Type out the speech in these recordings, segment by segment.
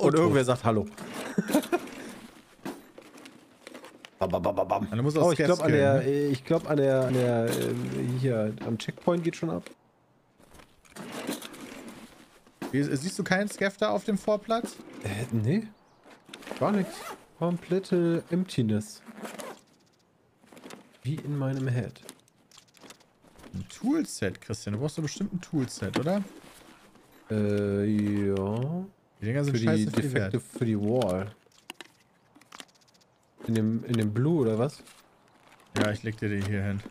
und, und irgendwer sagt Hallo. bam, bam, bam, bam. Dann muss oh, ich glaube an der, ich glaube an der, an der, äh, hier, am Checkpoint geht schon ab. Siehst du keinen Skefter auf dem Vorplatz? Äh, nee. Gar nichts. Komplette Emptiness. Wie in meinem Head. Ein Toolset, Christian. Du brauchst doch bestimmt ein Toolset, oder? Äh, ja. Die Dinger sind für die Defekte für die Wall. In dem, in dem Blue, oder was? Ja, ich leg dir die hier hin.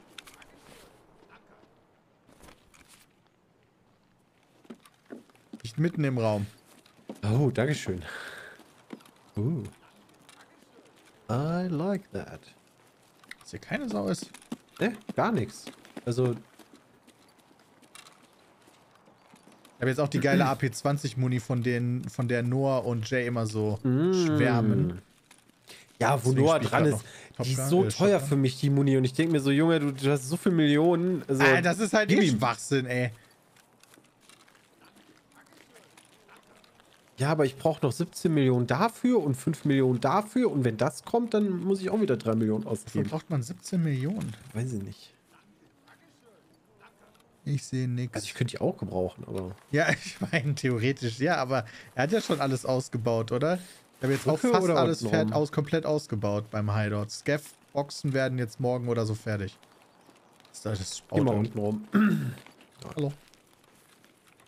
Nicht mitten im Raum. Oh, dankeschön. Uh. I like that. Dass hier keine Sau ist. Ne, gar nichts. Also. Ich habe jetzt auch die geile AP20-Muni, von, von der Noah und Jay immer so mm. schwärmen. Ja, wo Noah dran ist. Die ist so teuer für mich, die Muni. Und ich denke mir so, Junge, du, du, hast so viele Millionen. Also, ah, das ist halt eh Schwachsinn, ey. Ja, aber ich brauche noch 17 Millionen dafür und 5 Millionen dafür. Und wenn das kommt, dann muss ich auch wieder 3 Millionen ausgeben. Wofür braucht man 17 Millionen? Weiß ich nicht. Ich sehe nichts. Also ich könnte die auch gebrauchen, aber... Ja, ich meine, theoretisch, ja, aber er hat ja schon alles ausgebaut, oder? Ich habe jetzt auch fast alles fährt aus, komplett ausgebaut beim Hideout. Scaff-Boxen werden jetzt morgen oder so fertig. Das, das baut Immer unten rum. Hallo.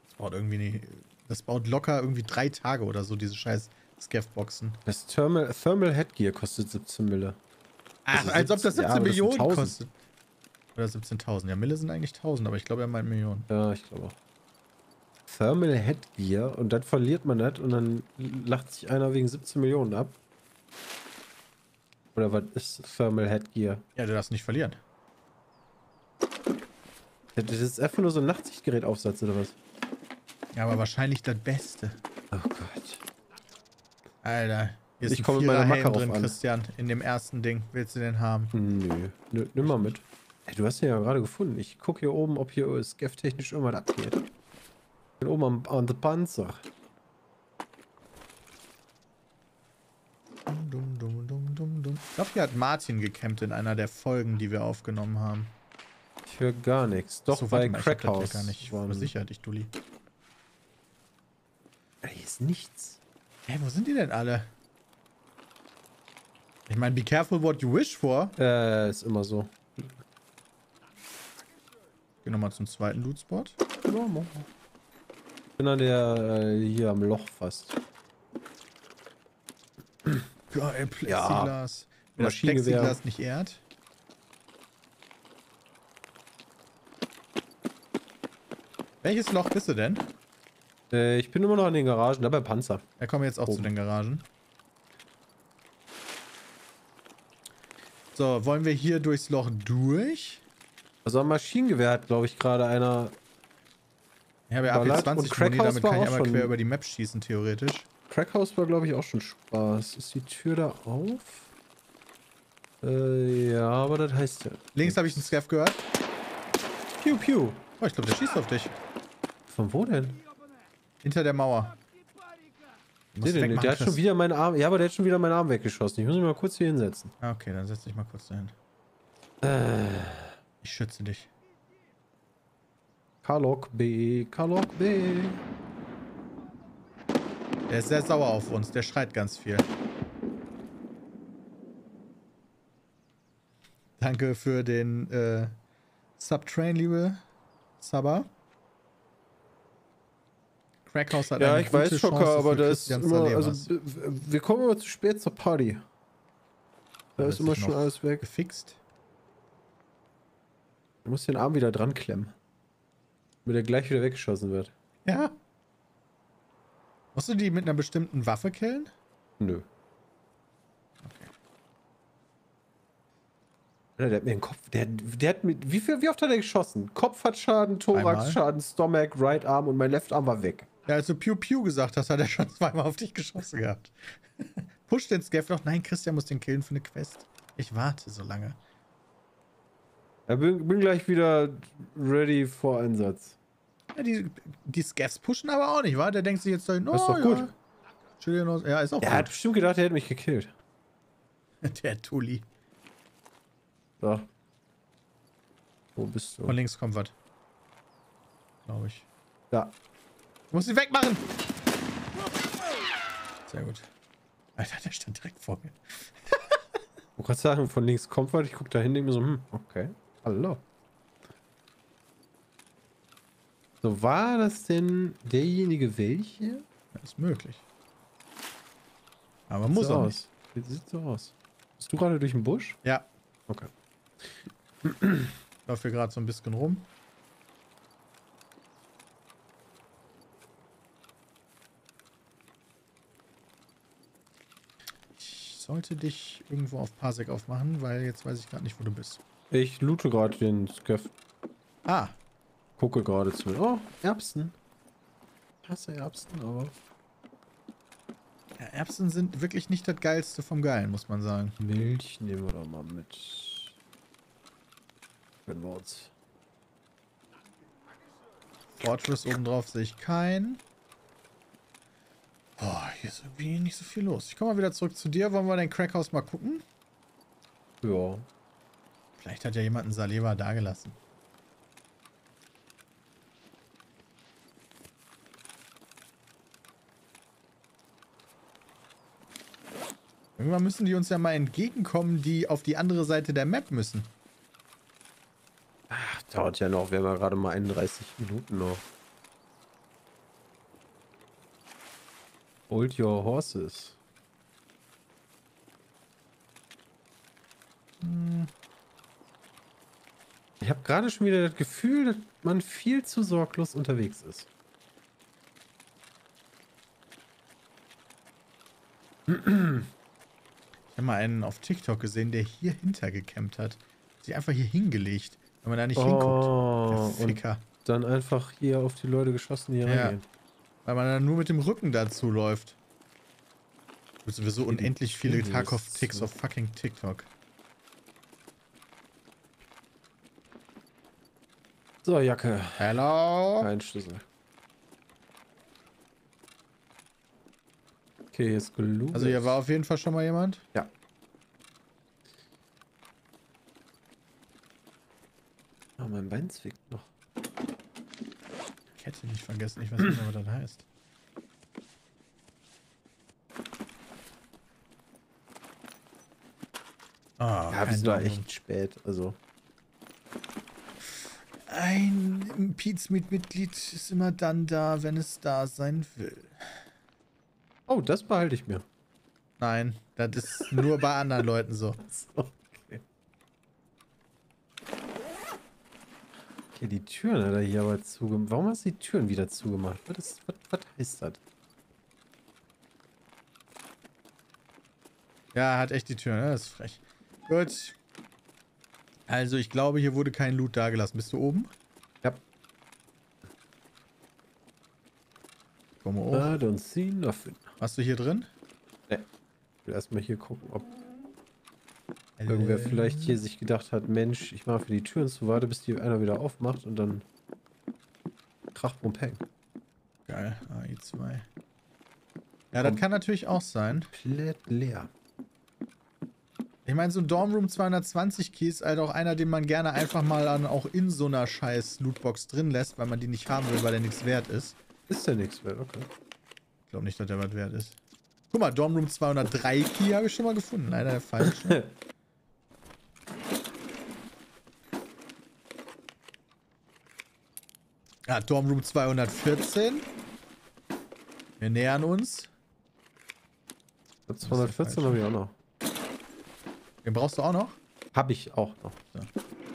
Das baut irgendwie nicht... Das baut locker irgendwie drei Tage oder so, diese scheiß Scaff-Boxen. Das Thermal, Thermal Headgear kostet 17 Mille. Ach, also als ob das 17 ja, Millionen das kostet. Oder 17.000. Ja, Mille sind eigentlich 1000, aber ich glaube, er meint Millionen. Ja, ich glaube auch. Thermal Headgear und dann verliert man das und dann lacht sich einer wegen 17 Millionen ab. Oder was ist Thermal Headgear? Ja, du darfst nicht verlieren. Das ist einfach nur so ein Nachtsichtgerätaufsatz oder was? Ja, aber wahrscheinlich das Beste. Oh Gott. Alter. Hier ist ich komme mit meiner Macke drin, an. Christian, in dem ersten Ding. Willst du den haben? Nö. Nö nimm mal mit. Ey, du hast den ja gerade gefunden. Ich gucke hier oben, ob hier SCAF-technisch irgendwas abgeht. Ich bin oben am, an der Panzer. Dum, dum, dum, dum, dum. Ich glaube, hier hat Martin gekämpft in einer der Folgen, die wir aufgenommen haben. Ich höre gar nichts. Doch, so, bei Crackhouse. Ich gar nicht ich Dulli. Hier ist nichts. Hä, wo sind die denn alle? Ich meine, be careful what you wish for. Äh, ist immer so. Geh nochmal zum zweiten Loot-Spot. Ja, mach Ich bin an der, äh, hier am Loch fast. Geil, Plexiglas. Ja. Wenn das Plexiglas nicht ehrt. Welches Loch bist du denn? Äh, ich bin immer noch an den Garagen, da bei Panzer. Ja, kommen wir jetzt auch Oben. zu den Garagen. So, wollen wir hier durchs Loch durch? Also am Maschinengewehr hat, glaube ich, gerade einer... Ja AP20 Muni, damit kann ich einmal quer über die Map schießen, theoretisch. Crackhouse war, glaube ich, auch schon Spaß. Ist die Tür da auf? Äh, ja, aber das heißt ja... Links habe ich einen Scaff gehört. Piu, piu. Oh, ich glaube, der schießt auf dich. Von wo denn? Hinter der Mauer. Nee, den, der hat schon wieder meinen Arm. Ja, aber der hat schon wieder meinen Arm weggeschossen. Ich muss mich mal kurz hier hinsetzen. Ah, okay, dann setz dich mal kurz dahin. Äh. Ich schütze dich. Karlok B, Karlok B. Der ist sehr sauer auf uns. Der schreit ganz viel. Danke für den äh, Subtrain, liebe Sabba. Crackhouse hat Ja, ich weiß, Schocker, aber da ist immer, also wir kommen immer zu spät zur Party. Da ist immer schon alles weg. Gefixt. Du musst den Arm wieder dran klemmen. Damit er gleich wieder weggeschossen wird. Ja. Musst du die mit einer bestimmten Waffe killen? Nö. Okay. Der hat mir den Kopf. Der, der hat mit. Wie, viel, wie oft hat er geschossen? Kopf hat Schaden, Thorax Schaden, Stomach, Right Arm und mein Left Arm war weg. Ja, als du Piu Piu gesagt hast, hat er schon zweimal auf dich geschossen gehabt. Push den Scaff noch. Nein, Christian muss den killen für eine Quest. Ich warte so lange. Ja, bin, bin gleich wieder ready vor Einsatz. Ja, die, die Scaffs pushen aber auch nicht, wa? Der denkt sich jetzt, oh, ist doch gut. Ja. Julian, ja, ist auch Er gut. hat bestimmt gedacht, er hätte mich gekillt. Der Tulli. So. Wo bist du? Von links kommt was. Glaube ich. Ja. Du musst ihn wegmachen! Sehr gut. Alter, der stand direkt vor mir. Du kannst sagen, von links kommt was. Ich guck da hin, denke mir so, hm, okay. Hallo. So, war das denn derjenige welche? Das ist möglich. Aber muss so auch aus. Nicht. Sieht so aus. Bist du gerade durch den Busch? Ja. Okay. Ich laufe hier gerade so ein bisschen rum. Ich sollte dich irgendwo auf Parsec aufmachen, weil jetzt weiß ich gerade nicht, wo du bist. Ich loote gerade den Skeff. Ah. Gucke gerade zu. Oh, Erbsen. Ich hasse Erbsen, aber... Ja, Erbsen sind wirklich nicht das Geilste vom Geilen, muss man sagen. Milch nehmen wir doch mal mit. Wenn wir uns. Fortress obendrauf sehe ich keinen. Boah, hier ist irgendwie nicht so viel los. Ich komme mal wieder zurück zu dir. Wollen wir dein Crackhaus mal gucken? Ja. Vielleicht hat ja jemand einen Saleva dagelassen. Irgendwann müssen die uns ja mal entgegenkommen, die auf die andere Seite der Map müssen. Ach, dauert ja noch. Wir haben ja gerade mal 31 Minuten noch. Hold your horses. Hm. Ich habe gerade schon wieder das Gefühl, dass man viel zu sorglos unterwegs ist. Ich habe mal einen auf TikTok gesehen, der hier hinter gecampt hat. Sich einfach hier hingelegt, wenn man da nicht oh, hinguckt. Der Ficker. Und dann einfach hier auf die Leute geschossen, die hier ja. reingehen. Weil man dann nur mit dem Rücken dazu läuft. Du sowieso unendlich viele Tarkov-Ticks auf fucking TikTok. So, Jacke. Hello. Kein Schlüssel. Okay, ist gelootet. Also hier war auf jeden Fall schon mal jemand? Ja. Oh, mein Bein zwickt noch. Kette nicht vergessen, ich weiß nicht mehr, was das heißt. Ah, ja, bist du echt spät, also. Ein Pizmeet-Mitglied ist immer dann da, wenn es da sein will. Oh, das behalte ich mir. Nein, das ist nur bei anderen Leuten so. Okay. Okay, die Türen hat er hier aber zugemacht. Warum hast du die Türen wieder zugemacht? Was, ist, was, was heißt das? Ja, hat echt die Türen, ne? Das ist frech. Gut. Also, ich glaube, hier wurde kein Loot dagelassen. Bist du oben? Ja. Komm mal hoch. I don't see nothing. Warst du hier drin? Ne. Ich will erstmal hier gucken, ob äh. irgendwer vielleicht hier sich gedacht hat, Mensch, ich mache für die Türen zu, warte, bis die einer wieder aufmacht und dann krach und peng. Geil, AI2. Ja, das kann natürlich auch sein. Komplett leer. Ich meine, so ein Dormroom 220 Key ist halt auch einer, den man gerne einfach mal an, auch in so einer scheiß Lootbox drin lässt, weil man die nicht haben will, weil der nichts wert ist. Ist der nichts wert, okay glaube nicht, dass der was wert ist. Guck mal, Dormroom 203 Key habe ich schon mal gefunden. Leider der falsche. ja, Dormroom 214. Wir nähern uns. 214 habe ich auch noch. Den brauchst du auch noch? Habe ich auch noch.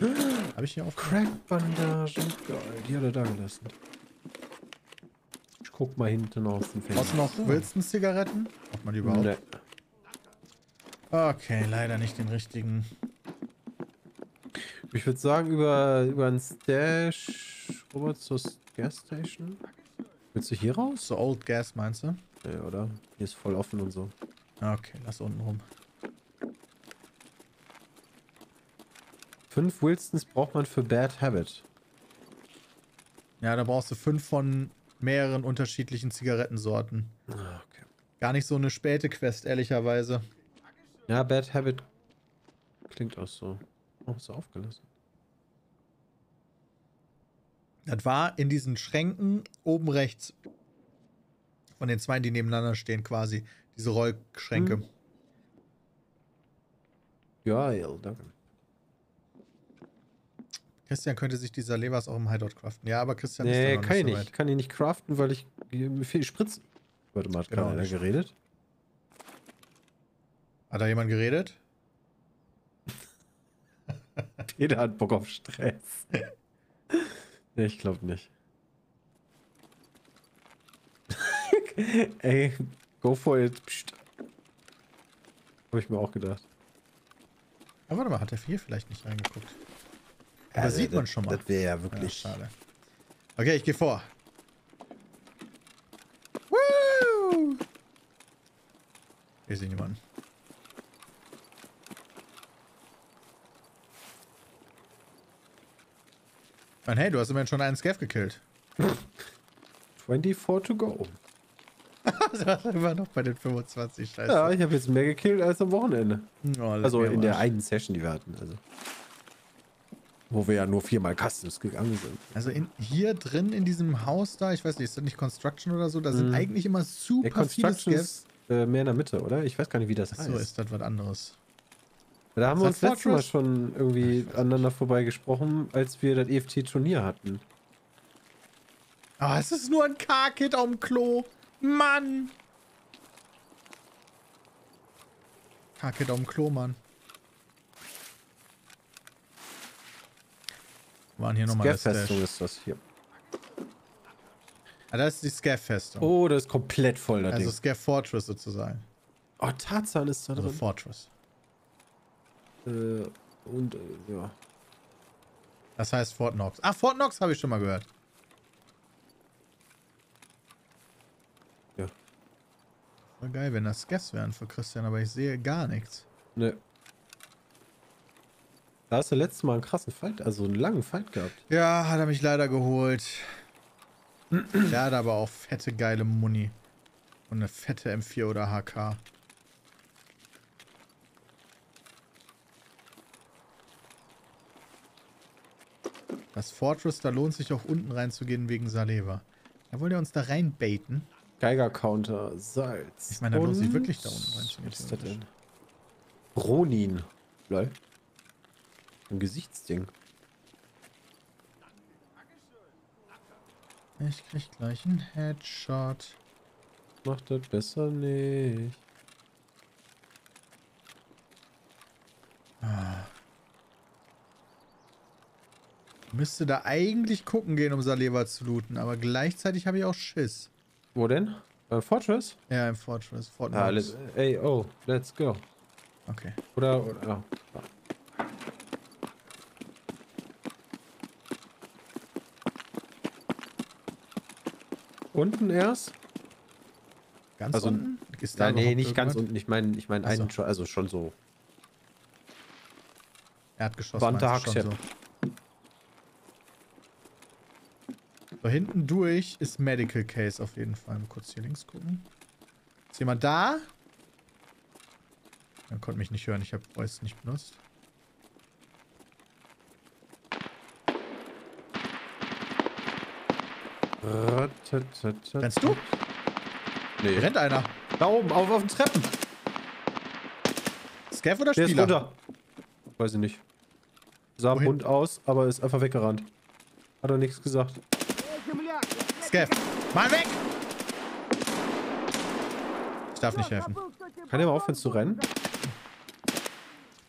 So. Habe ich hier auf Crack-Bandagen. Geil, die hat er da gelassen. Guck mal hinten aus dem Fenster. Hast du noch Wilson-Zigaretten? Braucht man die überhaupt? Nee. Okay, leider nicht den richtigen. Ich würde sagen, über, über ein Stash rüber zur Gasstation. Willst du hier raus? So Old Gas meinst du? Ja, oder? Hier ist voll offen und so. Okay, lass unten rum. Fünf Wilsons braucht man für Bad Habit. Ja, da brauchst du fünf von mehreren unterschiedlichen Zigarettensorten. Ah, okay. Gar nicht so eine späte Quest, ehrlicherweise. Ja, Bad Habit klingt auch so. Oh, ist aufgelassen. Das war in diesen Schränken oben rechts. Von den zwei, die nebeneinander stehen, quasi. Diese Rollschränke. Hm. Geil, danke. Christian könnte sich dieser Levers auch im Hideout craften. Ja, aber Christian nee, ist kann nicht ich so nicht. Ich kann ihn nicht craften, weil ich mir viel Spritzen. Warte mal, hat genau, einer geredet? Hat da jemand geredet? Peter hat Bock auf Stress. nee, ich glaube nicht. Ey, go for it. Psst. Hab ich mir auch gedacht. Aber warte mal, hat der 4 vielleicht nicht reingeguckt? Ja, das sieht man schon mal. Das wäre ja wirklich. Ja, schade. Okay, ich gehe vor. Woo! Ich sehe niemanden. Und hey, du hast immerhin schon einen Scav gekillt. 24 to go. du warst immer noch bei den 25, scheiße. Ja, ich habe jetzt mehr gekillt als am Wochenende. Oh, also in der einen Session, die wir hatten. Also. Wo wir ja nur viermal Customs gegangen sind. Also in, hier drin in diesem Haus da, ich weiß nicht, ist das nicht Construction oder so? Da sind mhm. eigentlich immer super ja, viele Scavs. Äh, mehr in der Mitte, oder? Ich weiß gar nicht, wie das Ach heißt. so, ist das was anderes. Da haben wir uns letztes Mal schon irgendwie aneinander vorbeigesprochen, als wir das EFT-Turnier hatten. Ah, oh, es ist nur ein K-Kit auf dem Klo. Mann! K-Kit auf dem Klo, Mann. Waren hier nochmal das Festung ist das hier. Ah, das ist die Scaff-Festung. Oh, das ist komplett voll, das Also Scaff Fortress sozusagen. Oh, Tarzan ist da also drin. Fortress. Äh, und, äh, ja. Das heißt Fort Knox. Ah, Fort Knox habe ich schon mal gehört. Ja. War geil, wenn das Scaffs wären für Christian, aber ich sehe gar nichts. Ne. Da hast du letztes Mal einen krassen Fight, also einen langen Fight gehabt. Ja, hat er mich leider geholt. Der hat aber auch fette, geile Muni. Und eine fette M4 oder HK. Das Fortress, da lohnt sich auch unten reinzugehen wegen Saleva. Da wollt ihr uns da reinbaiten? Geiger-Counter, Salz. Ich meine, da lohnt sich wirklich da unten reinzugehen. Was ist das denn? Ronin. Lol. Ein Gesichtsding. Ich krieg gleich einen Headshot. Macht das besser nicht. Ah. Müsste da eigentlich gucken gehen, um Saleva zu looten, aber gleichzeitig habe ich auch Schiss. Wo denn? Beim Fortress? Ja, im Fortress. Fortress. Ah, ey, oh, let's go. Okay. Oder, oder, oh. Unten erst? Ganz also, unten? Ist da nee, nicht ganz unten. Ich meine, ich meine einen schon, also schon so. Er hat geschossen. Wand schon so. so. hinten durch ist Medical Case auf jeden Fall. Mal kurz hier links gucken. Ist jemand da? Er konnte mich nicht hören. Ich habe Voice nicht benutzt. Rennst du? Nee. Rennt einer. Da oben, auf, auf den Treppen. Scav oder Spieler? Der ist runter. Weiß ich nicht. Sah Wohin? bunt aus, aber ist einfach weggerannt. Hat er nichts gesagt. Scav. Mal weg! Ich darf nicht helfen. Kann er mal aufhören zu rennen?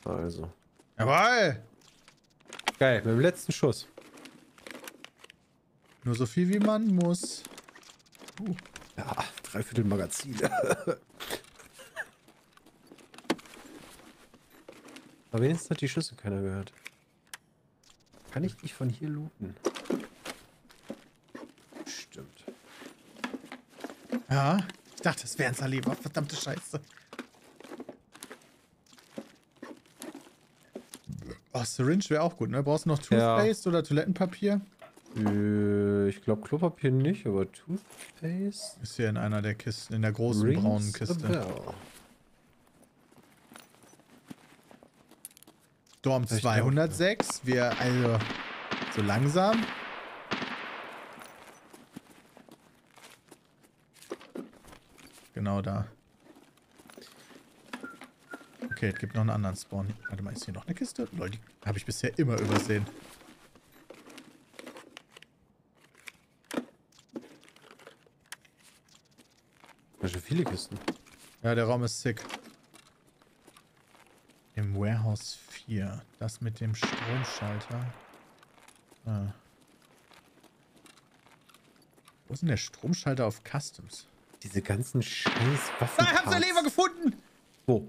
Also. Jawoll! Geil, mit dem letzten Schuss. Nur so viel wie man muss. Uh. Ja, dreiviertel Magazin. Aber wenigstens hat die Schüsse keiner gehört. Kann ich dich von hier looten? Stimmt. Ja, ich dachte, es wäre ein Saliva. Verdammte Scheiße. Oh, Syringe wäre auch gut, ne? Brauchst du noch Toothpaste ja. oder Toilettenpapier? Äh, ich glaube Klopapier nicht, aber Toothpaste. Ist hier in einer der Kisten, in der großen Rings braunen Kiste. Storm 206. Wir, also, so langsam. Genau da. Okay, es gibt noch einen anderen Spawn. Warte mal, ist hier noch eine Kiste? Leute, die habe ich bisher immer übersehen. Schon viele Kisten. Ja, der Raum ist sick. Im Warehouse 4. Das mit dem Stromschalter. Ah. Wo ist denn der Stromschalter auf Customs? Diese ganzen scheiß Waffen. Da, ich hab's Lever gefunden! Wo?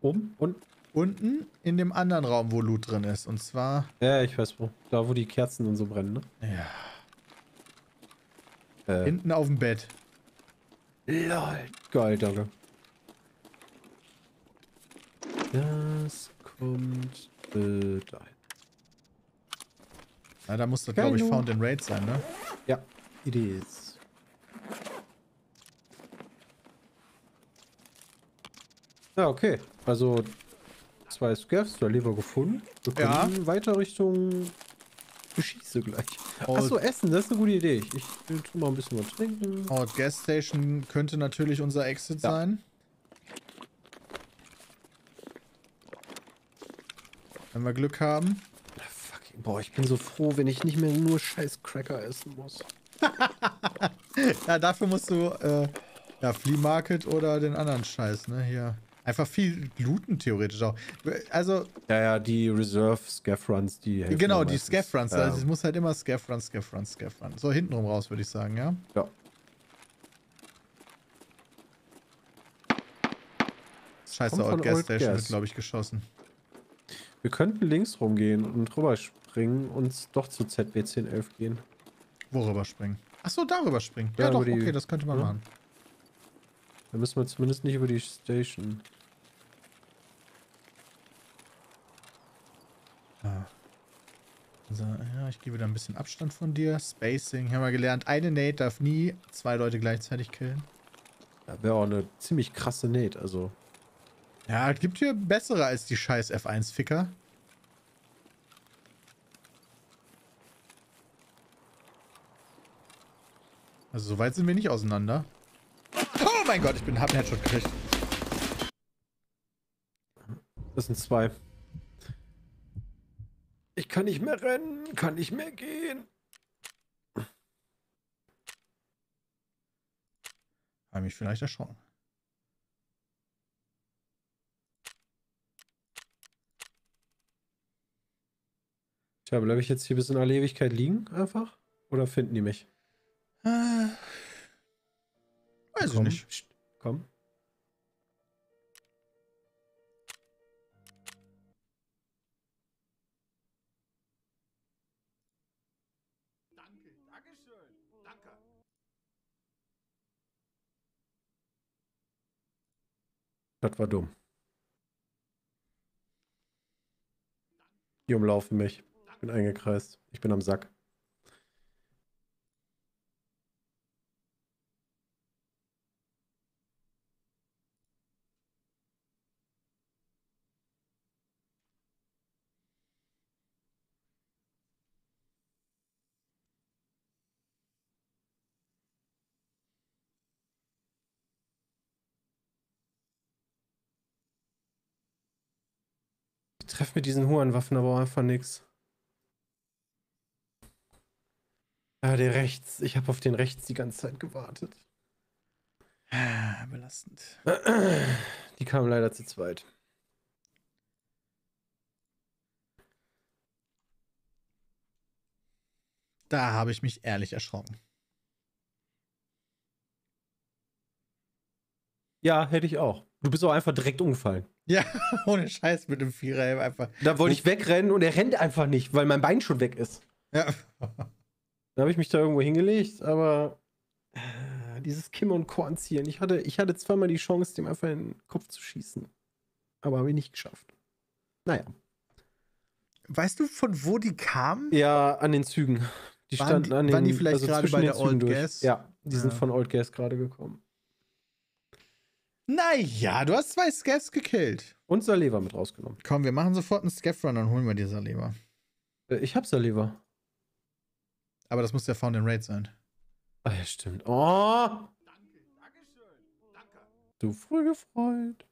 Oben? Und? Unten in dem anderen Raum, wo Loot drin ist. Und zwar. Ja, ich weiß wo. Da, wo die Kerzen und so brennen, ne? Ja. Äh. Hinten auf dem Bett. Lol. Geil, danke. Das kommt äh, dahin. Na, da muss das, glaube ich, Found in Raid sein, ne? Ja, it is. Ja, okay. Also zwei Scaffs, da lieber gefunden. Wir können ja. weiter Richtung beschieße gleich. Achso, Essen, das ist eine gute Idee. Ich, ich will mal ein bisschen was trinken. Oh, Gas Station könnte natürlich unser Exit ja. sein. Wenn wir Glück haben. Fucking, boah, ich bin so froh, wenn ich nicht mehr nur scheiß Cracker essen muss. ja, dafür musst du äh, ja, Flea Market oder den anderen Scheiß, ne? Hier. Einfach viel looten, theoretisch auch. Also. Ja, ja, die Reserve Scaff Runs, die. Genau, die Scaff Runs. Ja. Also es muss halt immer Scaff Run, Scaff Run, Scaff Run. So hintenrum raus, würde ich sagen, ja? Ja. Scheiße, Old Gas Station wird, glaube ich, geschossen. Wir könnten links rumgehen und rüberspringen und doch zu ZB1011 gehen. Worüber springen? Achso, darüber springen. Ja, ja doch, okay, das könnte man ja. machen. Da müssen wir zumindest nicht über die Station. Ah. Also, ja, ich gebe da ein bisschen Abstand von dir. Spacing, haben wir gelernt. Eine Nate darf nie zwei Leute gleichzeitig killen. Ja, wäre auch eine ziemlich krasse Nate, also. Ja, es gibt hier bessere als die scheiß F1-Ficker. Also, so weit sind wir nicht auseinander. Oh mein Gott, ich bin, hab einen Headshot gekriegt. Das sind zwei. Kann nicht mehr rennen, kann nicht mehr gehen. Habe mich vielleicht erschrocken. Tja, bleibe ich jetzt hier bis in alle Ewigkeit liegen einfach? Oder finden die mich? Äh, weiß komm, ich nicht. Komm. Das war dumm. Die umlaufen mich. Ich bin eingekreist. Ich bin am Sack. Treffe mit diesen Hurenwaffen aber auch einfach nichts. Ah, der rechts. Ich habe auf den rechts die ganze Zeit gewartet. Ah, belastend. Die kamen leider zu zweit. Da habe ich mich ehrlich erschrocken. Ja, hätte ich auch. Du bist auch einfach direkt umgefallen. Ja, ohne Scheiß mit dem Vierer einfach. Da wollte ich wegrennen und er rennt einfach nicht, weil mein Bein schon weg ist. Ja. Da habe ich mich da irgendwo hingelegt, aber äh, dieses Kim und Korn zielen. Ich hatte, ich hatte zweimal die Chance, dem einfach in den Kopf zu schießen. Aber habe ich nicht geschafft. Naja. Weißt du, von wo die kamen? Ja, an den Zügen. Die waren standen die, an den, Waren die vielleicht also gerade bei der Old Gas? Ja, die ja. sind von Old Gas gerade gekommen. Naja, du hast zwei Scavs gekillt. Und Saliva mit rausgenommen. Komm, wir machen sofort einen Scav-Run, dann holen wir dir Saliva. Äh, ich hab Saliva. Aber das muss der Found in Raid sein. Ah ja, stimmt. Oh! Danke, Dankeschön. Danke. Du früh gefreut.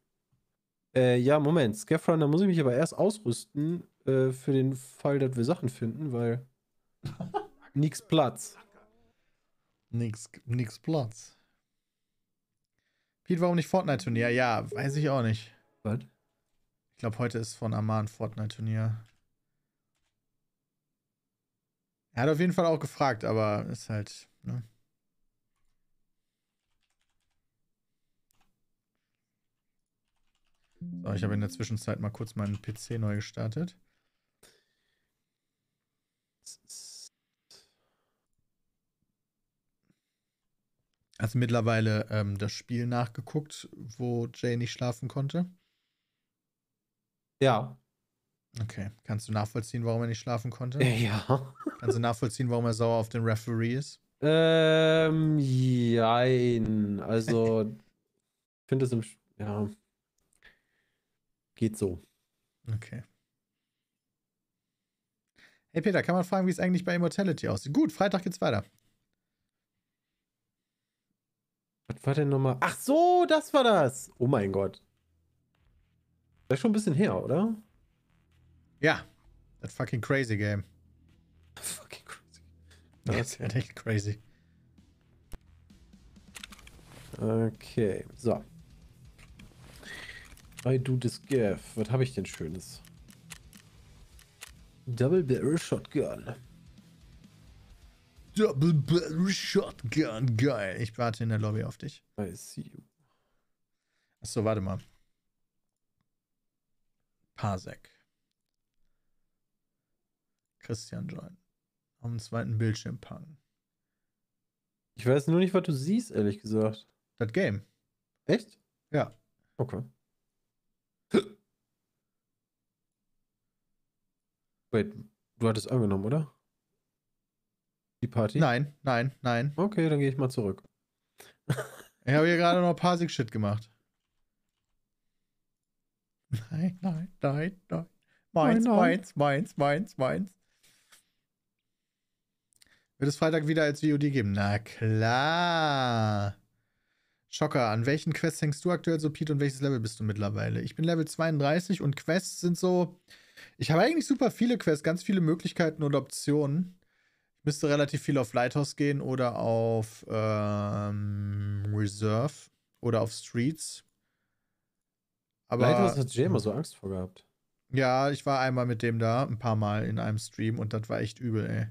Äh, ja, Moment. Scaffron, da muss ich mich aber erst ausrüsten äh, für den Fall, dass wir Sachen finden, weil nix Platz. Nix, nix Platz. Pete, warum nicht Fortnite-Turnier? Ja, weiß ich auch nicht. Was? Ich glaube, heute ist von Aman Fortnite-Turnier. Er hat auf jeden Fall auch gefragt, aber ist halt, ne? So, ich habe in der Zwischenzeit mal kurz meinen PC neu gestartet. Hast du mittlerweile ähm, das Spiel nachgeguckt, wo Jay nicht schlafen konnte? Ja. Okay. Kannst du nachvollziehen, warum er nicht schlafen konnte? Ja. Kannst du nachvollziehen, warum er sauer auf den Referee ist? Ähm, jein. Also, ich finde es im. Ja. Geht so. Okay. Hey Peter, kann man fragen, wie es eigentlich bei Immortality aussieht? Gut, Freitag geht's weiter. Was war denn nochmal? Ach so, das war das. Oh mein Gott. Das ist schon ein bisschen her, oder? Ja. Das fucking crazy game. Fucking crazy. Das ist ja echt crazy. Okay, so. I do this Gav. Was habe ich denn Schönes? Double Barrel Shotgun. Double Barrel Shotgun. Geil. Ich warte in der Lobby auf dich. I see you. Achso, warte mal. Parsec. Christian Join. Auf dem zweiten Bildschirm packen. Ich weiß nur nicht, was du siehst, ehrlich gesagt. Das Game. Echt? Ja. Okay. Wait, du hattest angenommen, oder? Die Party? Nein, nein, nein. Okay, dann gehe ich mal zurück. ich habe hier gerade noch Parsec-Shit gemacht. Nein, nein, nein, nein. Meins, nein, nein. meins, meins, meins, meins. Wird es Freitag wieder als VOD geben? Na klar. Schocker, an welchen Quests hängst du aktuell so, Pete, und welches Level bist du mittlerweile? Ich bin Level 32 und Quests sind so. Ich habe eigentlich super viele Quests, ganz viele Möglichkeiten und Optionen. Müsste relativ viel auf Lighthouse gehen oder auf ähm, Reserve oder auf Streets. Aber, Lighthouse hat Jay immer so Angst vor gehabt. Ja, ich war einmal mit dem da, ein paar Mal in einem Stream und das war echt übel, ey.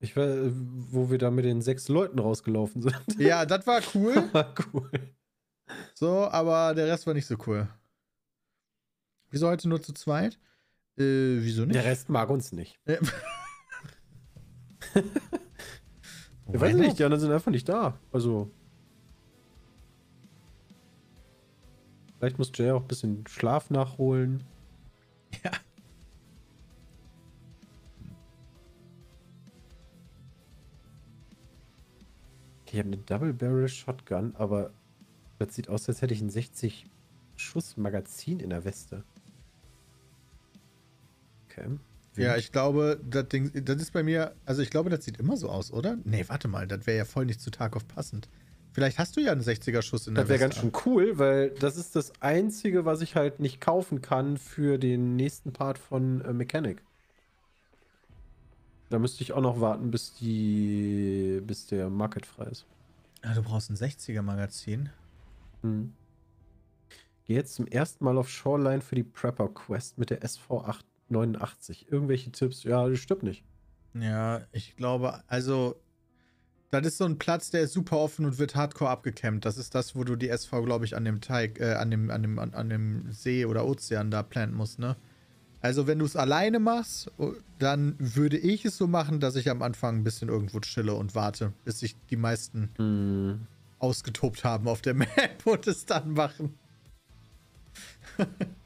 Ich war, wo wir da mit den sechs Leuten rausgelaufen sind. Ja, das war cool. Das war cool. So, aber der Rest war nicht so cool. Wieso heute nur zu zweit? Äh, wieso nicht? Der Rest mag uns nicht. Ich weiß nicht, die anderen sind einfach nicht da. Also. Vielleicht muss Jay auch ein bisschen Schlaf nachholen. Ja. Ich habe eine Double Barrel Shotgun, aber das sieht aus, als hätte ich ein 60 Schuss Magazin in der Weste. Okay. Ja, ich glaube, das Ding, das ist bei mir, also ich glaube, das sieht immer so aus, oder? Nee, warte mal, das wäre ja voll nicht zu Tarkov passend. Vielleicht hast du ja einen 60er Schuss in der Weste. Das wäre ganz schön cool, weil das ist das Einzige, was ich halt nicht kaufen kann für den nächsten Part von äh, Mechanic. Da müsste ich auch noch warten, bis die, bis der Market frei ist. Ja, du brauchst ein 60er Magazin. Hm. Geh jetzt zum ersten Mal auf Shoreline für die Prepper Quest mit der SV89. Irgendwelche Tipps? Ja, das stimmt nicht. Ja, ich glaube, also das ist so ein Platz, der ist super offen und wird hardcore abgekämmt. Das ist das, wo du die SV, glaube ich, an dem Teig, äh, an dem, an dem, an, an dem See oder Ozean da planten musst, ne? Also, wenn du es alleine machst, oh, dann würde ich es so machen, dass ich am Anfang ein bisschen irgendwo chille und warte, bis sich die meisten mm. ausgetobt haben auf der Map und es dann machen.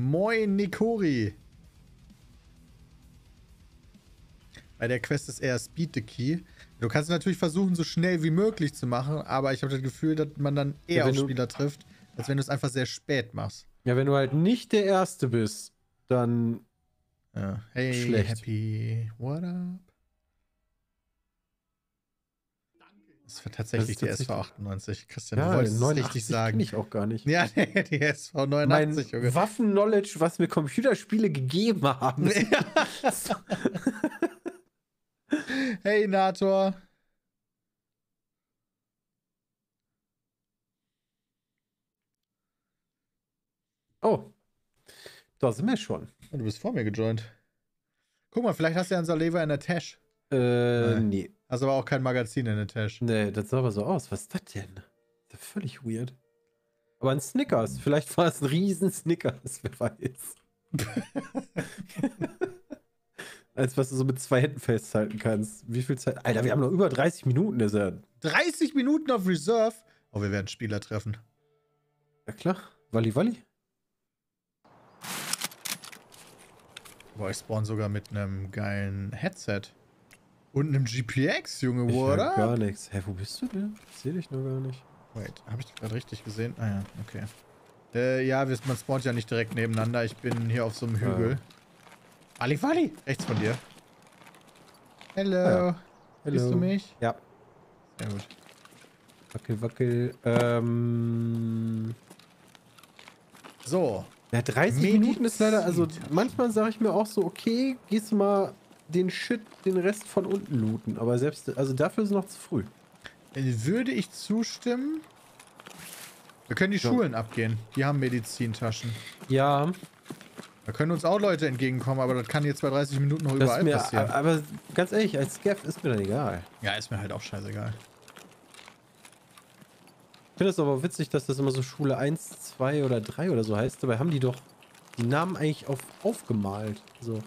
Moin, Nikori. Bei der Quest ist eher Speed the Key. Du kannst natürlich versuchen, so schnell wie möglich zu machen, aber ich habe das Gefühl, dass man dann eher ja, auf Spieler trifft, als wenn du es einfach sehr spät machst. Ja, wenn du halt nicht der Erste bist, dann. Ja. Hey, schlecht. Happy, what up? Das war tatsächlich das die SV 98. Christian, ja, du wolltest 89 richtig sagen. ich auch gar nicht. Ja, die SV 89. Mein Waffen-Knowledge, was mir Computerspiele gegeben haben. Hey, Nator. Oh. Da sind wir schon. Oh, du bist vor mir gejoint. Guck mal, vielleicht hast du ja ein Saleva in der Tasche. Äh, nee. Hast aber auch kein Magazin in der Tasche. Nee, das sah aber so aus. Was ist das denn? Das ist völlig weird. Aber ein Snickers. Vielleicht war es ein riesen Snickers, wer weiß. Als was du so mit zwei Händen festhalten kannst. Wie viel Zeit? Alter, wir haben noch über 30 Minuten, ist er. 30 Minuten auf Reserve? Oh, wir werden Spieler treffen. Ja klar. Walli Walli. Boah, ich spawn sogar mit einem geilen Headset. Und einem GPX, Junge, oder? gar nichts. Hä, wo bist du denn? Ich sehe dich noch gar nicht. Wait, habe ich dich gerade richtig gesehen? Ah ja, okay. Äh, ja, man spawnt ja nicht direkt nebeneinander. Ich bin hier auf so einem Hügel. Ah. Ali Wali, rechts von dir. Hello. Ah, ja. Hello. Siehst du mich? Ja. Sehr gut. Wackel, wackel. Ähm. So. Ja, 30 Medizin. Minuten ist leider, also manchmal sage ich mir auch so, okay, gehst du mal den Shit, den Rest von unten looten. Aber selbst, also dafür ist es noch zu früh. Äh, würde ich zustimmen. Wir können die ja. Schulen abgehen. Die haben Medizintaschen. Ja. Da können uns auch Leute entgegenkommen, aber das kann jetzt bei 30 Minuten noch überall mir, passieren. Aber ganz ehrlich, als Scav ist mir dann egal. Ja, ist mir halt auch scheißegal. Ich finde es aber witzig, dass das immer so Schule 1, 2 oder 3 oder so heißt. Dabei haben die doch die Namen eigentlich auf, aufgemalt. So.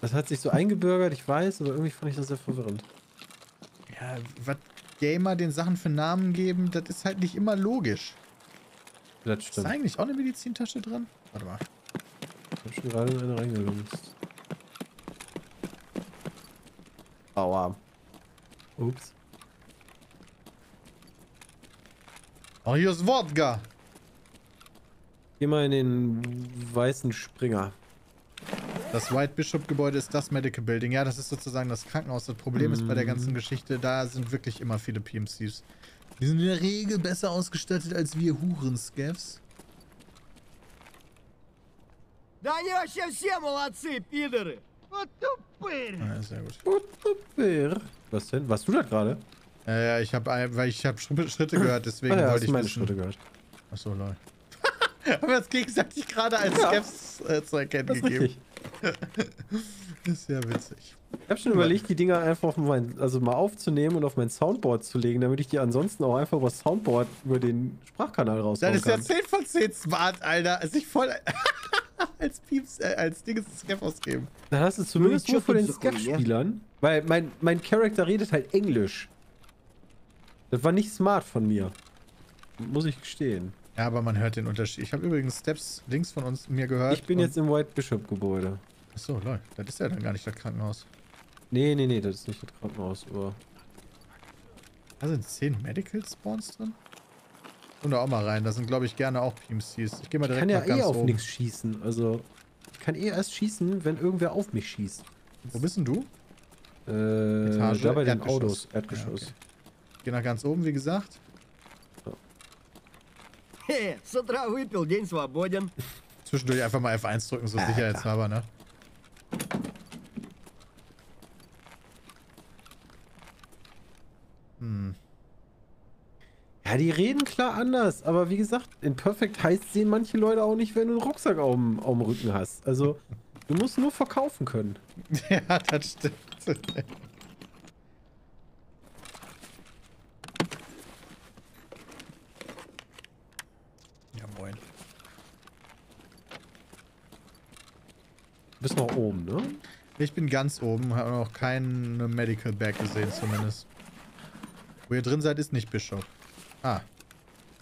Das hat sich so eingebürgert, ich weiß, aber irgendwie fand ich das sehr verwirrend. Ja, was Gamer den Sachen für Namen geben, das ist halt nicht immer logisch. Das stimmt. Ist eigentlich auch eine Medizintasche drin? Warte mal. Ich hab schon gerade in eine reingelunzt. Aua. Ups. Oh, hier ist Wodka. Geh mal in den weißen Springer. Das White Bishop Gebäude ist das Medical Building. Ja, das ist sozusagen das Krankenhaus. Das Problem mm. ist bei der ganzen mhm. Geschichte, da sind wirklich immer viele PMCs. Die sind in der Regel besser ausgestattet als wir Hurenscavs. Да они вообще все молодцы, пидоры! Вот тупырь! Ah, sehr gut. Вот Was denn? Warst du da gerade? Äh, ja, ich habe weil ich habe Schritte gehört, deswegen ah, ja, wollte ich meine wissen. Schritte gehört. Achso, lol. haben wir uns gegenseitig gerade als ja. Scavs äh, zu erkennen das gegeben. Richtig. ist ja witzig. Ich habe schon überlegt, die Dinger einfach auf mein, also mal aufzunehmen und auf mein Soundboard zu legen, damit ich die ansonsten auch einfach über das Soundboard über den Sprachkanal raus Das ist ja 10 von 10 smart, Alter. Sich voll als Pieps, äh, als Dinges Scaff ausgeben. Dann hast du zumindest nur von den Scaff-Spielern, weil mein, mein Charakter redet halt Englisch. Das war nicht smart von mir. Muss ich gestehen. Ja, aber man hört den Unterschied. Ich habe übrigens Steps links von uns mir gehört. Ich bin jetzt im White Bishop Gebäude. Achso, Leute, das ist ja dann gar nicht das Krankenhaus. Nee, nee, nee, das ist nicht das Krankenhaus, aber. Da sind 10 Medical Spawns drin? Und da auch mal rein. Da sind, glaube ich, gerne auch PMCs. Ich gehe mal direkt Ich kann ja eh auf nichts schießen. Also, ich kann eh erst schießen, wenn irgendwer auf mich schießt. Wo bist denn du? Äh, Etage, da bei den Autos. Erdgeschoss. Ja, okay. Geh nach ganz oben, wie gesagt. Хе, с утра выпил, день свободен. Zwischendurch einfach mal F1 drücken, so sicherheitshalber, ne? Ja, die reden klar anders, aber wie gesagt, in Perfect heißt sehen manche Leute auch nicht, wenn du einen Rucksack auf dem, auf dem Rücken hast. Also, du musst nur verkaufen können. ja, das stimmt. bist noch oben, ne? Ich bin ganz oben, habe noch keine Medical Bag gesehen zumindest. Wo ihr drin seid, ist nicht Bischof. Ah.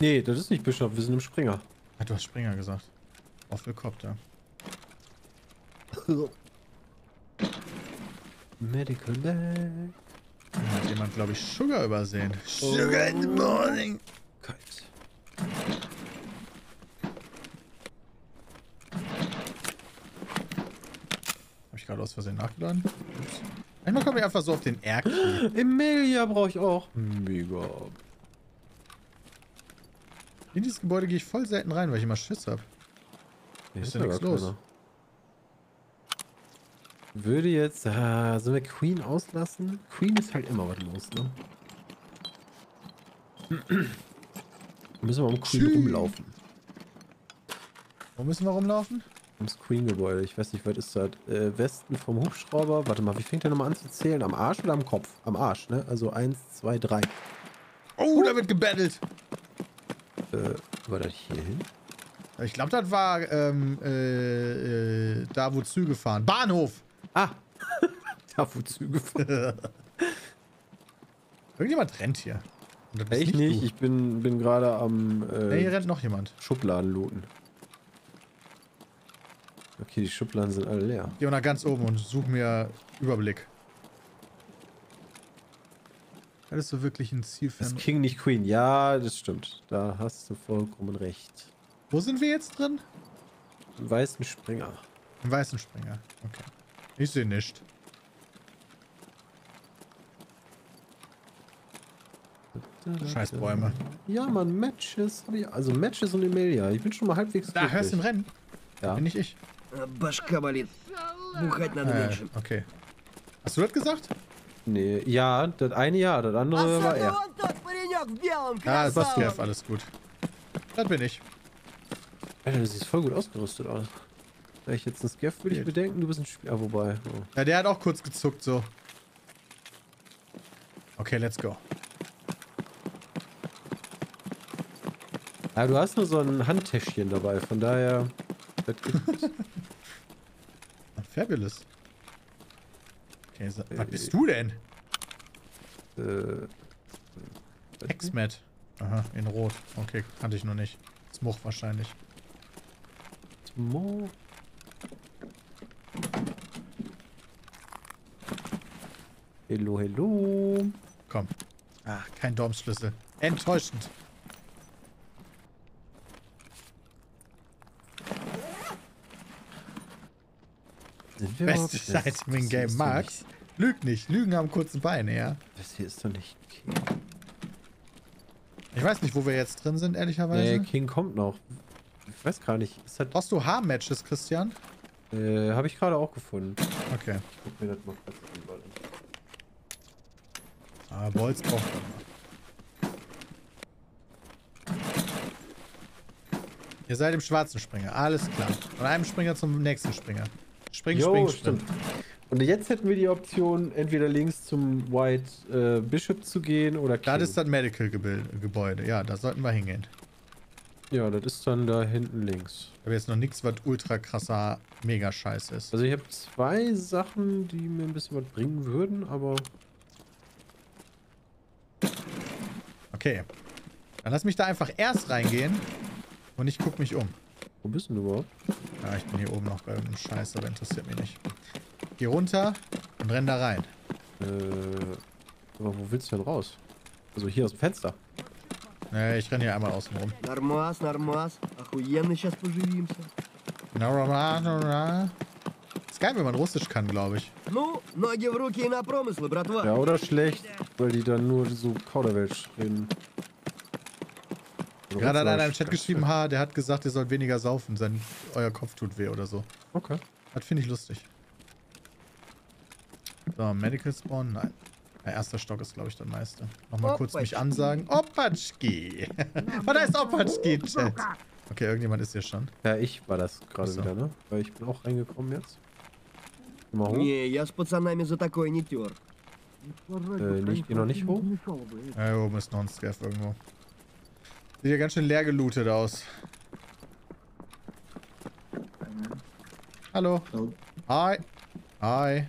Nee, das ist nicht Bischof, wir sind im Springer. Ah, du hast Springer gesagt. Auf Helikopter. Medical Bag. Hat jemand, glaube ich, Sugar übersehen. Sugar in the morning. Kalt. Habe ich gerade aus Versehen nachgeladen? Ups. Manchmal komme ich einfach so auf den R. Emilia brauche ich auch. Mega. In dieses Gebäude gehe ich voll selten rein, weil ich immer Schiss habe. Hier Ist ja gar los. keiner. Würde jetzt. Ah, sollen wir Queen auslassen? Queen ist halt immer was los, ne? Müssen wir um Queen Tschüss. rumlaufen. Wo müssen wir rumlaufen? Ums Queen-Gebäude. Ich weiß nicht, was ist das? Äh, Westen vom Hubschrauber. Warte mal, wie fängt der nochmal an zu zählen? Am Arsch oder am Kopf? Am Arsch, ne? Also eins, zwei, drei. Oh, da wird gebettelt. Äh, war das hier hin? Ich glaube, das war ähm, äh, äh, da, wo Züge fahren. Bahnhof. Ah! da, wo Züge fahren. Irgendjemand rennt hier. Ich nicht, du. ich bin, bin gerade am Nee, hier äh, rennt noch jemand. Schubladen looten. Okay, die Schubladen sind alle leer. Geh mal nach ganz oben und such mir Überblick. Hattest du wirklich ein Ziel für... Das King, nicht Queen. Ja, das stimmt. Da hast du vollkommen recht. Wo sind wir jetzt drin? Im weißen Springer. Im weißen Springer. Okay. Ich sehe nicht. Scheiß Bäume. Ja, Mann, Matches. Hab ich, also Matches und Emilia. Ich bin schon mal halbwegs Da, hörst du den glücklich. Rennen? Ja. Bin nicht ich. Э, Башка болит. Бухать надо Äh, меньше. okay. Hast du das gesagt? Nee, ja, das eine ja, das andere war er. Ah, Baskev, alles gut. Das bin ich. Alter, du siehst voll gut ausgerüstet aus. Wäre ich jetzt ein Skeff, würde ich bedenken, du bist ein Spieler, ah, wobei. Oh. Ja, der hat auch kurz gezuckt, so. Okay, let's go. Ja, du hast nur so ein Handtäschchen dabei, von daher... Das Fabulous. Okay, so, was bist du denn? äh, X-Mat. Aha, in Rot. Okay, kannte ich noch nicht. Smuch wahrscheinlich. Mo. Hello, hello. Komm. Ah, kein Dormsschlüssel. Enttäuschend. Das- Item in das Game Max. Lüg nicht. Lügen haben kurze Beine, ja. Das hier ist doch nicht King. Ich weiß nicht, wo wir jetzt drin sind, ehrlicherweise. Nee, King kommt noch. Ich weiß gar nicht. Ist das, Brauchst du Haarmatches, Christian? äh, habe ich gerade auch gefunden. Okay. Guck mir das mal kurz an. Ah, Bolz braucht man. Ihr seid im schwarzen Springer, alles klar. Von einem Springer zum nächsten Springer. Spring, Jo, spring, spring. stimmt. Und jetzt hätten wir die Option, entweder links zum White äh, Bishop zu gehen oder King. Das ist das Medical-Gebäude. Ja, da sollten wir hingehen. ja, das ist dann da hinten links. Ich habe jetzt noch nichts, was ultra krasser mega scheiße ist. Also ich habe zwei Sachen, die mir ein bisschen was bringen würden, aber Okay. Dann lass mich da einfach erst reingehen und ich guck mich um. wo bist denn du überhaupt? Ja, ich bin hier oben noch bei irgendeinem Scheiß, aber interessiert mich nicht. Geh runter und renn da rein. Äh, aber wo willst du denn raus? Also hier aus dem Fenster. Nee, ich renn hier einmal außen rum. Нормас, нормас. Охуенно сейчас поживимся. Na, na, na, na. Ist geil, wenn man Russisch kann, glaube ich. Ну, ноги в руки и на промыслы, братва. Ja, oder schlecht, weil die dann nur so Kauderwelsch reden. Gerade hat einer im Russisch. Chat geschrieben, ha, der hat gesagt, ihr sollt weniger saufen, sein, euer Kopf tut weh oder so. Okay. Das finde ich lustig. So, Medical Spawn, nein. Der erste Stock ist, glaube ich, der meiste. Nochmal kurz mich Opatschki. ansagen. Opatschki! Was heißt Opatschki, Chat? Okay, irgendjemand ist hier schon. Ja, ich war das gerade Ach so. wieder, ne? Weil ich bin auch reingekommen jetzt. Mal hoch. Не, я с пацанами за такое не тер. Äh, nicht, geh noch nicht hoch. Ja, hier oben ist noch ein Scaff irgendwo. Sieht ja ganz schön leer gelootet aus. Hallo. Hi. Hi.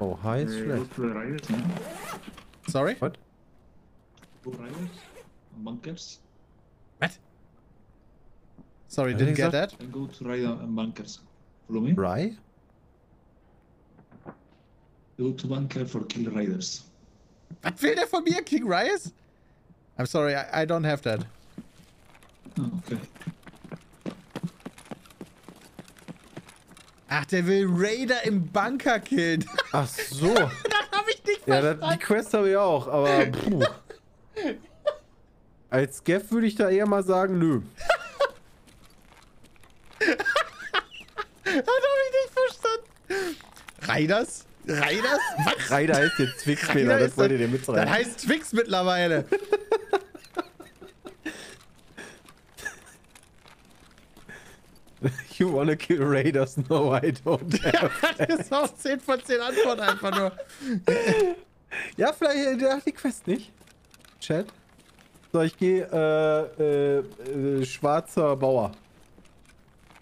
Oh, hi, ist Uh, schlecht. riders, man. Sorry? What? Riders. Bunkers. What? Sorry, didn't get that. And go to rider and bunkers. Follow me. Rye? Go to bunker for kill raiders. Was will der von mir, King Rice? I'm sorry, I, I don't have that. Oh, okay. Ach, der will Raider im Bunker killen. Ach so. das habe ich nicht ja, verstanden. das, die Quest habe ich auch, aber puh. Als Scav würde ich da eher mal sagen, nö. Das habe ich nicht verstanden. Raiders? Raiders? Was? Reider heißt jetzt Twix-Fehler, Raider das wollt ihr dir mitreißen. Das heißt Twix mittlerweile. You wanna kill Raiders? No, I don't. das ist auch 10 von 10 Antworten einfach nur. ja, vielleicht, der hat die Quest nicht. Chat. So, ich gehe, äh, äh, äh, schwarzer Bauer.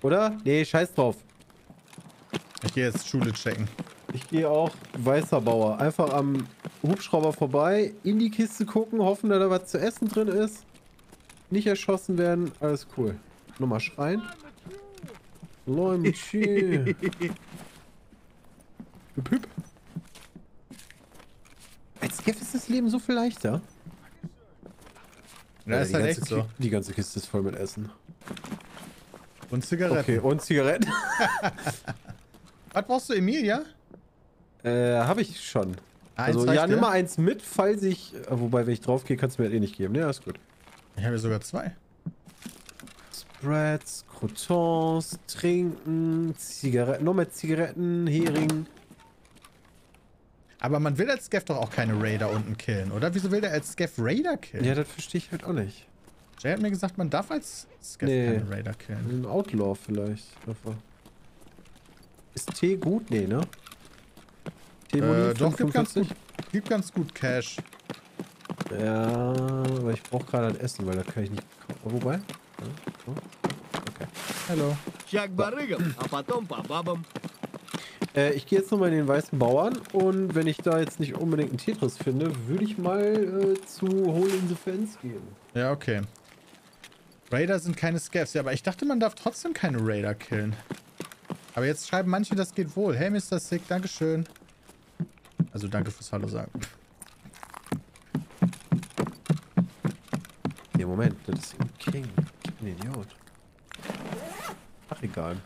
Oder? Nee, scheiß drauf. Ich gehe jetzt Schule checken. Ich gehe auch weißer Bauer. Einfach am Hubschrauber vorbei, in die Kiste gucken, hoffen, dass da was zu essen drin ist. Nicht erschossen werden, alles cool. Nochmal schreien. Michi. Hüp, hüp. Als Skeff ist das Leben so viel leichter. Ja, ist die halt ganze echt so. Die ganze Kiste ist voll mit Essen. Und Zigaretten. Okay, und Zigaretten? Was brauchst du, Emilia? äh, habe ich schon. Ah, Also, ja, nimm mal eins mit, falls ich. äh, Wobei, wenn ich drauf gehe, kannst du mir das eh nicht geben. Ja, ist gut. Ich habe ja sogar zwei. Spreads, Croutons, Trinken, Zigaretten, noch mehr Zigaretten, Hering. Aber man will als Scav doch auch keine Raider unten killen, oder? Wieso will der als Scav Raider killen? Ja, das verstehe ich halt auch nicht. Jay hat mir gesagt, man darf als Scav Nee. keine Raider killen. Ein Outlaw vielleicht. Ist Tee gut? Nee, ne? Tee Äh, doch, gibt ganz, gut, gibt ganz gut Cash. Ja, aber ich brauche gerade ein Essen, weil da kann ich nicht. Wobei? Hallo. Äh, ich gehe jetzt nochmal in den weißen Bauern und wenn ich da jetzt nicht unbedingt einen Tetris finde, würde ich mal äh, zu Hole in the Fence gehen. Ja, okay. Raider sind keine Scavs. Ja, aber ich dachte, man darf trotzdem keine Raider killen. Aber jetzt schreiben manche, das geht wohl. Hey, Mr. Sick, Dankeschön. Also danke fürs Hallo sagen. Nee, Moment, das ist King. Ein Idiot. Ach, egal.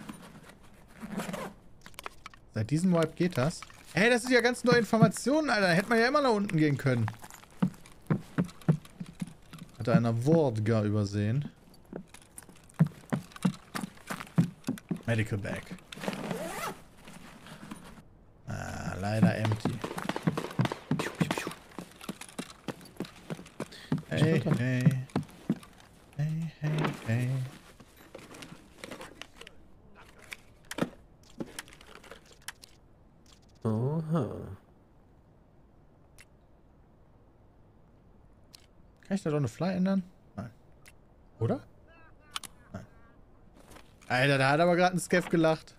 Seit diesem Wipe geht das. Hey, das sind ja ganz neue Informationen, Alter. Hätte man ja immer nach unten gehen können. Hat einer Wordger übersehen. Medical Bag. Ah, leider empty. Hey, hey. Hey, hey, hey. Oha. Kann ich da doch eine Fly ändern? Nein. Oder? Nein. Alter, da hat aber gerade ein Scav gelacht.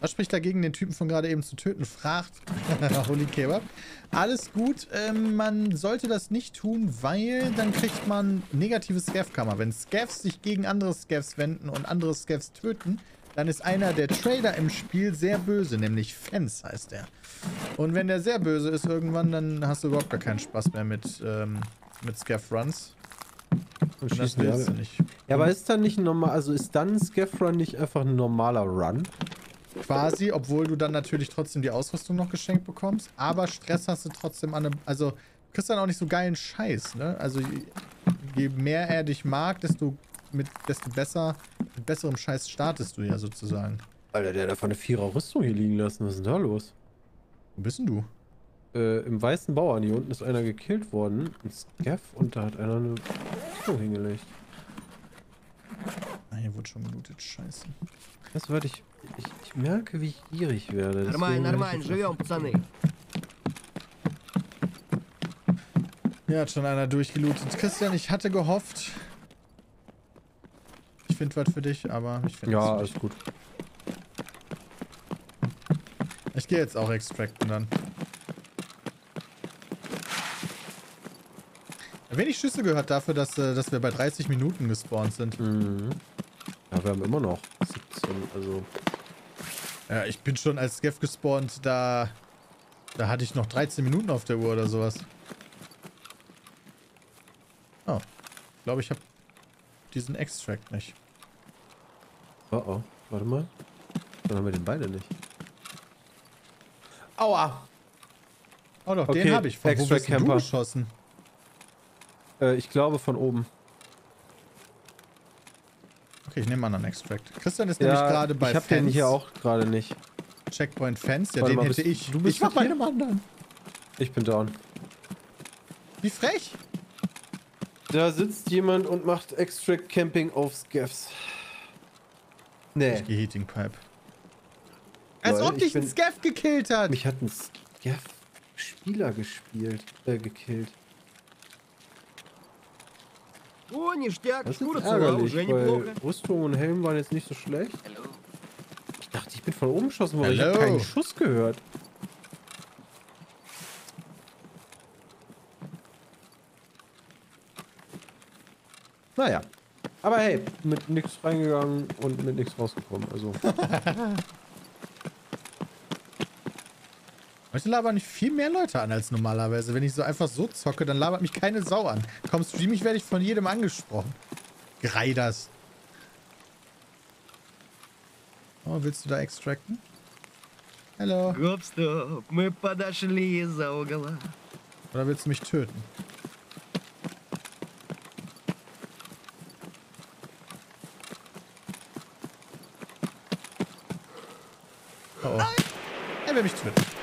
Was spricht dagegen, den Typen von gerade eben zu töten? Fragt Holy Kebab. Alles gut, ähm, man sollte das nicht tun, weil dann kriegt man negative Scav-Kammer. Wenn Scavs sich gegen andere Scavs wenden und andere Scavs töten, dann ist einer der Trader im Spiel sehr böse, nämlich Fence heißt er. Und wenn der sehr böse ist irgendwann, dann hast du überhaupt gar keinen Spaß mehr mit, ähm, mit Scav-Runs. Und Und das willst du nicht. Ja, aber ist dann nicht ein normal, also ist dann ein Scaff Run nicht einfach ein normaler Run? Quasi, obwohl du dann natürlich trotzdem die Ausrüstung noch geschenkt bekommst. Aber Stress hast du trotzdem an einem. Also, du kriegst dann auch nicht so geilen Scheiß, ne? Also, je, je mehr er dich mag, desto, mit, desto besser, mit besserem Scheiß startest du ja sozusagen. Alter, der hat einfach eine Vierer Rüstung hier liegen lassen. Was ist denn da los? Wo bist denn du? Äh, im weißen Bauern hier unten ist einer gekillt worden. Ein Scaff und da hat einer eine Rüstung hingelegt. Ah, hier wurde schon gelootet. Scheiße. Das warte ich, ich. Ich merke, wie ich gierig werde. Нормально, deswegen werde нормально, ich jetzt живем, пацаны. Hier hat schon einer durchgelootet. Christian, ich hatte gehofft. Ich finde was für dich, aber ich finde Ja, es alles nicht. gut. Gehe jetzt auch extracten dann. Wenig Schüsse gehört dafür, dass, äh, dass wir bei 30 Minuten gespawnt sind. Mhm. Ja, wir haben immer noch 17, also. Ja, ich bin schon als Skeff gespawnt, da, da hatte ich noch 13 Minuten auf der Uhr oder sowas. Oh, ich glaube, ich habe diesen Extract nicht. Oh oh, warte mal. Dann haben wir den beide nicht. Aua! Oh doch, Okay, den habe ich. Von wo Extract bist denn du Camper. geschossen? Äh, ich glaube von oben. Okay, ich nehme einen anderen Extract. Christian ist nämlich gerade bei ich habe Fans. den hier auch gerade nicht. Checkpoint Fans. Ja, Warte den mal, hätte bist- ich. du bist ich war bei einem anderen. Ich bin down. Wie frech. Da sitzt jemand und macht Extract Camping auf Scaffs. Nee, Ich gehe Heating Pipe. Als Lol, ob ich dich ein bin- Scaff gekillt hat. mich hat ein Scaff-Spieler gespielt, äh, gekillt. О, ништяк, Das ist шкура jetzt цела, ärgerlich, уже weil неплохо. Rüstung und Helm waren jetzt nicht so schlecht. Ich dachte, ich bin von oben geschossen worden. Ich habe Hello. keinen Schuss gehört. Naja. Aber hey, mit nichts reingegangen und mit nichts rausgekommen. Also, Heute labern nicht viel mehr Leute an als normalerweise. Wenn ich so einfach so zocke, dann labert mich keine Sau an. Komm, stream ich, werde ich von jedem angesprochen. Greiders. Oh, willst du da extracten? Hallo. Гоп-стоп, мы подошли из-за угла. Oder willst du mich töten? Oh oh. Er will mich töten.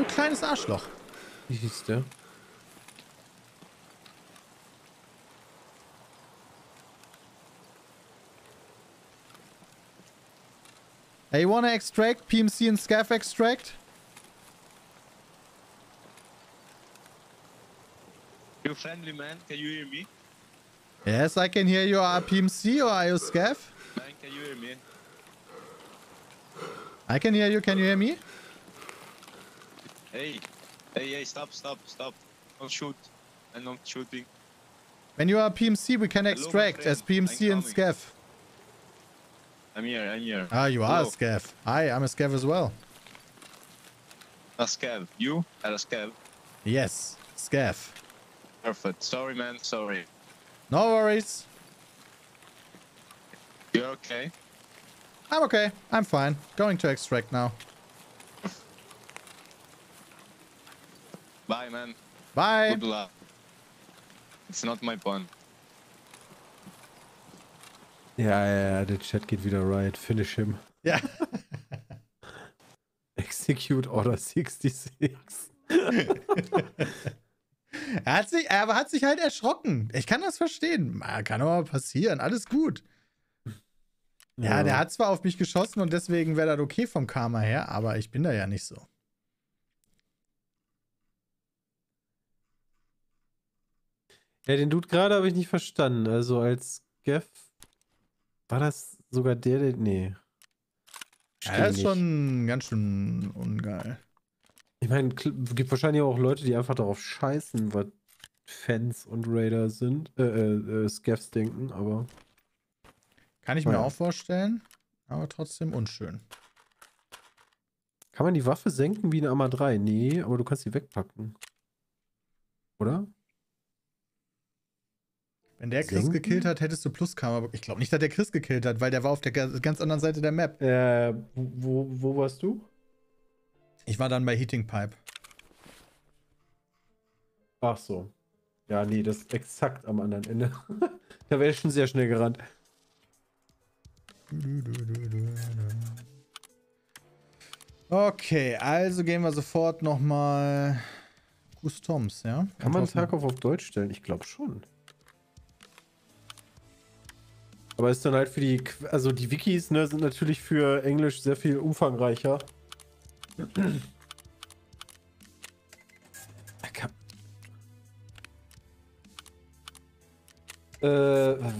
Du kleines Arschloch. wie hieß der? Hey, you wanna extract? PMC and Scaff extract? You friendly man, can you hear me? Yes, I can hear you. Are PMC or are you Scaff? Man, can you hear me? I can hear you. Can you hear me? Hey, hey, hey, stop, stop, stop. Don't shoot. I'm not shooting. When you are PMC, we can extract as. PMC and. Scaff. I'm here, I'm here. Ah, you are a Hello. Scaff. Hi, I'm a Scaff as well. A scav. You are a scav. Yes, Scaff. Perfect. Sorry, man, sorry. No worries. You're okay? I'm okay. I'm fine. Going to extract now. Bye, man. Bye. Good luck. It's not my point. Ja, ja, ja, der Chat geht wieder right. Finish him. Ja. Execute Order 66. Er hat sich, er hat sich halt erschrocken. Ich kann das verstehen. Ah, Kann aber passieren. Alles gut. Ja, der hat zwar auf mich geschossen und deswegen wäre das okay vom Karma her, aber ich bin da ja nicht so. Ja, den Dude gerade habe ich nicht verstanden. Also als Geff war das sogar der, der. Nee. Ja, das ist schon ganz schön ungeil. Ich meine, es gibt wahrscheinlich auch Leute, die einfach darauf scheißen, was Fans und Raider sind. Äh, äh, äh Scaffs denken, aber. Kann ich mir ja. auch vorstellen, aber trotzdem unschön. Kann man die Waffe senken wie eine Arma 3? Nee, aber du kannst sie wegpacken. Oder? Wenn der Chris Senken? gekillt hat, hättest du Plus-Karma. Ich glaube nicht, dass der Chris gekillt hat, weil der war auf der ga- ganz anderen Seite der Map. Äh, wo, wo warst du? Ich war dann bei Heating Pipe. Ach so. Ja, nee, das ist exakt am anderen Ende. da wäre ich schon sehr schnell gerannt. Okay, also gehen wir sofort nochmal Customs, ja? Kann man auf, auf Deutsch stellen? Ich glaube schon. Aber ist dann halt für die, also die Wikis, ne, sind natürlich für Englisch sehr viel umfangreicher. Äh,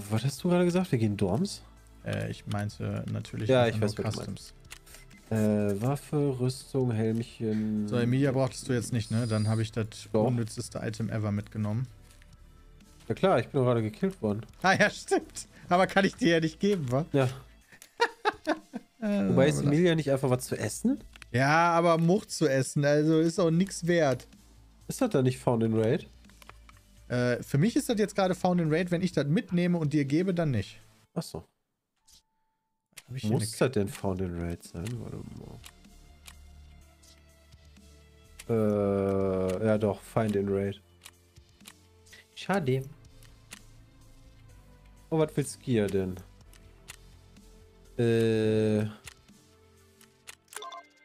was hast du gerade gesagt? Wir gehen Dorms? Äh, ich meinte natürlich Ja, ich weiß, Customs. Äh, Waffe, Rüstung, Helmchen. So, Emilia brauchtest du jetzt nicht, ne? Dann habe ich das unnützeste Item ever mitgenommen. Ja klar, ich bin doch gerade gekillt worden. Ah ja, stimmt. Aber kann ich dir ja nicht geben, wa? Ja. Äh, Wobei ist Emilia nicht einfach was zu essen? ja, aber Mucht zu essen, also ist auch nichts wert. Ist das da nicht Found in Raid? Äh, für mich ist das jetzt gerade Found in Raid. Wenn ich das mitnehme und dir gebe, dann nicht. Achso. Muss das denn Found in Raid sein? Warte mal. Äh, ja doch, Find in Raid. Schade. Oh, was will Skia denn? Äh.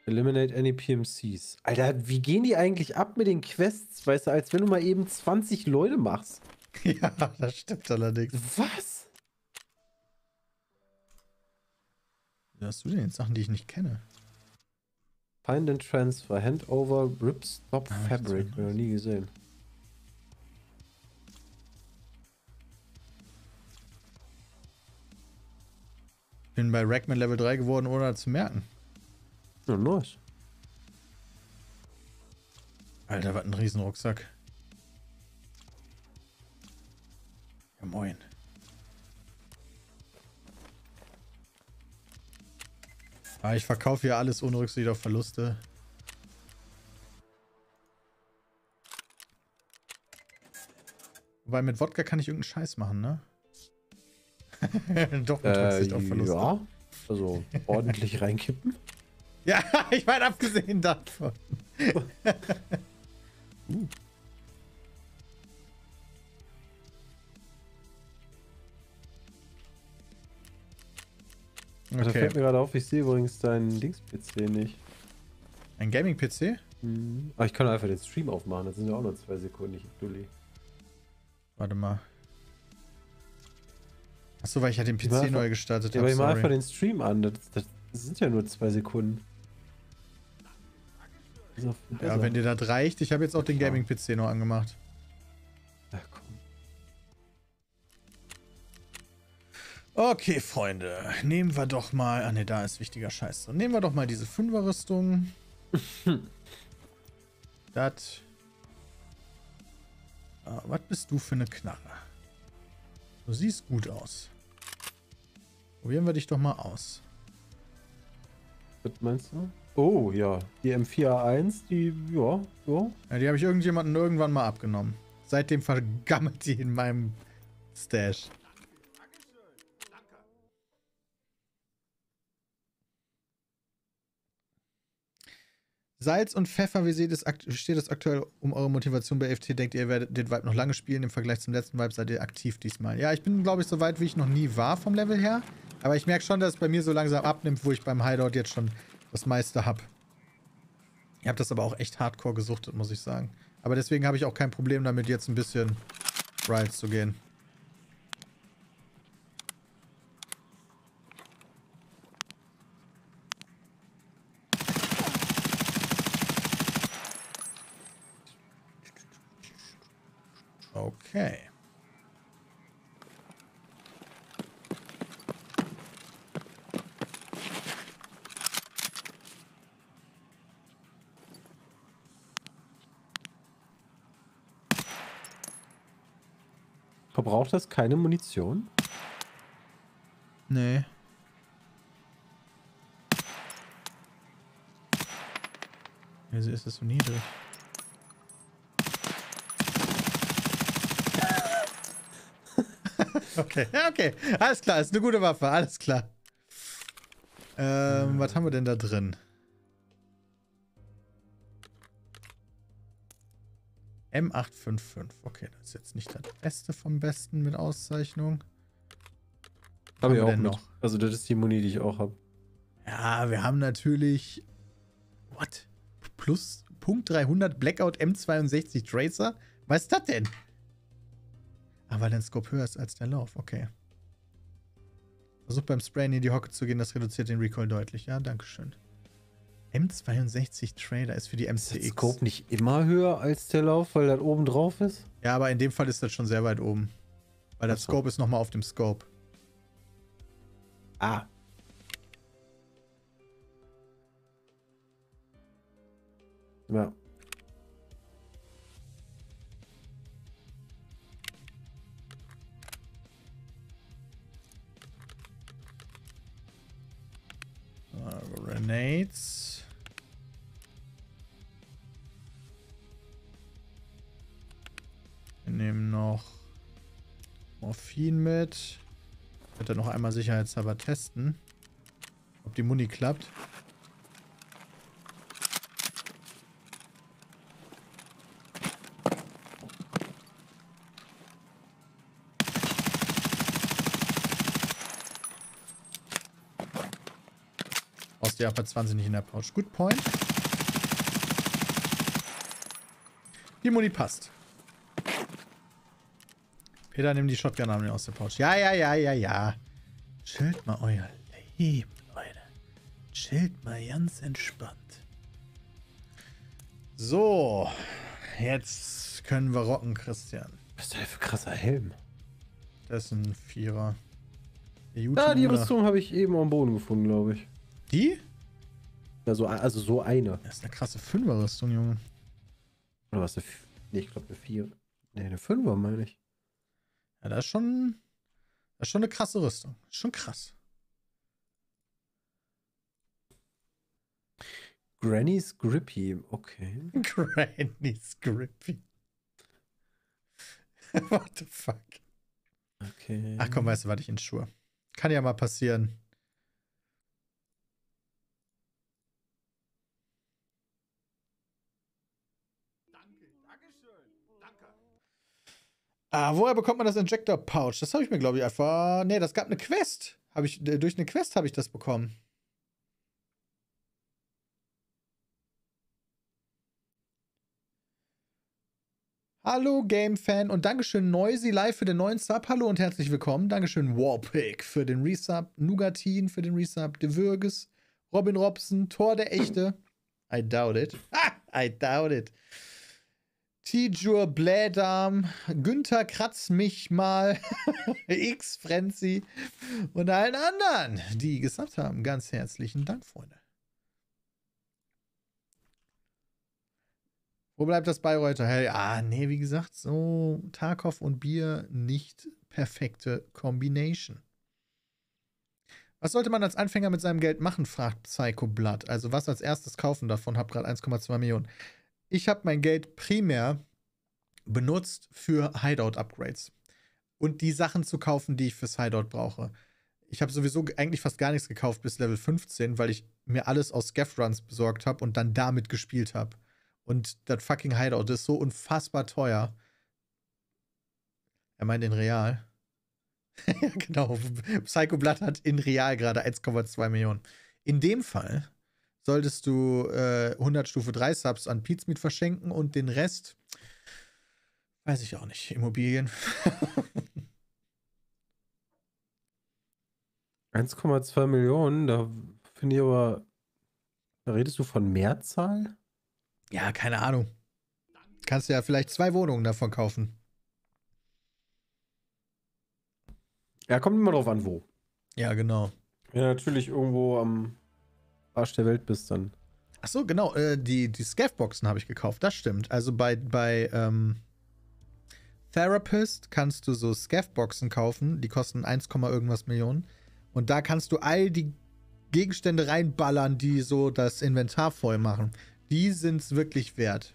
Eliminate any PMCs. Alter, wie gehen die eigentlich ab mit den Quests? Weißt du, als wenn du mal eben 20 Leute machst. Ja, das stimmt allerdings. Was? Wie hast du denn jetzt Sachen, die ich nicht kenne? Find and Transfer, Handover, Rip Stop Ah, ich Fabric. hab's Noch nie gesehen. Bin bei Rackman Level 3 geworden, ohne zu merken. Ja, nice. Alter, was ein Riesenrucksack. Ja, moin. Ah, ich verkaufe hier alles ohne Rücksicht auf Verluste. Wobei mit Wodka kann ich irgendeinen Scheiß machen, ne? Doch mit Rücksicht auf Verluste. Äh, ja. Also ordentlich reinkippen. Ja, ich meine, abgesehen davon. uh. Da Okay, fällt mir gerade auf, ich sehe übrigens deinen Dings-PC nicht. ein Gaming-PC? Mhm. Aber ich kann einfach den Stream aufmachen, das sind ja auch nur zwei Sekunden, ich Dulli. Warte mal. Achso, weil ich ja den Ich mach PC einfach- neu gestartet Ja, habe. aber ich einfach den Stream an, das, das, sind ja nur zwei Sekunden. Ja, wenn dir das reicht. Ich habe jetzt auch den Ja. Gaming-PC noch angemacht. Ach, komm. Okay, Freunde. Nehmen wir doch mal. Ah, ne, da ist wichtiger Scheiß drin. Nehmen wir doch mal diese Fünfer-Rüstung. das. Ah, was bist du für eine Knarre? Du siehst gut aus. Probieren wir dich doch mal aus. Was meinst du? Oh, ja. Die M4A1, die, ja, ja. Ja, die habe ich irgendjemanden irgendwann mal abgenommen. Seitdem vergammelt die in meinem Stash. Salz und Pfeffer, wie seht es steht es aktuell um eure Motivation bei FT? Denkt ihr, ihr werdet den Vibe noch lange spielen? Im Vergleich zum letzten Vibe seid ihr aktiv diesmal. Ja, ich bin, glaube ich, so weit, wie ich noch nie war vom Level her. Aber ich merke schon, dass es bei mir so langsam abnimmt, wo ich beim Hideout jetzt schon das meiste habe. Ich habe das aber auch echt hardcore gesuchtet, muss ich sagen. Aber deswegen habe ich auch kein Problem damit, jetzt ein bisschen Rides zu gehen. Okay. Verbraucht das keine Munition? Nee. Wieso ist das so niedrig? okay, ja, okay. Alles klar, ist eine gute Waffe, alles klar. Ähm, was haben wir denn da drin? M855. Okay, das ist jetzt nicht das Beste vom Besten mit Auszeichnung. Habe haben ich wir auch noch? Also das ist die Muni, die ich auch habe. Ja, wir haben natürlich. What? Plus Punkt 300 Blackout M62 Tracer? Was ist das denn? Ah, weil dein Scope höher ist als der Lauf. Okay. Versucht beim Sprayen in die Hocke zu gehen, das reduziert den Recoil deutlich. Ja, dankeschön. M62 Trader ist für die Ist der MCX. Scope nicht immer höher als der Lauf, weil das oben drauf ist? Ja, aber in dem Fall ist das schon sehr weit oben. Weil das. Scope ist nochmal auf dem Scope. Ah. Ja. Grenades. Nehmen noch Morphin mit. Ich werde noch einmal sicherheitshalber testen, ob die Muni klappt. Aus der AP 20 nicht in der Pouch. Good point. Die Muni passt. Peter, nimm die Shotgun aus der Pouch. Ja, ja, ja, ja, ja. Chillt mal euer Leben, Leute. Chillt mal ganz entspannt. So. Jetzt können wir rocken, Christian. Was ist denn für ein krasser Helm? Das ist ein Vierer. Ja, die Rüstung habe ich eben am Boden gefunden, glaube ich. Die? Ja, so, also so eine. Das ist eine krasse Fünfer-Rüstung, Junge. Oder was? Nee, ich glaube eine Vier. Nee, eine Fünfer, meine ich. Ja, das ist schon. Das ist schon eine krasse Rüstung. Schon krass. Granny's Grippy, okay. Granny's Grippy. What the fuck? Okay. Ach komm, weißt du, warte ich in Schuhe. Kann ja mal passieren. Ah, woher bekommt man das Injector Pouch? Das habe ich mir, glaube ich, einfach. Nee, das gab eine Quest. Habe ich, äh, durch eine Quest habe ich das bekommen. Hallo Game-Fan und Dankeschön Noisy Live für den neuen Sub. Hallo und herzlich willkommen. Dankeschön Warpick für den Resub, Nugatin für den Resub, De Würges, Robin Robson, Tor der Echte. I doubt it. Ah, I doubt it. Tijur Blädam, Günther Kratz mich mal, X Frenzy und allen anderen, die gesagt haben. Ganz herzlichen Dank, Freunde. Wo bleibt das Bayreuther? Hey, ah, nee, wie gesagt, so Tarkov und Bier nicht perfekte Combination. Was sollte man als Anfänger mit seinem Geld machen, fragt Psycho Blood. Also was als erstes kaufen davon? Hab gerade 1,2 Millionen ich habe mein Geld primär benutzt für Hideout-Upgrades und die Sachen zu kaufen, die ich fürs Hideout brauche. Ich habe sowieso eigentlich fast gar nichts gekauft bis Level 15, weil ich mir alles aus Scaff-Runs besorgt habe und dann damit gespielt habe. Und das fucking Hideout ist so unfassbar teuer. Er meint in Real. ja, genau. Psycho Blood hat in Real gerade 1,2 Millionen. In dem Fall solltest du äh, 100 Stufe 3 Subs an Pizmeet verschenken und den Rest, weiß ich auch nicht, Immobilien. 1,2 Millionen, da finde ich aber, da redest du von Mehrzahl? Ja, keine Ahnung. Kannst ja vielleicht zwei Wohnungen davon kaufen. Ja, kommt immer drauf an, wo. Ja, genau. Ja, natürlich irgendwo am Arsch der Welt bist dann. Ach so, genau. Äh, die die Scaff-Boxen habe ich gekauft. Das stimmt. Also bei, bei ähm, Therapist kannst du so Scaff-Boxen kaufen. Die kosten 1, irgendwas Millionen. Und da kannst du all die Gegenstände reinballern, die so das Inventar voll machen. Die sind es wirklich wert.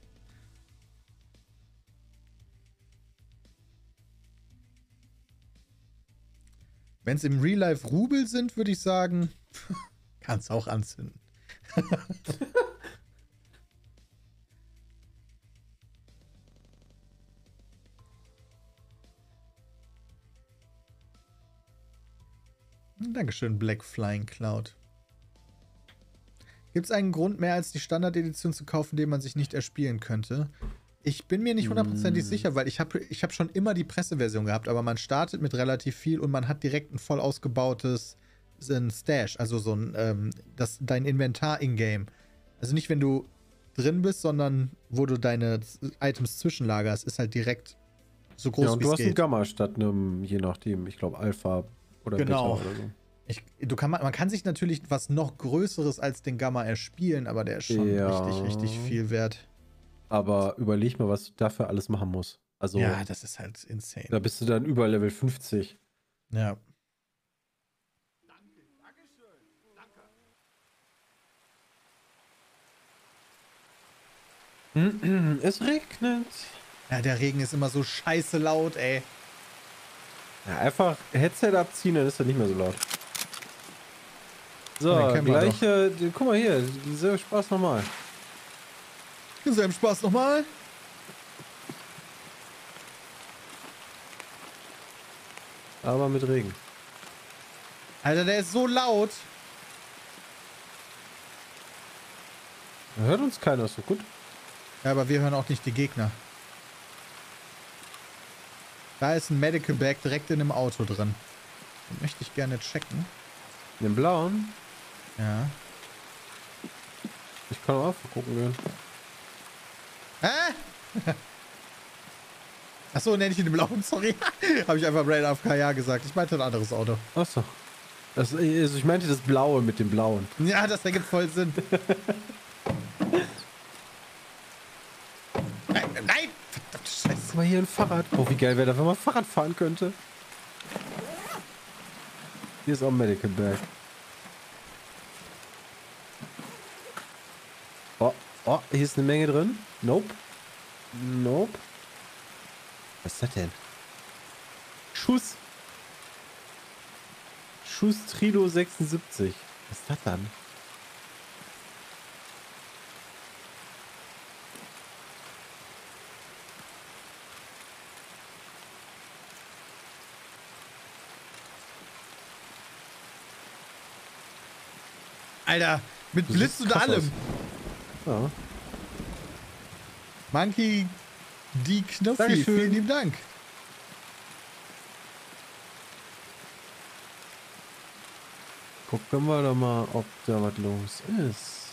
Wenn es im Real Life Rubel sind, würde ich sagen, Kannst auch anzünden. Dankeschön, Black Flying Cloud. Gibt es einen Grund mehr als die Standard-Edition zu kaufen, den man sich nicht erspielen könnte? Ich bin mir nicht hundertprozentig mm. sicher, weil ich habe ich hab schon immer die Presseversion gehabt, aber man startet mit relativ viel und man hat direkt ein voll ausgebautes ein Stash, also so ein, ähm, das, dein Inventar in-game. Also nicht, wenn du drin bist, sondern wo du deine Items zwischenlagerst, ist halt direkt so groß ja, und wie es geht. du hast ein Gamma statt einem, je nachdem, ich glaube Alpha oder genau. Beta oder so. Ich, du kann, man kann sich natürlich was noch Größeres als den Gamma erspielen, aber der ist schon ja. richtig, richtig viel wert. Aber überleg mal, was du dafür alles machen musst. Also, ja, das ist halt insane. Da bist du dann über Level 50. Ja. Es regnet. Ja, der Regen ist immer so scheiße laut, ey. Ja, einfach Headset abziehen, dann ist er nicht mehr so laut. So, wir gleiche. die- Guck mal hier, dieselbe Spaß nochmal. Denselben Spaß nochmal. Aber mit Regen. Alter, der ist so laut. Da hört uns keiner, so gut. Ja, aber wir hören auch nicht die Gegner. Da ist ein Medical Bag direkt in dem Auto drin. Den möchte ich gerne checken. Den blauen. Ja. Ich kann auch gucken gehen. Hä? Achso, nenne ich ihn den blauen, sorry. Habe ich einfach Brain auf ja gesagt. Ich meinte ein anderes Auto. Achso. Also ich meinte das blaue mit dem blauen. Ja, das ergibt voll Sinn. nein, nein! Verdammte Scheiße. Guck mal hier ein Fahrrad. Oh, wie geil wäre das, wenn man Fahrrad fahren könnte. Hier ist auch Medical Bag. Oh, oh, hier ist eine Menge drin. Nope. Nope. Was ist das denn? Schuss. Schuss Trilo 76. Was ist das dann? Alter, mit Du Blitz und allem. Ja. Monkey, die Knuffi, Dankeschön. vielen lieben Dank. Gucken wir doch mal, ob da was los ist.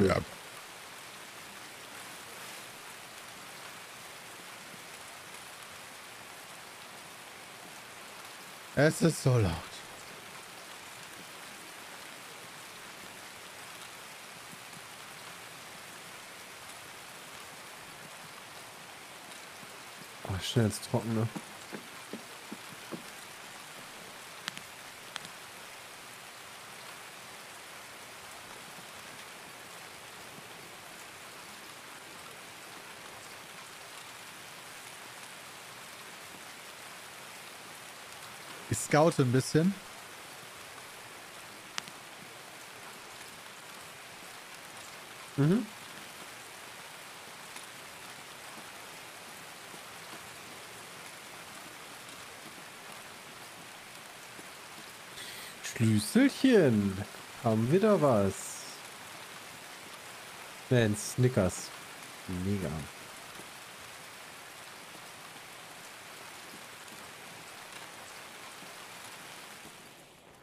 Ja. Es ist so laut. Oh, schnell ins Trockene. Scoute ein bisschen. Mhm. Schlüsselchen. Haben wir da was? Nein, Snickers. Mega.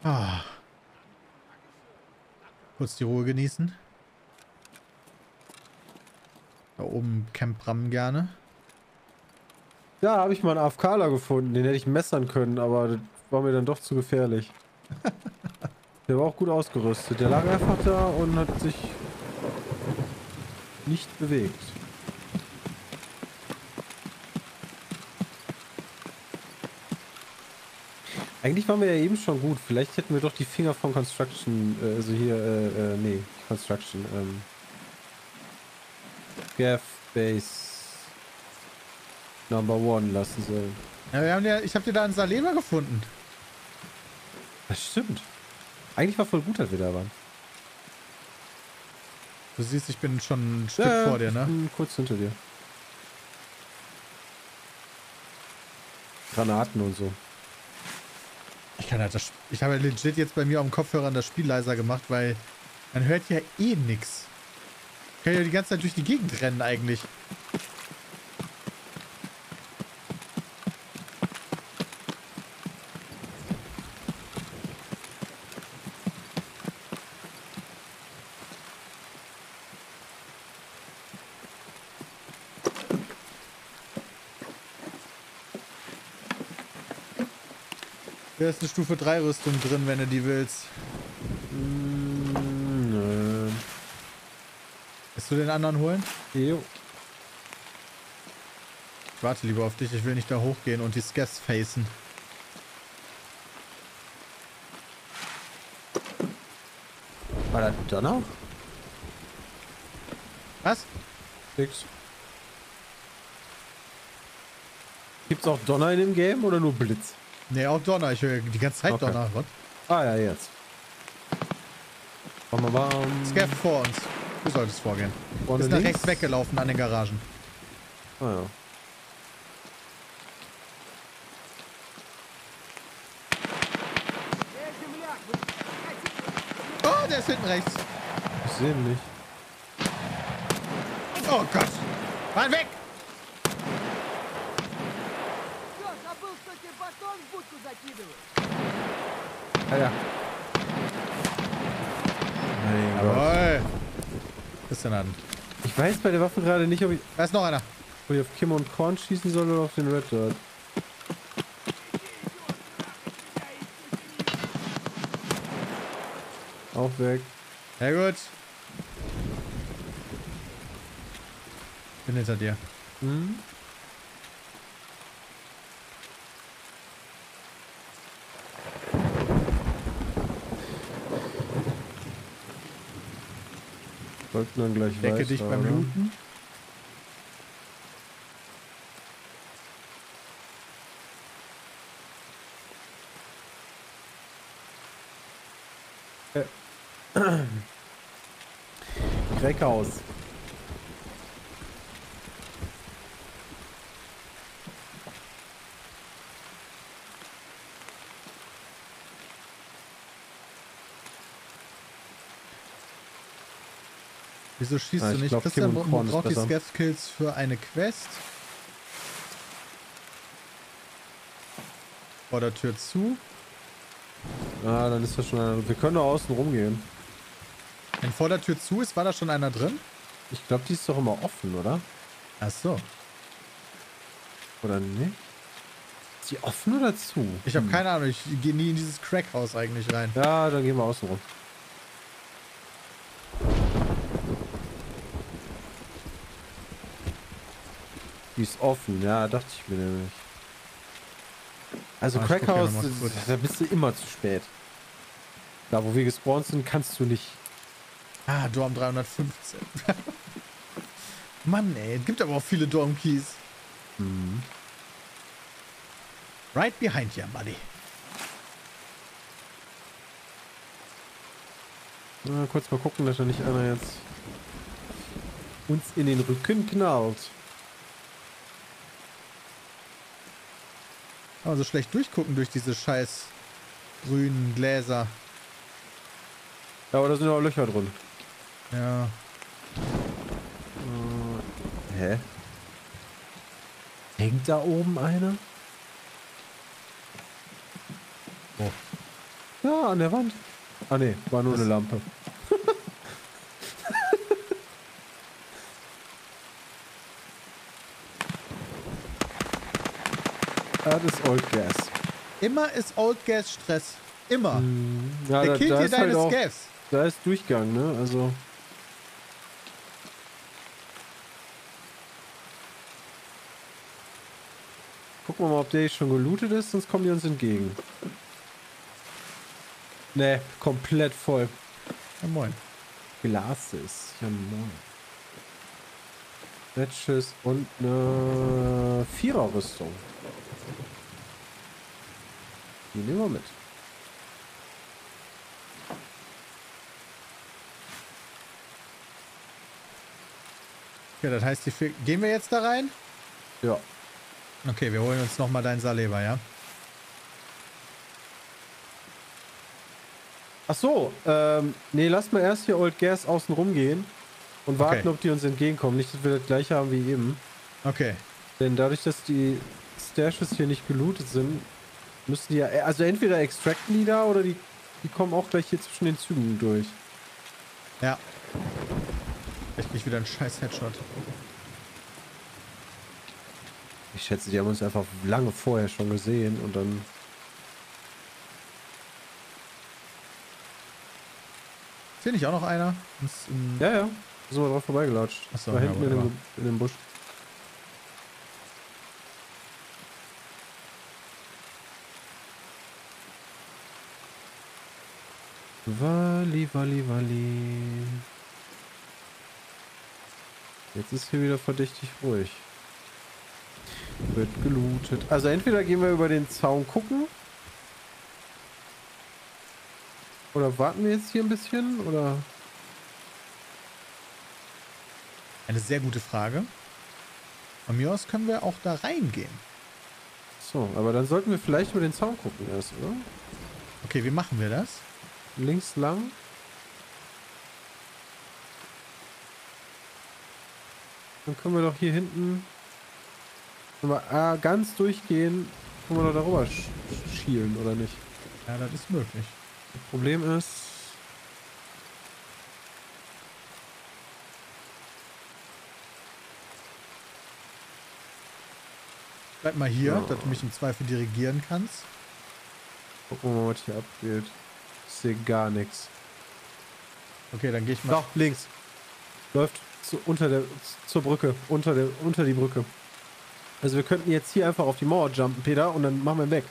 Ah. Kurz die Ruhe genießen. Da oben campt Bram gerne. Da habe ich mal einen AFKler gefunden. Den hätte ich messern können, aber das war mir dann doch zu gefährlich. Der war auch gut ausgerüstet. Der lag einfach da und hat sich nicht bewegt. Eigentlich waren wir ja eben schon gut. Vielleicht hätten wir doch die Finger von Construction, äh, also hier, äh, äh, nee, Construction, ähm, Gav Base Number One lassen sollen. Ja, wir haben ja, ich habe dir da einen Salema gefunden. Das stimmt. Eigentlich war voll gut, dass wir da waren. Du siehst, ich bin schon ein Stück vor dir, ich ne? bin kurz hinter dir. Granaten und so. Ich kann halt das. Ich habe legit jetzt bei mir am Kopfhörer das Spiel leiser gemacht, weil man hört ja eh nix. Ich kann ja die ganze Zeit durch die Gegend rennen eigentlich. Ist eine Stufe 3 Rüstung drin, wenn du die willst. Mm, nö. Willst du den anderen holen? Jo. Ich warte lieber auf dich, ich will nicht da hochgehen und die Scass facen. War das Donner? Was? Nix. Gibt's auch Donner in dem Game oder nur Blitz? Ne, auch Donner. Ich höre die ganze Zeit okay. Donner. Was? Ah ja, jetzt. Bam, bam. Scav vor uns. Du solltest vorgehen. Vorne Ist nach links? rechts weggelaufen an den Garagen. Ah ja. Oh, der ist hinten rechts. Ich sehe ihn nicht. Oh Gott. Fahren weg! Ist denn an? Ich weiß bei der Waffe gerade nicht, ob ich, Da ist noch einer. ob ich auf Kim und Korn schießen soll oder auf den Red Dot. Auch weg. Sehr gut. Bin hinter dir. Hm? Wollten dann gleich Decke weiter, dich beim oder? Looten. Crackhaus. Wieso schießt Ah, du ich nicht? glaub, Christian braucht die besser. Scav-Skills für eine Quest. Vor der Tür zu. Ah, dann ist das schon einer. Wir können da außen rumgehen. Wenn vor der Tür zu ist, war da schon einer drin? Ich glaube, die ist doch immer offen, oder? Ach so. Oder nicht? Ist die offen oder zu? Ich habe Hm. keine Ahnung. Ich gehe nie in dieses Crackhaus eigentlich rein. Ja, dann gehen wir außen rum. Die ist offen, ja, dachte ich mir nämlich. Also Ah, Crackhouse, da bist du immer zu spät. Da, wo wir gespawnt sind, kannst du nicht. Ah, Dorm 315. Mann, ey. Es gibt aber auch viele Dorm-Keys. Mhm. Right behind you, buddy. Na, kurz mal gucken, dass da nicht einer jetzt uns in den Rücken knallt. Aber so schlecht durchgucken durch diese scheiß grünen Gläser. Ja, aber da sind auch Löcher drin. Ja. Äh, hä? Hängt da oben einer? Wo? Ja, an der Wand. Ah ne, war nur Das- eine Lampe. Das ist Old Gas. Immer ist Old Gas Stress. Immer. Ja, Der da, killt da dir ist halt deine auch, Scavs. da ist Durchgang, ne? Also. Gucken wir mal, ob der schon gelootet ist, sonst kommen die uns entgegen. Ne, komplett voll. Ja, moin. Glas ist. Ja, moin. Matches und eine Viererrüstung. Die nehmen wir mit. Ja, das heißt, die gehen wir jetzt da rein? Ja. Okay, wir holen uns nochmal deinen Saleber, ja? Ach so, ähm, nee, lass mal erst hier Old Gas außen rumgehen und warten, Okay. ob die uns entgegenkommen. Nicht, dass wir das gleiche haben wie eben. Okay. Denn dadurch, dass die Stashes hier nicht gelootet sind, müssen die ja, also entweder extracten die da oder die, die kommen auch gleich hier zwischen den Zügen durch. Ja. Ich krieg wieder einen scheiß Headshot. Ich schätze, die haben uns einfach lange vorher schon gesehen und dann. Ist hier nicht auch noch einer? Ist im- Ja, ja. Sind wir drauf vorbeigelatscht. Ach so, da ja, hinten in dem, in dem Busch. Walli, Walli, Walli. Jetzt ist hier wieder verdächtig ruhig. Wird gelootet. Also entweder gehen wir über den Zaun gucken. Oder warten wir jetzt hier ein bisschen? Oder Eine sehr gute Frage. Von mir aus können wir auch da reingehen. so, aber dann sollten wir vielleicht über den Zaun gucken erst, oder? Okay, wie machen wir das? Links lang. Dann können wir doch hier hinten wir, ah, ganz durchgehen, können wir doch darüber sch schielen, oder nicht? Ja, das ist möglich. Das Problem ist... Bleib mal hier, Ja. dass du mich im Zweifel dirigieren kannst. Gucken wir mal, was hier abgeht. Ich sehe gar nichts. Okay, dann gehe ich mal. Doch, links. Läuft zu, unter der, zur Brücke. Unter, der, unter die Brücke. Also wir könnten jetzt hier einfach auf die Mauer jumpen, Peter, und dann machen wir ihn weg.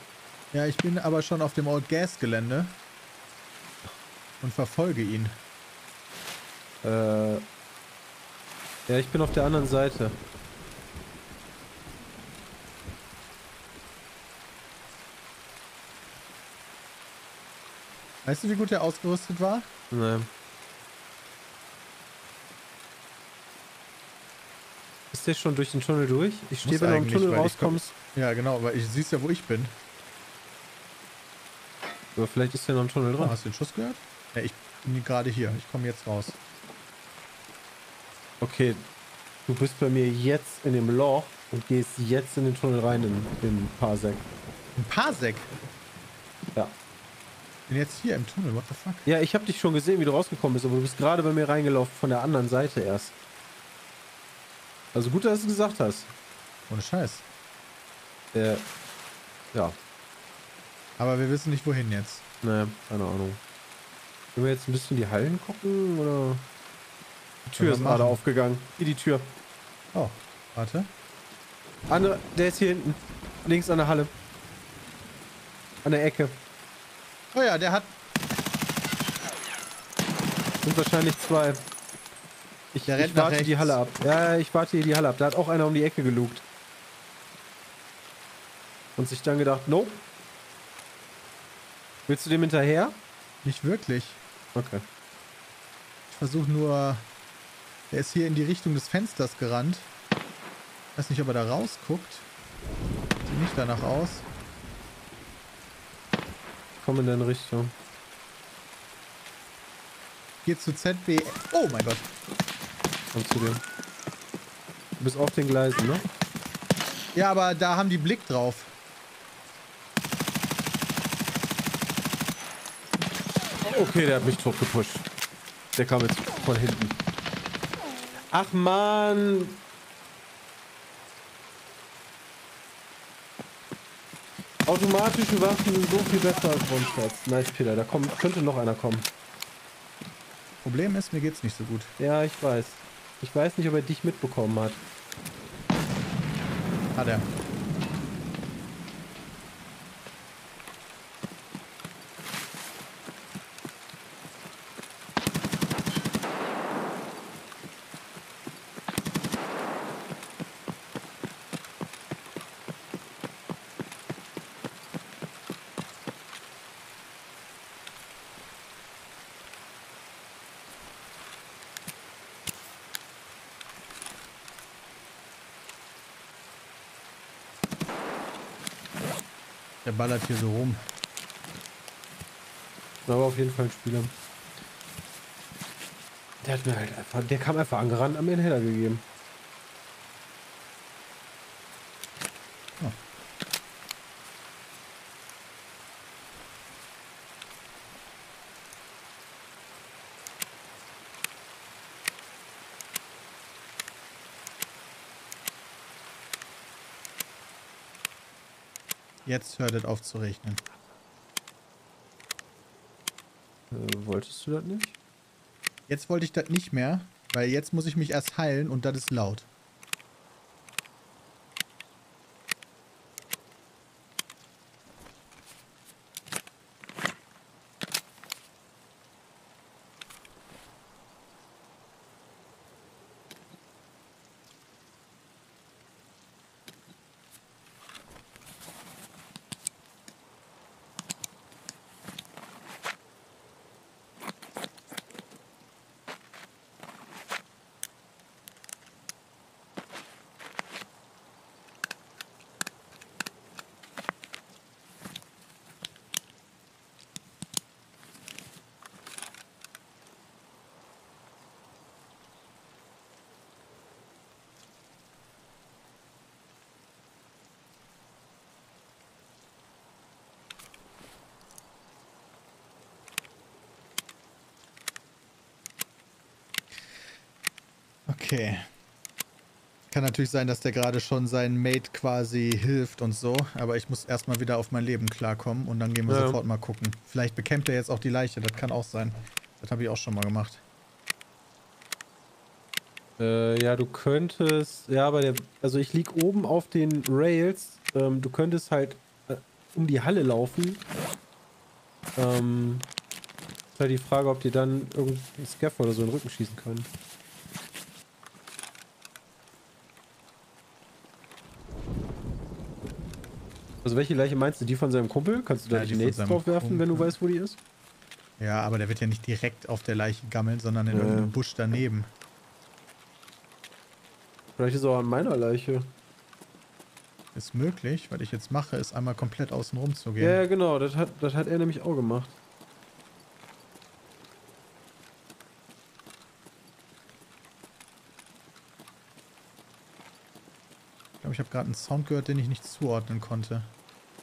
Ja, ich bin aber schon auf dem Old Gas Gelände und verfolge ihn. Äh, ja, ich bin auf der anderen Seite. Weißt du, wie gut er ausgerüstet war? Ne. Ist der schon durch den Tunnel durch? Ich stehe, wenn du im eigentlich, Tunnel weil ich rauskommst. Ja, genau, aber ich siehst ja, wo ich bin. Aber vielleicht ist der noch im Tunnel Oh, drin. hast du den Schuss gehört? Ja, ich bin gerade hier. Ich komme jetzt raus. Okay, du bist bei mir jetzt in dem Loch und gehst jetzt in den Tunnel rein in den Parsec. Ein Parsec. Bin jetzt hier im Tunnel. What the fuck? Ja, ich habe dich schon gesehen, wie du rausgekommen bist, aber du bist gerade bei mir reingelaufen von der anderen Seite erst. Also gut, dass du es gesagt hast. Ohne Scheiß. Äh, ja, Aber wir wissen nicht, wohin jetzt. ne, keine Ahnung. Können wir jetzt ein bisschen die Hallen gucken oder? Die Tür ist gerade aufgegangen. Hier die Tür. Oh, warte. Andere, der ist hier hinten. Links an der Halle. An der Ecke. Oh ja, der hat. Sind wahrscheinlich zwei. Ich, Der ich warte die. Halle ab. Ja, ich warte hier die Halle ab. Da hat auch einer um die Ecke gelugt. Und sich dann gedacht, nope. Willst du dem hinterher? Nicht wirklich. Okay. Ich versuche nur. Der ist hier in die Richtung des Fensters gerannt. Weiß nicht, ob er da rausguckt. Sieht nicht danach aus. Komm in deine Richtung. Geht zu ZB. Oh mein Gott. Komm zu dir. Du bist auf den Gleisen, ne? Ja, aber da haben die Blick drauf. Okay, der hat mich tot gepusht. Der kam jetzt von hinten. Ach man. Automatische Waffen sind so viel besser als One-Shots. Nice, Peter. Da kommt, könnte noch einer kommen. Problem ist, mir geht's nicht so gut. Ja, ich weiß. Ich weiß nicht, ob er dich mitbekommen hat. Hat er. Ballert hier so rum. Aber auf jeden Fall ein Spieler. Der hat mir halt einfach, der kam einfach angerannt, hat mir einen Header gegeben. Jetzt hört es auf zu regnen. Äh, wolltest du das nicht? Jetzt wollte ich das nicht mehr, weil jetzt muss ich mich erst heilen und das ist laut. Okay. Kann natürlich sein, dass der gerade schon seinen Mate quasi hilft und so, aber ich muss erstmal wieder auf mein Leben klarkommen und dann gehen wir Ja. sofort mal gucken. Vielleicht bekämpft er jetzt auch die Leiche, das kann auch sein. Das habe ich auch schon mal gemacht. Äh, ja, du könntest. Ja, aber der. Also ich lieg oben auf den Rails. Ähm, du könntest halt äh, um die Halle laufen. Ähm. Ist halt die Frage, ob die dann irgendein Scaff oder so in den Rücken schießen können. Also welche Leiche meinst du? Die von seinem Kumpel? Kannst du da Ja, die Nades seinem drauf werfen, wenn du Kumpel. weißt, wo die ist? Ja, aber der wird ja nicht direkt auf der Leiche gammeln, sondern in Ja. irgendeinem Busch daneben. Vielleicht ist er auch an meiner Leiche. Ist möglich. Was ich jetzt mache, ist einmal komplett außen rum zu gehen. Ja, ja, genau. Das hat, das hat er nämlich auch gemacht. Ich glaube, ich habe gerade einen Sound gehört, den ich nicht zuordnen konnte.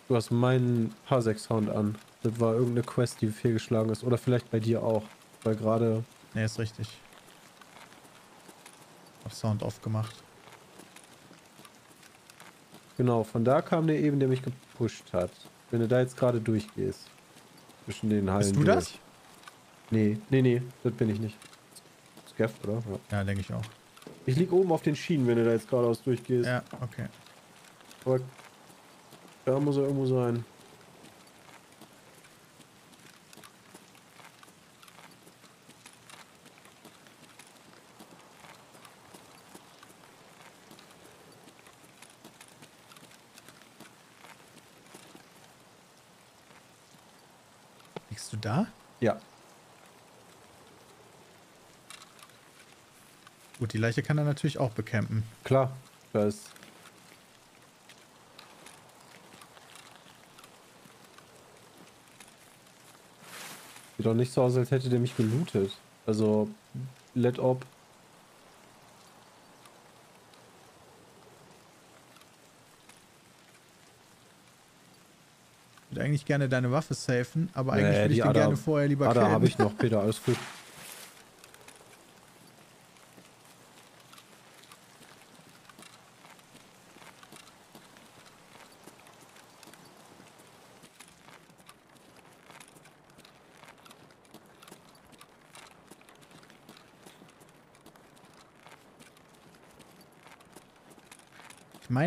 Du hast meinen Parsec-Sound an. Das war irgendeine Quest, die fehlgeschlagen ist. Oder vielleicht bei dir auch. Weil gerade. Ne, ist richtig. Hab Sound off gemacht. Genau, von da kam der eben, der mich gepusht hat. Wenn du da jetzt gerade durchgehst. Zwischen den Hallen. Bist du das? durch. Nee, nee, nee, das bin ich nicht. Scaff, oder? Ja. Ja, denke ich auch. Ich lieg oben auf den Schienen, wenn du da jetzt geradeaus durchgehst. Ja, okay. Aber da muss er irgendwo sein. Liegst du da? Ja. Gut, die Leiche kann er natürlich auch bekämpfen. Klar, da ist. Sieht doch nicht so aus, als hätte der mich gelootet. Also, let op. Ich würde eigentlich gerne deine Waffe safen, aber Nee, eigentlich würde ich die Ada- gerne vorher lieber da habe ich noch, Peter, alles gut.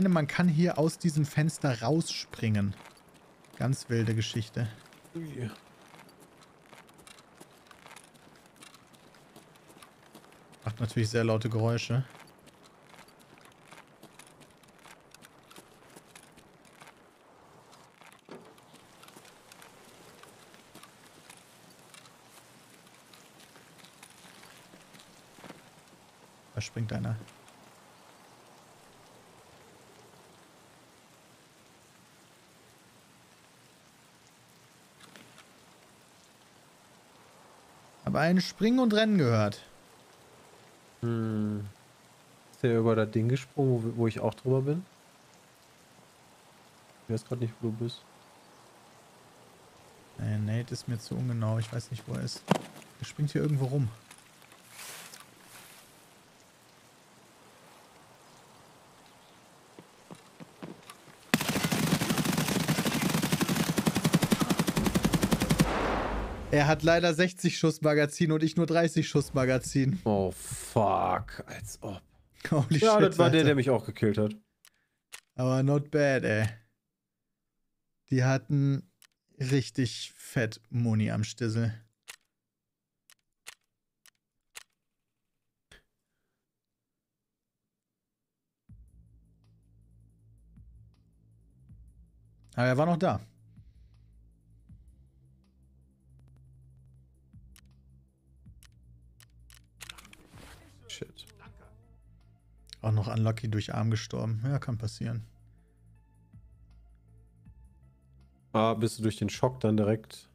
meine, man kann hier aus diesem Fenster rausspringen. Ganz wilde Geschichte. Macht natürlich sehr laute Geräusche. Da springt einer. Aber ein Springen und Rennen gehört. Hm. Ist der über das Ding gesprungen, wo, ich auch drüber bin? Ich weiß gerade nicht, wo du bist. Nee, Nate ist mir zu ungenau. Ich weiß nicht, wo er ist. Er springt hier irgendwo rum. Er hat leider 60 Schuss Magazin und ich nur 30 Schuss Magazin. Oh, fuck. Als ob. Holy Ja, shit, das war der, Alter. der mich auch gekillt hat. Aber not bad, ey. Die hatten richtig fett Muni am Stissel. Aber er war noch da. Auch noch unlucky durch Arm gestorben. Ja, kann passieren. Ah, bist du durch den Schock dann direkt.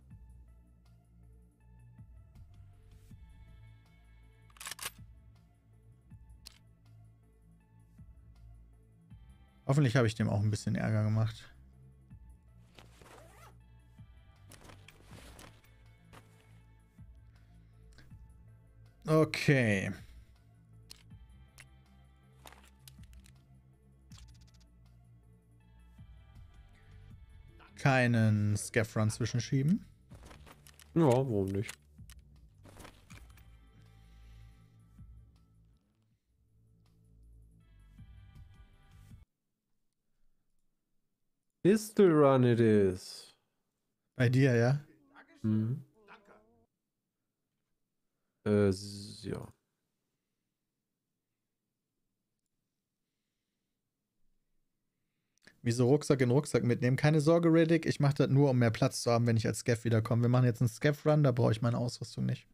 Hoffentlich habe ich dem auch ein bisschen Ärger gemacht. Okay. Keinen Scaff-Run zwischenschieben. Ja, warum nicht? Pistol Run it is. Bei dir, ja? Mhm. Äh, ja. Wieso Rucksack in Rucksack mitnehmen? Keine Sorge, Riddick. Ich mache das nur, um mehr Platz zu haben, wenn ich als Scaff wiederkomme. Wir machen jetzt einen Scaff-Run, da brauche ich meine Ausrüstung nicht.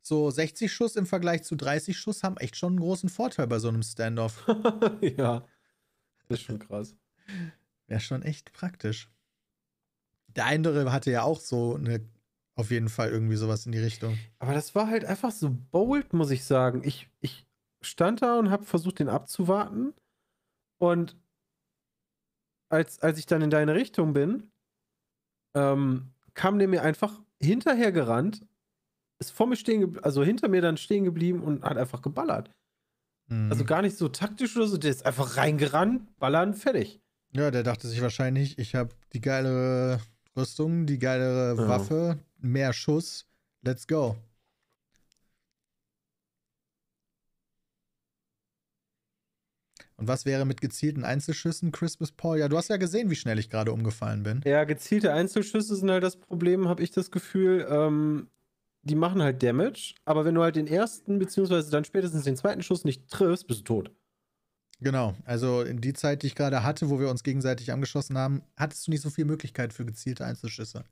So, 60 Schuss im Vergleich zu 30 Schuss haben echt schon einen großen Vorteil bei so einem Standoff. ja. Das ist schon krass. Wäre schon echt praktisch. Der andere hatte ja auch so eine, auf jeden Fall irgendwie sowas in die Richtung. Aber das war halt einfach so bold, muss ich sagen. Ich, ich stand da und habe versucht, den abzuwarten. Und als, als ich dann in deine Richtung bin, ähm, kam der mir einfach hinterher gerannt, ist vor mir stehen, also hinter mir dann stehen geblieben und hat einfach geballert. Mhm. Also gar nicht so taktisch oder so, der ist einfach reingerannt, ballern, fertig. ja, der dachte sich wahrscheinlich, ich habe die geilere Rüstung, die geilere Ja. Waffe, mehr Schuss. Let's go. Und was wäre mit gezielten Einzelschüssen, Christmas Paul? Ja, du hast ja gesehen, wie schnell ich gerade umgefallen bin. Ja, gezielte Einzelschüsse sind halt das Problem, habe ich das Gefühl. Ähm, die machen halt Damage, aber wenn du halt den ersten, beziehungsweise dann spätestens den zweiten Schuss nicht triffst, bist du tot. Genau, also in die Zeit, die ich gerade hatte, wo wir uns gegenseitig angeschossen haben, hattest du nicht so viel Möglichkeit für gezielte Einzelschüsse.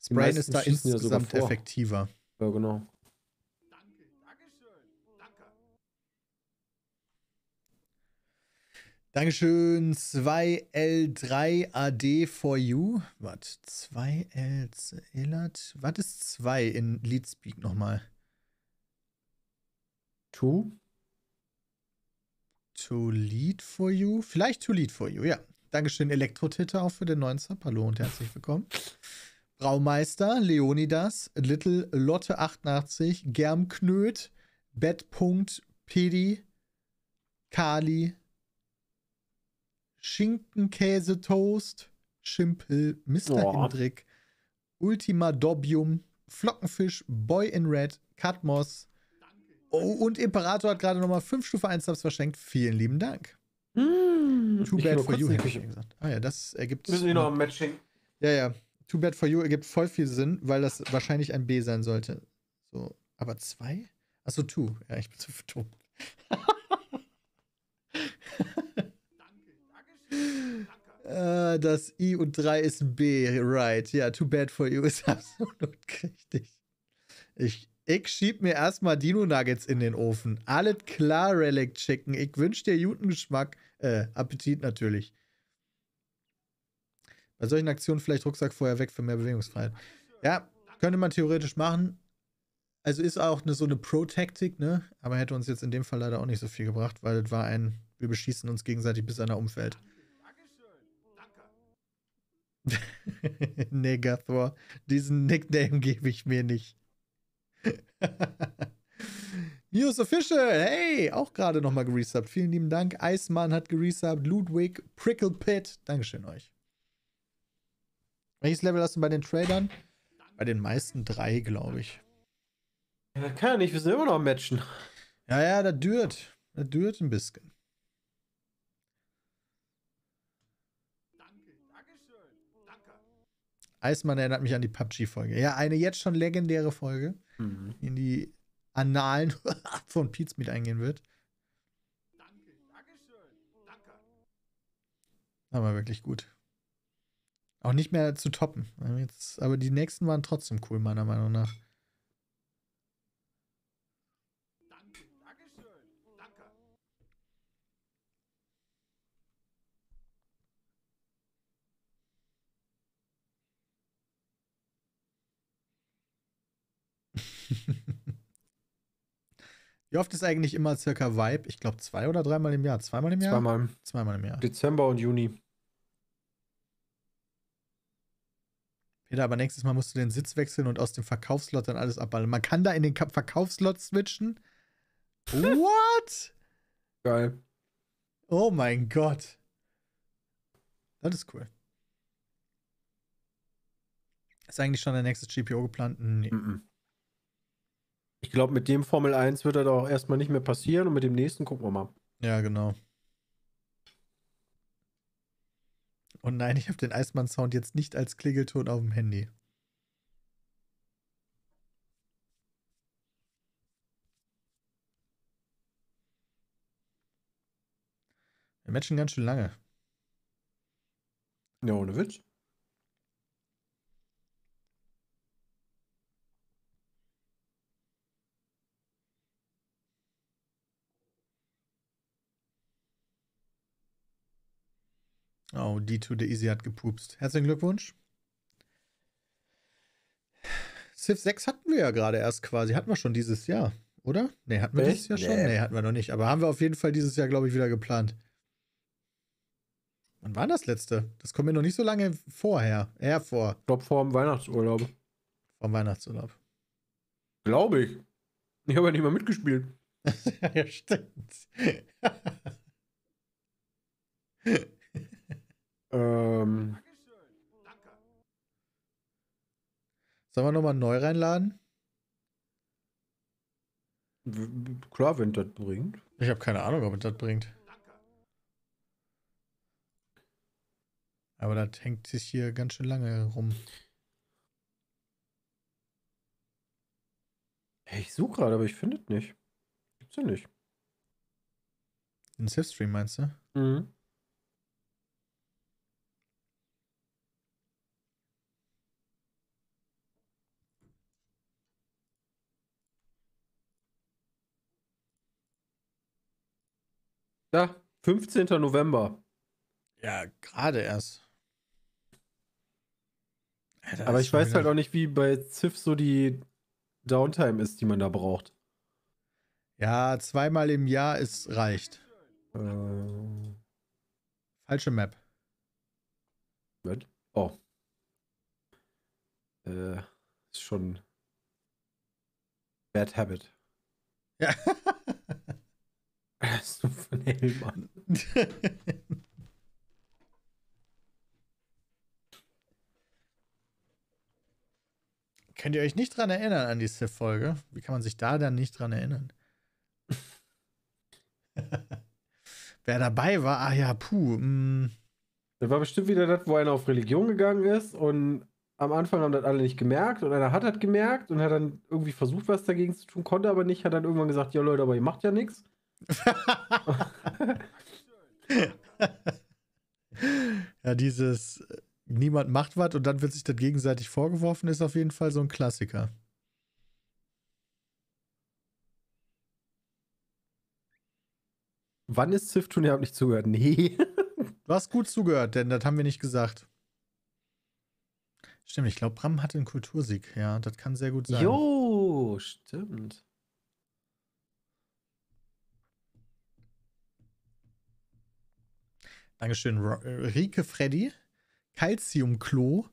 Sprayen meisten ist da schießen ja insgesamt vor. effektiver. Ja, genau. Dankeschön, 2L3AD for you. Was? 2L Elat? Was ist 2 in Leadspeak nochmal? Two? To lead for you? Vielleicht to lead for you, ja. Dankeschön, Elektro-Titter auch für den neuen Sub. Hallo und herzlich willkommen. Braumeister, Leonidas, Little Lotte 88, Germknöt, Bettpunkt, Pedi, Kali, Schinkenkäse-Toast, Schimpel, Mr. Oh. Hendrick, Ultima Dobium, Flockenfisch, Boy in Red, Katmos. Oh, und Imperator hat gerade nochmal 5 Stufe 1 Subs verschenkt. Vielen lieben Dank. Hm, Too bad for you, hätte ich gesagt. Ah ja, das ergibt. Wir sind hier noch am Matching. Ja, ja. Too bad for you ergibt voll viel Sinn, weil das wahrscheinlich ein B sein sollte. So, aber zwei? Achso, two. Ja, ich bin zu dumm. Äh, das I und 3 ist B, right. Ja, too bad for you ist absolut richtig. Ich, ich schieb mir erstmal Dino Nuggets in den Ofen. Alles klar, Relic Chicken. Ich wünsch dir guten Geschmack. Äh, Appetit natürlich. Bei solchen Aktionen vielleicht Rucksack vorher weg für mehr Bewegungsfreiheit. Ja, könnte man theoretisch machen. Also ist auch eine, so eine Pro-Taktik, ne? Aber hätte uns jetzt in dem Fall leider auch nicht so viel gebracht, weil es war ein, wir beschießen uns gegenseitig, bis einer umfällt. Negathor. Diesen Nickname gebe ich mir nicht. News Official, hey, auch gerade nochmal geresubbt. Vielen lieben Dank. Iceman hat geresubbt. Ludwig, Prickle Pit. Dankeschön euch. Welches Level hast du bei den Tradern? Bei den meisten drei, glaube ich. Ja, das kann ja nicht, wir sind immer noch am Matchen. Ja, ja, das dürt. Das dürt ein bisschen. Eismann erinnert mich an die PUBG-Folge. Ja, eine jetzt schon legendäre Folge, Mhm. in die Annalen von Pizmeet eingehen wird. Aber wirklich gut. Auch nicht mehr zu toppen. Jetzt, aber die nächsten waren trotzdem cool, meiner Meinung nach. Wie oft ist eigentlich immer circa Vibe? Ich glaube zwei oder dreimal im Jahr. Zweimal im Jahr? Zweimal. Zweimal im Jahr. Dezember und Juni. Peter, aber nächstes Mal musst du den Sitz wechseln und aus dem Verkaufslot dann alles abballern. Man kann da in den Ka- Verkaufslot switchen? What? Geil. Oh mein Gott. Das ist cool. Ist eigentlich schon der nächste GPO geplant? Nee. Mhm. Ich glaube, mit dem Formel 1 wird das auch erstmal nicht mehr passieren und mit dem nächsten gucken wir mal. Ja, genau. Und nein, ich habe den Eismann-Sound jetzt nicht als Klingelton auf dem Handy. Wir matchen ganz schön lange. Ja, ohne Witz. Oh, D2 the Easy hat gepupst. Herzlichen Glückwunsch. Civ 6 hatten wir ja gerade erst quasi. Hatten wir schon dieses Jahr, oder? Nee, hatten wir Echt? dieses Jahr schon? Nee. Nee, hatten wir noch nicht. Aber haben wir auf jeden Fall dieses Jahr, glaube ich, wieder geplant. Wann war das letzte? Das kommt mir noch nicht so lange vorher. Eher vor. Ich glaube, vor dem Weihnachtsurlaub. Vom Weihnachtsurlaub. Glaube ich. Ich habe ja nicht mal mitgespielt. ja, stimmt. Ähm, Sollen wir nochmal neu reinladen? klar, wenn das bringt. Ich habe keine Ahnung, ob es das bringt. Aber das hängt sich hier ganz schön lange rum. Hey, ich suche gerade, aber ich finde es nicht. Gibt's ja nicht. Ein Civ-Stream meinst du? Mhm. Ja, 15. November. Ja, gerade erst. Alter, Aber ich weiß wieder- halt auch nicht, wie bei Civ so die Downtime ist, die man da braucht. Ja, zweimal im Jahr ist reicht. Äh, Falsche Map. was? Oh. Äh, ist schon Bad Habit. Ja. Das ist nur von Hellmann. Könnt ihr euch nicht dran erinnern an die Civ-Folge? Wie kann man sich da dann nicht dran erinnern? Wer dabei war? Ah ja, puh. mm. Das war bestimmt wieder das, wo einer auf Religion gegangen ist und am Anfang haben das alle nicht gemerkt und einer hat das gemerkt und hat dann irgendwie versucht, was dagegen zu tun, konnte aber nicht, hat dann irgendwann gesagt, ja Leute, aber ihr macht ja nichts. ja, dieses äh, niemand macht was und dann wird sich das gegenseitig vorgeworfen, ist auf jeden Fall so ein Klassiker. Wann ist Civ tun? Ihr habt nicht zugehört. Nee. Du hast gut zugehört, denn das haben wir nicht gesagt. Stimmt, ich glaube, Bram hatte einen Kultursieg. Ja, das kann sehr gut sein. Jo, stimmt. Dankeschön, äh, Rike Freddy, Calcium Klo,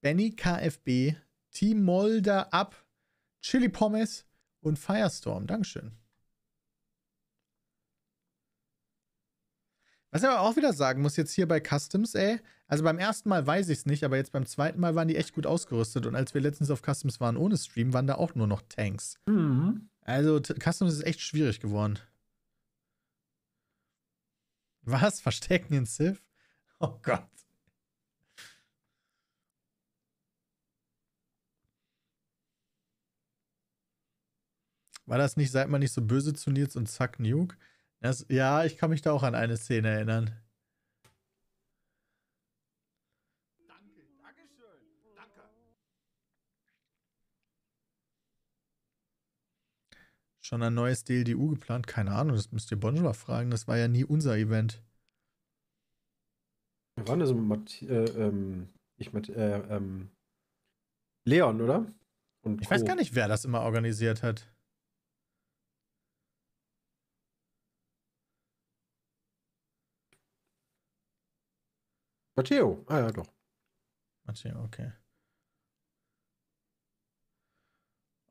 Benny KFB, Team Molder Up, Chili Pommes und Firestorm. Dankeschön. Was ich aber auch wieder sagen muss, jetzt hier bei Customs, ey. Also beim ersten Mal weiß ich es nicht, aber jetzt beim zweiten Mal waren die echt gut ausgerüstet. Und als wir letztens auf Customs waren ohne Stream, waren da auch nur noch Tanks. Mhm. Also Customs ist echt schwierig geworden. Was? Verstecken in Civ? Oh Gott. War das nicht, seid mal nicht so böse zu Nils und zack, Nuke? Das, ja, ich kann mich da auch an eine Szene erinnern. Schon ein neues DLDU geplant? Keine Ahnung, das müsst ihr Bonjour fragen. Das war ja nie unser Event. Wir waren also mit Matt, äh, ähm, ich mit, äh, ähm, Leon, oder? Und Ich weiß gar nicht, wer das immer organisiert hat. Matteo. Ah ja, doch. Matteo, okay.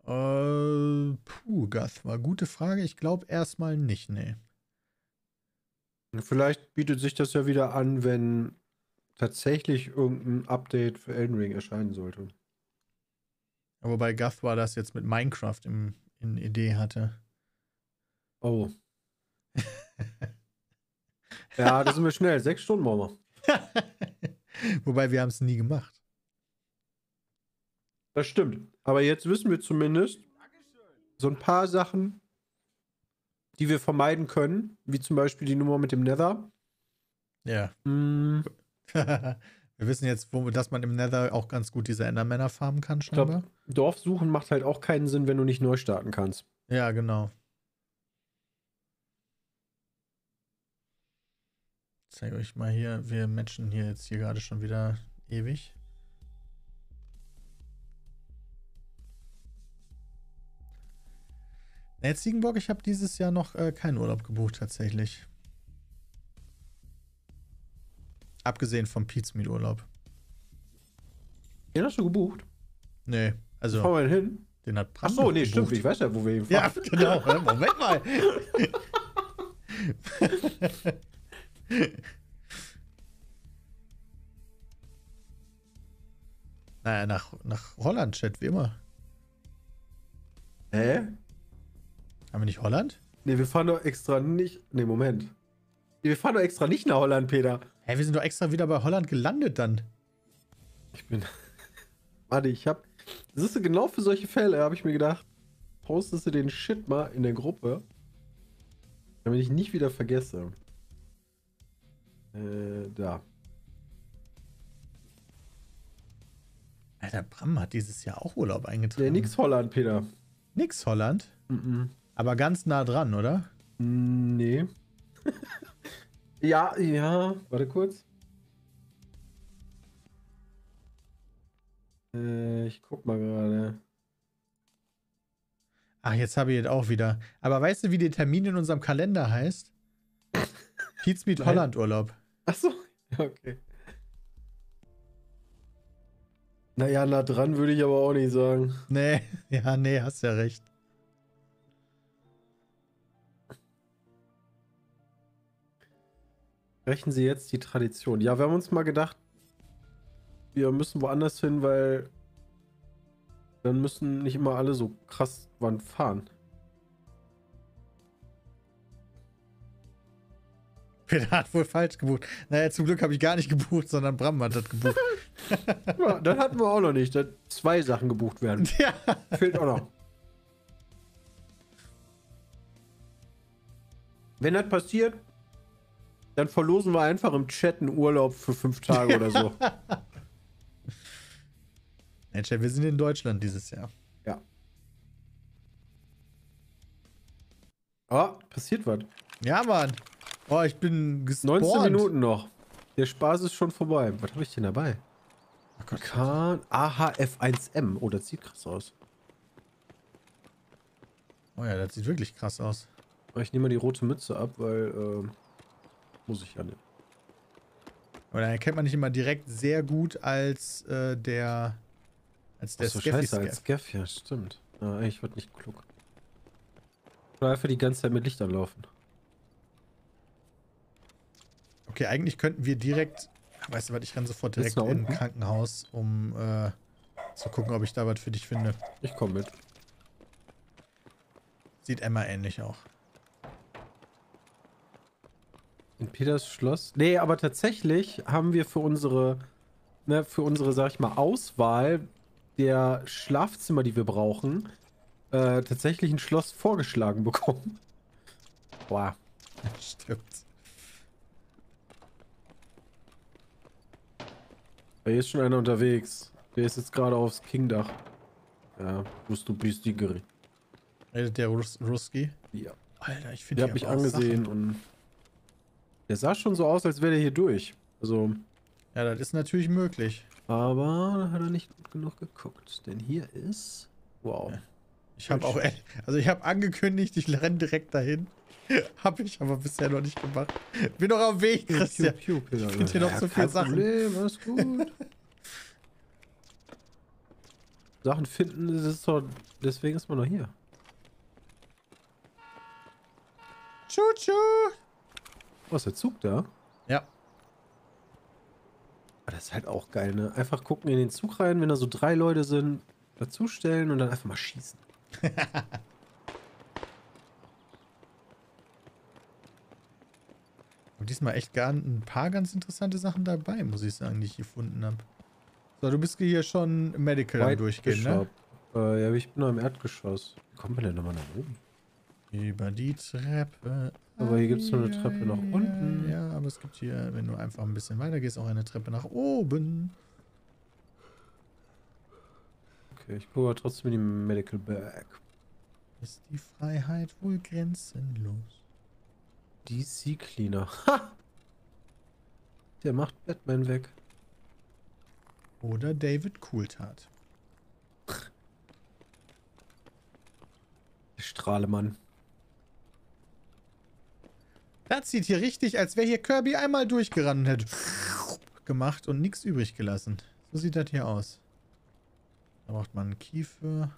Äh, puh, Gath, war gute Frage. Ich glaube erstmal nicht, nee. Vielleicht bietet sich das ja wieder an, wenn tatsächlich irgendein Update für Elden Ring erscheinen sollte. Aber bei Gath war das jetzt mit Minecraft im, in Idee hatte. Oh. ja, da sind wir schnell. Sechs Stunden machen wir. Wobei wir haben es nie gemacht. Das stimmt. Aber jetzt wissen wir zumindest so ein paar Sachen, die wir vermeiden können, wie zum Beispiel die Nummer mit dem Nether. Ja. Mm, wir wissen jetzt, wo, dass man im Nether auch ganz gut diese Endermänner farmen kann, scheinbar. Dorf suchen macht halt auch keinen Sinn, wenn du nicht neu starten kannst. Ja, genau. Ich zeige euch mal hier, wir matchen hier jetzt hier gerade schon wieder ewig. Nee, Ziegenbock, ich habe dieses Jahr noch äh, keinen Urlaub gebucht tatsächlich. Abgesehen vom Pizmeet Urlaub. Den hast du gebucht? Nee, also Fahren wir hin? den hat Ach Bram so, nee, stimmt. gebucht. Ich weiß ja, wo wir hinfahren. Ja, genau. Moment mal. naja, nach, nach Holland, Chat, wie immer. Hä? Haben wir nicht Holland? Nee, wir fahren doch extra nicht. Nee, Moment. Nee, wir fahren doch extra nicht nach Holland, Peter. Hä, wir sind doch extra wieder bei Holland gelandet dann. Ich bin. Warte, ich hab. Das ist genau für solche Fälle, habe ich mir gedacht. Postest du den Shit mal in der Gruppe. Damit ich nicht wieder vergesse. Äh, da. Alter, Bram hat dieses Jahr auch Urlaub eingetragen. Nee, nix Holland, Peter. Nix Holland. Mhm. Aber ganz nah dran, oder? Nee. ja, ja. Warte kurz. Äh, ich guck mal gerade. Ach, jetzt habe ich es auch wieder. Aber weißt du, wie der Termin in unserem Kalender heißt? Pizmeet Nein. Holland Urlaub. Achso, ja, okay. Naja, nah dran würde ich aber auch nicht sagen. Nee, ja, nee, hast ja recht. Brechen Sie jetzt die Tradition. Ja, wir haben uns mal gedacht, wir müssen woanders hin, weil dann müssen nicht immer alle so krass wann fahren. Peter hat wohl falsch gebucht. Naja, zum Glück habe ich gar nicht gebucht, sondern Bram hat das gebucht. Ja, dann hatten wir auch noch nicht, dass zwei Sachen gebucht werden. ja. Fehlt auch noch. Wenn das passiert, dann verlosen wir einfach im Chat einen Urlaub für fünf Tage oder so. Mensch, wir sind in Deutschland dieses Jahr. Ja. Ah, passiert was. Ja, Mann. Oh, ich bin gespawnt. 19 Minuten noch. Der Spaß ist schon vorbei. Was habe ich denn dabei? Oh Gott. Kahn AHF1M. Oh, das sieht krass aus. Oh ja, das sieht wirklich krass aus. Ich nehme mal die rote Mütze ab, weil ähm, muss ich ja nicht. Aber dann erkennt man nicht immer direkt sehr gut als äh, der als der Ach so, Scaffy scheiße, als Scaff. Scaff, ja, stimmt. Ja, ich wird nicht klug. Oder einfach die ganze Zeit mit Licht anlaufen. Okay, eigentlich könnten wir direkt. Weißt du was, ich renne sofort direkt in ein? Krankenhaus, um äh, zu gucken, ob ich da was für dich finde. Ich komme mit. Sieht Emma ähnlich auch. In Peters Schloss? Nee, aber tatsächlich haben wir für unsere, ne, für unsere, sag ich mal, Auswahl der Schlafzimmer, die wir brauchen, äh, tatsächlich ein Schloss vorgeschlagen bekommen. Boah. Stimmt. Hier ist schon einer unterwegs. Der ist jetzt gerade aufs Kingdach. Ja, wusst du bist die. Redet der Rus Ruski? Ja. Alter, ich finde Der hat mich angesehen und der sah schon so aus, als wäre der hier durch. Also, Ja, das ist natürlich möglich. aber da hat er nicht gut genug geguckt. Denn hier ist. Wow. Ja. Ich habe auch, also ich habe angekündigt, ich renne direkt dahin. habe ich aber bisher noch nicht gemacht. Bin noch auf dem Weg, Christian. Piu, piu, Peter. Ich find hier noch so kein viele Sachen. Problem, alles gut. Sachen finden, das ist doch, deswegen ist man doch hier. Tschu-tschu! Ist der Zug da? Ja. Aber Ah, das ist halt auch geil, ne? Einfach gucken in den Zug rein, wenn da so drei Leute sind, dazustellen und dann einfach mal schießen. Und diesmal echt gar ein paar ganz interessante Sachen dabei, muss ich sagen, die ich gefunden habe. So, du bist hier schon Medical White Durchgehen, ne? Bishop. Äh, ja, ich bin noch im Erdgeschoss. Wie kommt man denn nochmal nach oben? Über die Treppe. Aber hier gibt's nur eine Treppe nach unten. Ja, aber es gibt hier, wenn du einfach ein bisschen weiter gehst, auch eine Treppe nach oben. Okay, ich gucke aber trotzdem in die Medical Bag. Ist die Freiheit wohl grenzenlos? DC Cleaner. Ha! Der macht Batman weg. Oder David Coulthard. Strahlemann. Das sieht hier richtig, als wäre hier Kirby einmal durchgerannt und hätte gemacht und nichts übrig gelassen. So sieht das hier aus. Da braucht man einen Key für.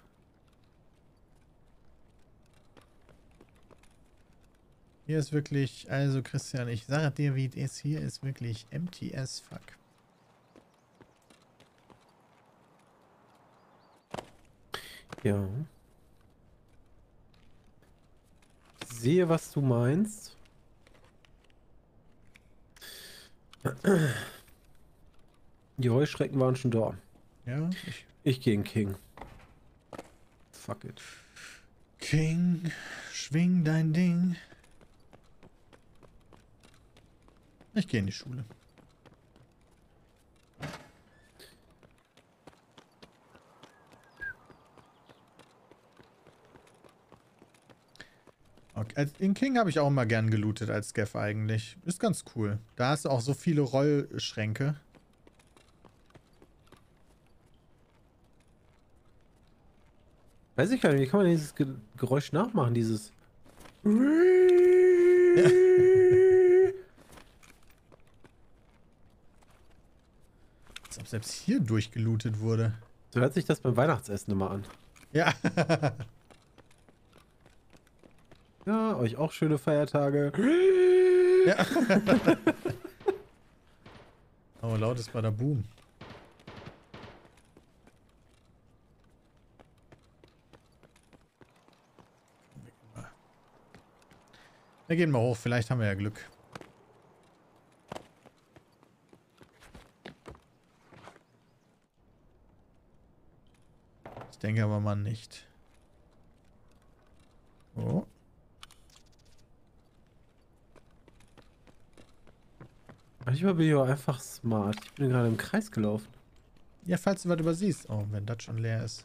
Hier ist wirklich, also Christian, ich sage dir, wie es. Hier ist wirklich as fuck. Ja. Ich sehe, was du meinst. Die Heuschrecken waren schon da. Ja, ich Ich gehe in King. Fuck it. King, schwing dein Ding. Ich gehe in die Schule. Okay. In King habe ich auch immer gern gelootet als Scaff eigentlich. Ist ganz cool. Da hast du auch so viele Rollschränke. Weiß ich gar nicht, wie kann man dieses Ge Geräusch nachmachen, dieses... Als ob selbst hier durchgelootet wurde. So hört sich das beim Weihnachtsessen immer an. Ja. Ja, euch auch schöne Feiertage. ja. oh, laut ist bei der Boom. Wir gehen mal hoch, vielleicht haben wir ja Glück. Ich denke aber mal nicht. Oh. Manchmal bin ich auch einfach smart. Ich bin gerade im Kreis gelaufen. Ja, falls du was übersiehst. Oh, wenn das schon leer ist.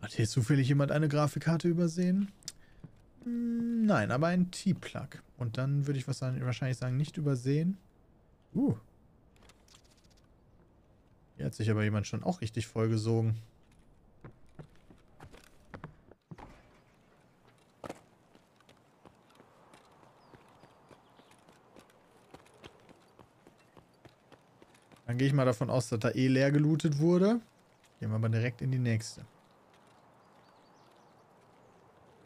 Hat hier zufällig jemand eine Grafikkarte übersehen? Hm, Nein, aber ein T-Plug. Und dann würde ich was sagen, wahrscheinlich sagen, nicht übersehen. Uh. Hier hat sich aber jemand schon auch richtig vollgesogen. Dann gehe ich mal davon aus, dass da eh leer gelootet wurde. Gehen wir aber direkt in die nächste.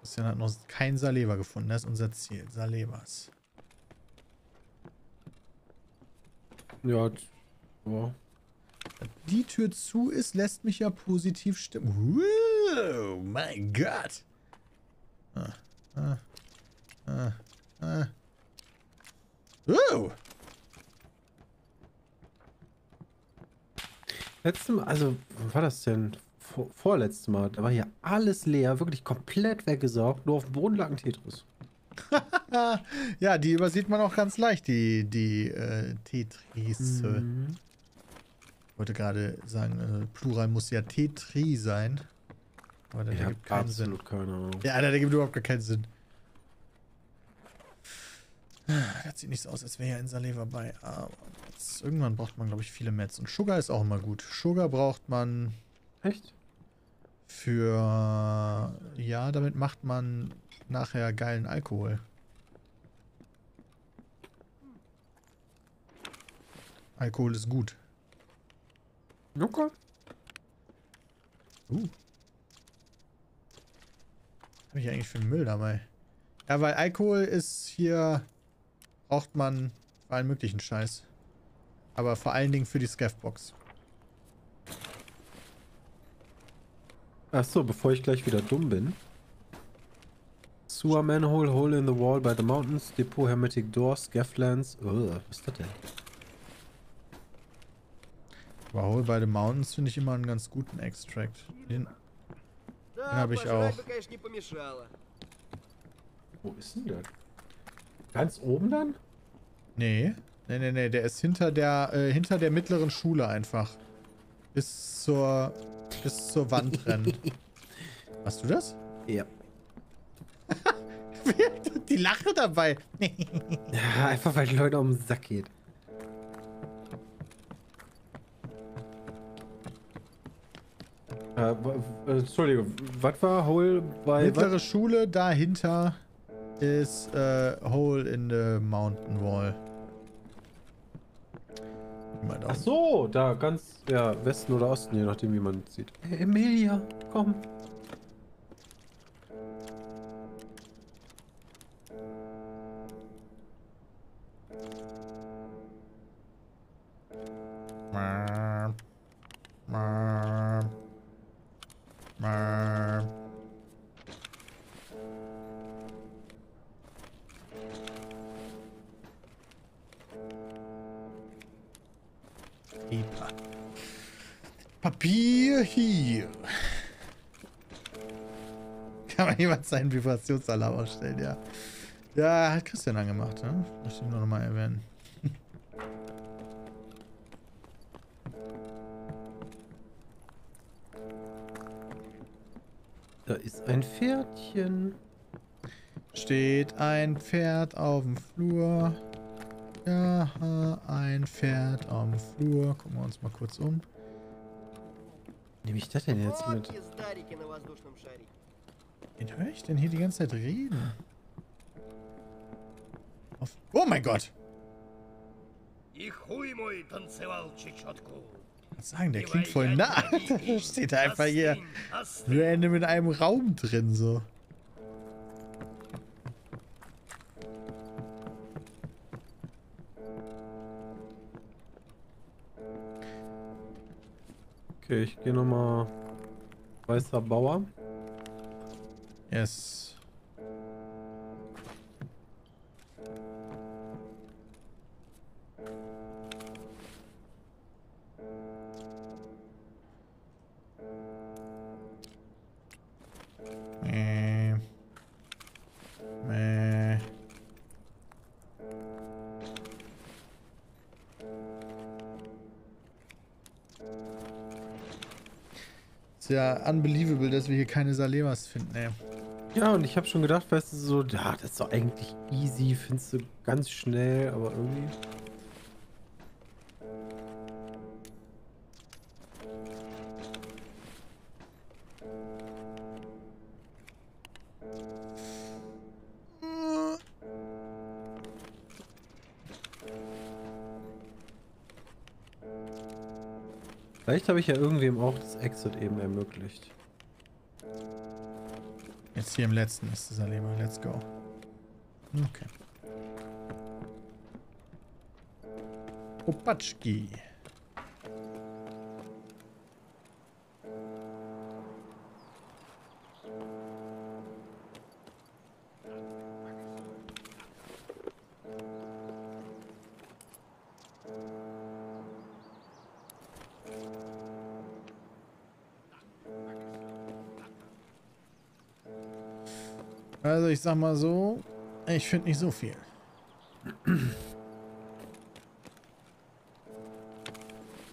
Christian hat noch kein Saleva gefunden. Das ist unser Ziel. Salevas. Ja, ja. Die Tür zu ist, lässt mich ja positiv stimmen. Wow, mein Gott. Ah, ah, ah, ah. Oh. Letztes Mal, also, wann war das denn? Vor, vorletztes Mal, da war hier alles leer, wirklich komplett weggesaugt, nur auf dem Boden lag ein Tetris. ja, die übersieht man auch ganz leicht, die, die äh, Tetris. Mhm. Ich wollte gerade sagen, äh, Plural muss ja Tetri sein. Aber Ich ergibt hab keinen Sinn. absolut keine Ahnung. Ja, der gibt überhaupt gar keinen Sinn. Das sieht nicht so aus, als wäre ja in Saleva bei. Aber jetzt, irgendwann braucht man, glaube ich, viele Mets. Und Sugar ist auch immer gut. Sugar braucht man Echt? für... Ja, damit macht man nachher geilen Alkohol. Alkohol ist gut. Okay. Uh. Habe ich eigentlich für Müll dabei? Ja, weil Alkohol ist hier braucht man für allen möglichen Scheiß. Aber vor allen Dingen für die Scaffbox. Achso, bevor ich gleich wieder dumm bin. Sewer Manhole, Hole in the Wall by the Mountains, Depot Hermetic Door, Scafflands. Oh, was ist das denn? Aber Hole by the Mountains finde ich immer einen ganz guten Extract. Den, den habe ich auch. Wo ist denn der? Ganz oben dann? nee. Nee, nee, nee. Der ist hinter der, äh, hinter der mittleren Schule einfach. Bis zur, bis zur Wand rennen. Hast du das? Ja. Die Lache dabei. Ja, einfach weil die Leute um den Sack geht. Äh, Entschuldigung, was war Hole bei... Mittlere Schule, dahinter ist äh, Hole in the Mountain Wall. Ach so, da ganz, ja, Westen oder Osten, je nachdem wie man sieht. Hey, Emilia, komm. hat seinen Vibrationsalarm ausstellen, ja. Ja, hat Christian angemacht, ne? Muss ich nur nochmal erwähnen. Da ist ein Pferdchen. Steht ein Pferd auf dem Flur. Ja, ein Pferd auf dem Flur. Gucken wir uns mal kurz um. Nehme ich das denn jetzt mit? höre ich denn hier die ganze Zeit reden? Auf oh mein Gott! Was sagen, der klingt voll nah. Da steht einfach hier random in einem Raum drin so. Okay, ich geh nochmal Weißer Bauer. Yes. Ja unbelievable, dass wir hier keine Salemas finden, ey. Ja, und ich habe schon gedacht, weißt du, so, ja, das ist doch eigentlich easy, findest du ganz schnell, aber irgendwie. Vielleicht habe ich ja irgendwem auch das Exit eben ermöglicht. Jetzt hier im letzten ist dieser Salema. Let's go. Okay. Opatschki. Ich sag mal so, ich finde nicht so viel.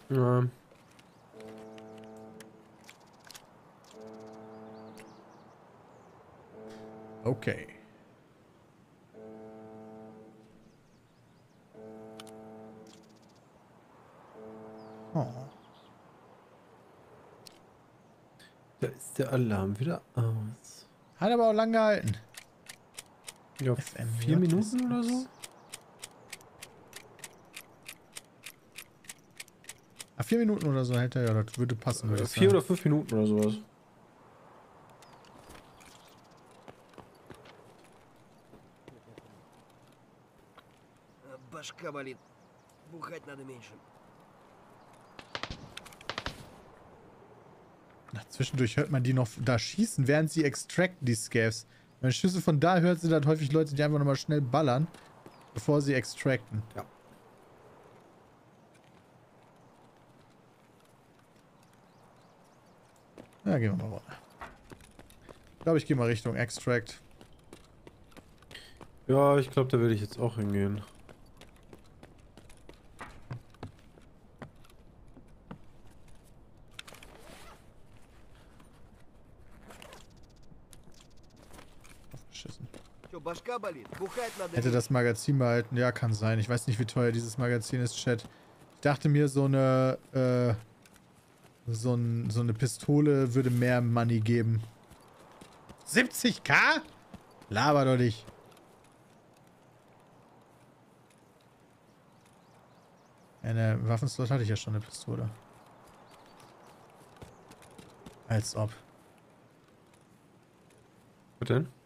Ja. Okay. Oh. Da ist der Alarm wieder aus. Hat aber auch lang gehalten. Ja, FMJ vier Minuten ist oder so? nix. Ah, vier Minuten oder so hält er, ja, das würde passen, würde ich Vier sagen. oder fünf Minuten oder sowas. А, Башка болит. Бухать надо меньше. Na, zwischendurch hört man die noch da schießen, während sie extracten, die Scavs. Wenn man Schüsse von da hört, sind dann häufig Leute, die einfach nochmal schnell ballern, bevor sie extracten. Ja. Ja, gehen wir mal weiter. Ich glaube, ich gehe mal Richtung Extract. Ja, ich glaube, da werde ich jetzt auch hingehen. Hätte das Magazin behalten. Ja, kann sein. Ich weiß nicht, wie teuer dieses Magazin ist, Chat. Ich dachte mir, so eine, äh, so, ein, so eine Pistole würde mehr Money geben. 70k? Laber doch nicht. Eine Waffenslot hatte ich ja schon eine Pistole. Als ob. Was denn?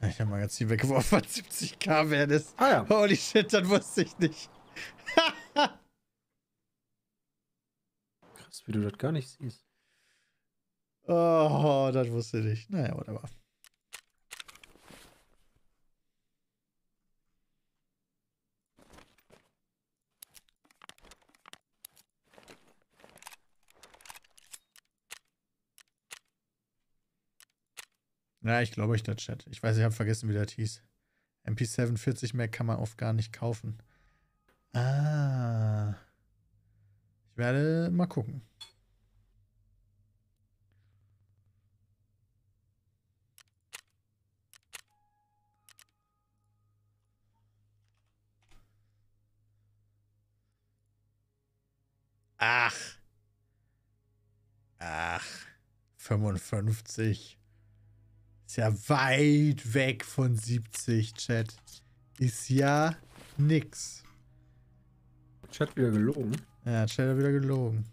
Ich habe Magazin weggeworfen, 70k wäre das. Ah ja. Holy shit, das wusste ich nicht. Krass, wie du das gar nicht siehst. Oh, das wusste ich nicht. Naja, whatever. Ja, ich glaube euch der Chat. Ich weiß, ich habe vergessen, wie das hieß. MP47 Mac kann man oft gar nicht kaufen. Ah. Ich werde mal gucken. Ach. Ach. 55. Ist ja weit weg von 70, Chat. Ist ja nix. Chat wieder gelogen. Ja, Chat hat wieder gelogen.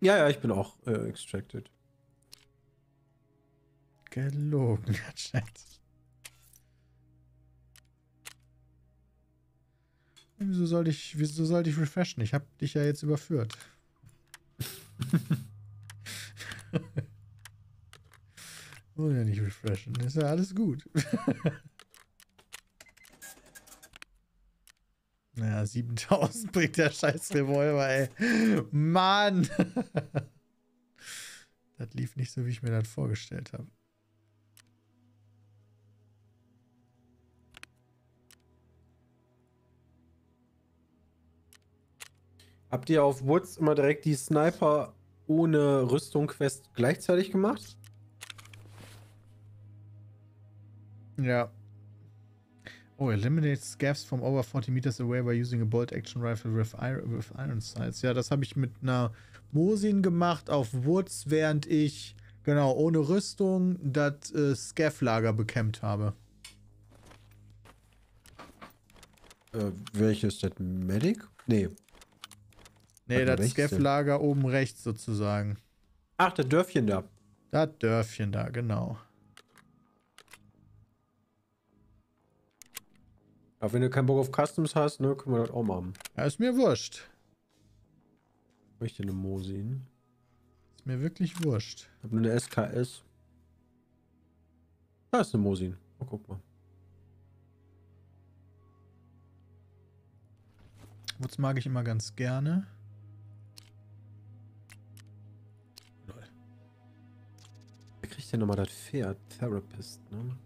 Ja, ja, ich bin auch äh, extracted. Gelogen, Chat. Wieso soll ich, wieso sollte ich refreshen? Ich habe dich ja jetzt überführt. Muss ja nicht refreshen. Ist ja alles gut. naja, 7000 bringt der scheiß Revolver, ey. Mann! das lief nicht so, wie ich mir das vorgestellt habe. Habt ihr auf Woods immer direkt die Sniper ohne Rüstung-Quest gleichzeitig gemacht? Ja. Oh, eliminate scavs from over 40 meters away by using a bolt action rifle with iron, with iron sights. Ja, das habe ich mit einer Mosin gemacht auf Woods, während ich, genau, ohne Rüstung das äh, Scav-Lager bekämpft habe. Äh, welches ist das? Medic? Nee. Nee, das? Scav-Lager oben rechts sozusagen. Ach, das Dörfchen da. Das Dörfchen da, genau. Aber wenn du keinen Bock auf Customs hast, ne, können wir das auch machen. Ja, ist mir wurscht. Möchte eine Mosin. Ist mir wirklich wurscht. Ich habe eine SKS. Da ist eine Mosin. Oh, guck mal. Woods mag ich immer ganz gerne. Kriegt denn nochmal das Pferd? Therapist, ne?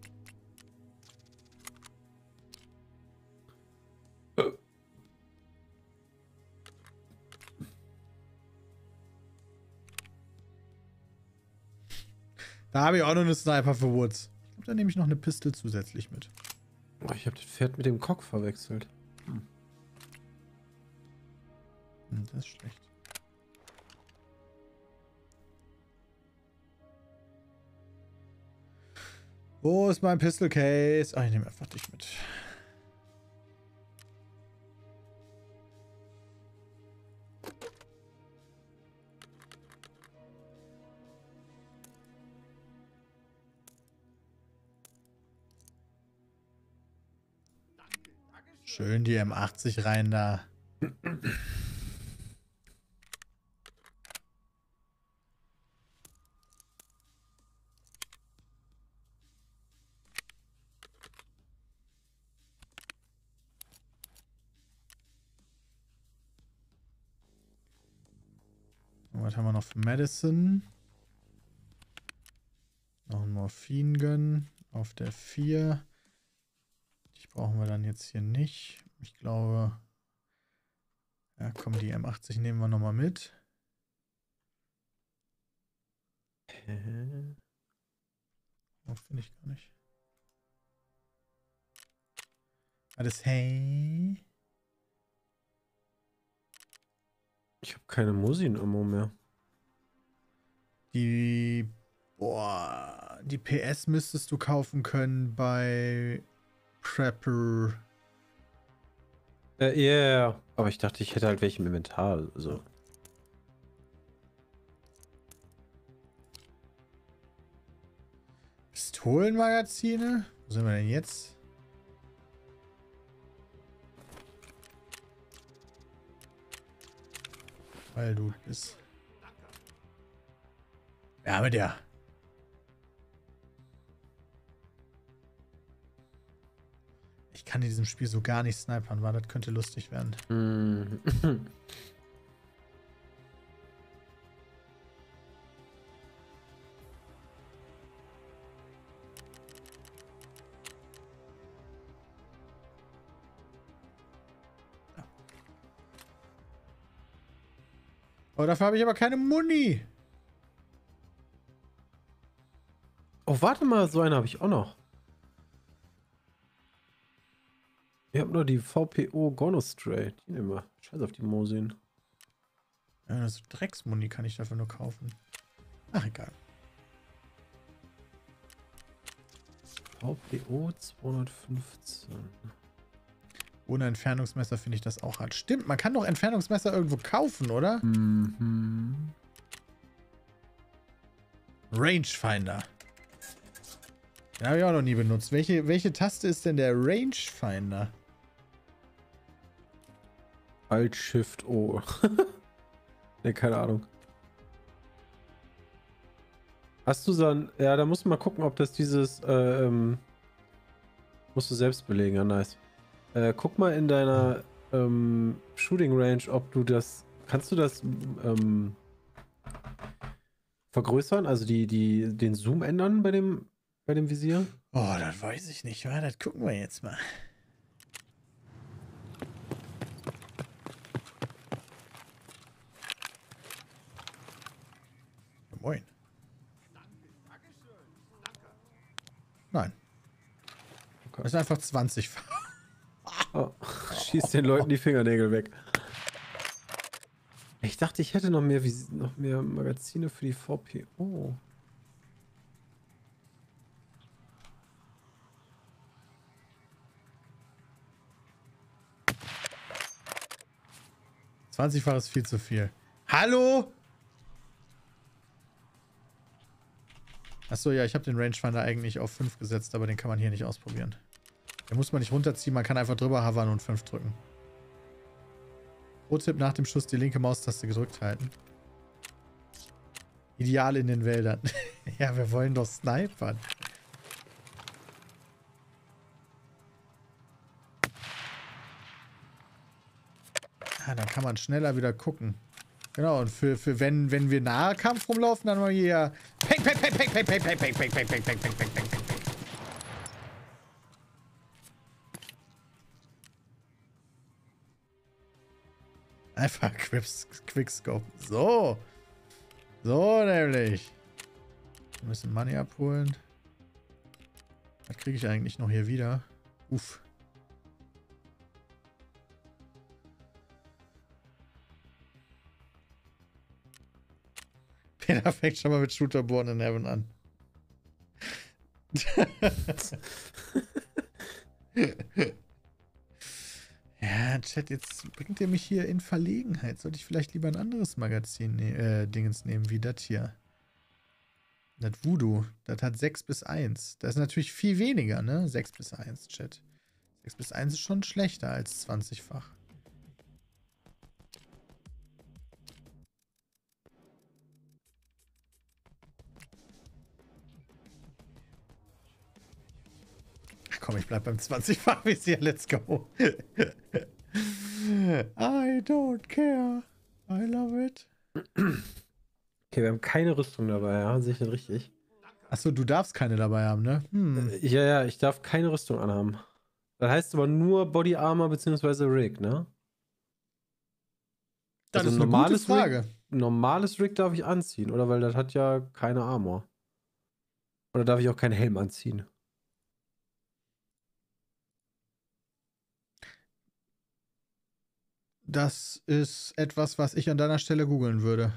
Da habe ich auch noch eine Sniper für Woods. Ich glaube, da nehme ich noch eine Pistole zusätzlich mit. Oh, ich habe das Pferd mit dem Cock verwechselt. Hm, das ist schlecht. Wo ist mein Pistol Case? Ah, ich nehme einfach dich mit. Schön die M80 rein da. Was haben wir noch für Medicine? Noch ein Morphin gönnen auf der 4. Die brauchen wir dann jetzt hier nicht. Ich glaube, ja komm, die M80 nehmen wir nochmal mit. Hä? Oh, finde ich gar nicht. Alles hey. Ich habe keine Musin-Immo mehr. Die, boah, die PS müsstest du kaufen können bei Prepper. Äh, ja, yeah. aber ich dachte, ich hätte halt welche im Inventar. Also. Pistolenmagazine? Wo sind wir denn jetzt? Weil du bist. Ja, mit der. Ich kann in diesem Spiel so gar nicht snipern, weil das könnte lustig werden. Oh, dafür habe ich aber keine Muni. Oh, warte mal, so eine habe ich auch noch. Ich habe nur die VPO Gonostray. Die nehmen wir. Scheiß auf die Mosin. Ja, das Drecksmuni kann ich dafür nur kaufen. Ach, egal. VPO 215. Ohne Entfernungsmesser finde ich das auch hart. Stimmt, man kann doch Entfernungsmesser irgendwo kaufen, oder? Mhm. Rangefinder. Den habe ich auch noch nie benutzt. Welche, welche Taste ist denn der Rangefinder? Alt Shift O. ne, keine Ahnung. Hast du so ein. Ja, da musst du mal gucken, ob das dieses. Äh, ähm, musst du selbst belegen, ja, nice. Äh, guck mal in deiner ähm, Shooting Range, ob du das. Kannst du das ähm, vergrößern? Also die, die, den Zoom ändern bei dem, bei dem Visier? Oh, das weiß ich nicht. Ja, das gucken wir jetzt mal. Moin. Nein. Okay. Das ist einfach 20. Oh, schießt den Leuten die Fingernägel weg. Ich dachte, ich hätte noch mehr, Vis noch mehr Magazine für die VPO. Zwanzigfach ist viel zu viel. Hallo? Achso, ja, ich habe den Rangefinder eigentlich auf 5 gesetzt, aber den kann man hier nicht ausprobieren. Den muss man nicht runterziehen, man kann einfach drüber hovern und 5 drücken. Pro-Tipp nach dem Schuss die linke Maustaste gedrückt halten. Ideal in den Wäldern. ja, wir wollen doch snipern. Ah, dann kann man schneller wieder gucken. Genau, und für, für wenn, wenn wir Nahkampf rumlaufen, dann mal hier Peng, peng, peng, peng, peng, peng, peng, peng, peng, peng, peng, peng, peng, peng, peng, Einfach Quickscope. So. So nämlich. Wir müssen Money abholen. Was kriege ich eigentlich noch hier wieder? Uff. Peter fängt schon mal mit Shooter Born in Heaven an. ja, Chat, jetzt bringt ihr mich hier in Verlegenheit. Sollte ich vielleicht lieber ein anderes Magazin ne äh, Dingens nehmen, wie das hier? Das Voodoo. Das hat 6 bis 1. Das ist natürlich viel weniger, ne? 6 bis 1, Chat. 6 bis 1 ist schon schlechter als 20-fach. Komm, ich bleib beim 20-fach Visier. Let's go. I don't care. I love it. Okay, wir haben keine Rüstung dabei, ja? Sehe ich das richtig? Achso, du darfst keine dabei haben, ne? Hm. Äh, Ja, ja, ich darf keine Rüstung anhaben. Das heißt aber nur Body Armor bzw. Rig, ne? Das also ist eine normales gute Frage. Rig, normales Rig darf ich anziehen, oder? Weil das hat ja keine Armor. Oder darf ich auch keinen Helm anziehen? Das ist etwas, was ich an deiner Stelle googeln würde.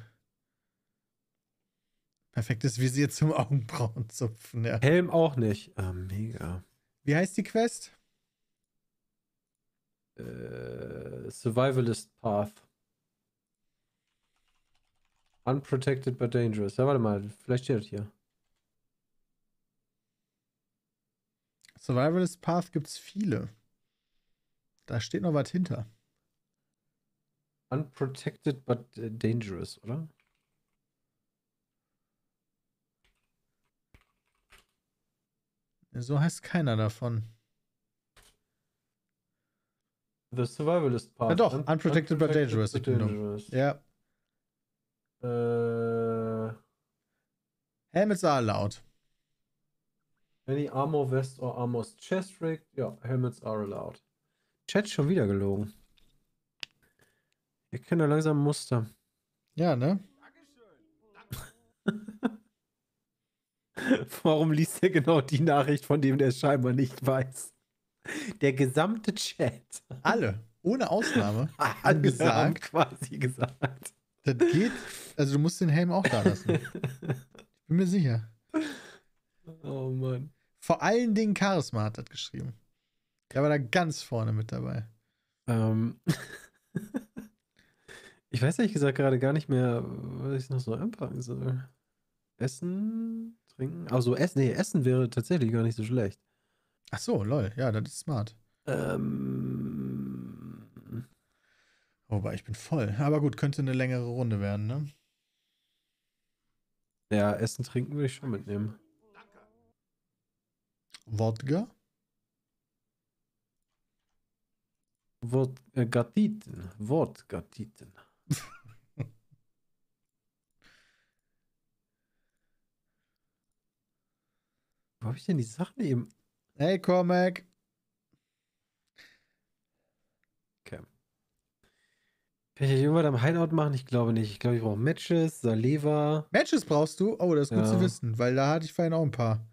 Perfektes Visier zum Augenbrauenzupfen, ja. Helm auch nicht. Ah, mega. Wie heißt die Quest? Äh, Survivalist Path. Unprotected but dangerous. Ja, warte mal, vielleicht steht das hier. Survivalist Path gibt's viele. Da steht noch was hinter. Unprotected but äh, dangerous, oder? So heißt keiner davon. The Survivalist Path. Ja doch, Un- Unprotected but dangerous, but dangerous. Ja. Äh, Helmets are allowed. any armor vest or armor's chest rig. Ja, helmets are allowed. Chat schon wieder gelogen. Wir kennen da langsam Muster. Ja, ne? Warum liest er genau die Nachricht, von dem der scheinbar nicht weiß? Der gesamte Chat. Alle. Ohne Ausnahme. Alle gesagt. quasi gesagt. Das geht. Also du musst den Helm auch da lassen. Ich bin mir sicher. Oh Mann. Vor allen Dingen Charisma hat das geschrieben. Der war da ganz vorne mit dabei. Ähm. Ich weiß ehrlich gesagt gerade gar nicht mehr, was ich noch so anpacken soll. Essen, trinken. Also Essen, nee, Essen wäre tatsächlich gar nicht so schlecht. Ach so, lol. Ja, das ist smart. Ähm. Wobei, ich bin voll. Aber gut, könnte eine längere Runde werden, ne? Ja, Essen, trinken würde ich schon mitnehmen. Wodka? Wort, äh, Gatiten. Wortgatiten. Wo habe ich denn die Sachen eben? Hey, Cormac. Okay. Kann ich irgendwas am Hideout machen? Ich glaube nicht. Ich glaube, ich brauche Matches, Saleva. Matches brauchst du? Oh, das ist gut Ja. zu wissen, weil da hatte ich vorhin auch ein paar.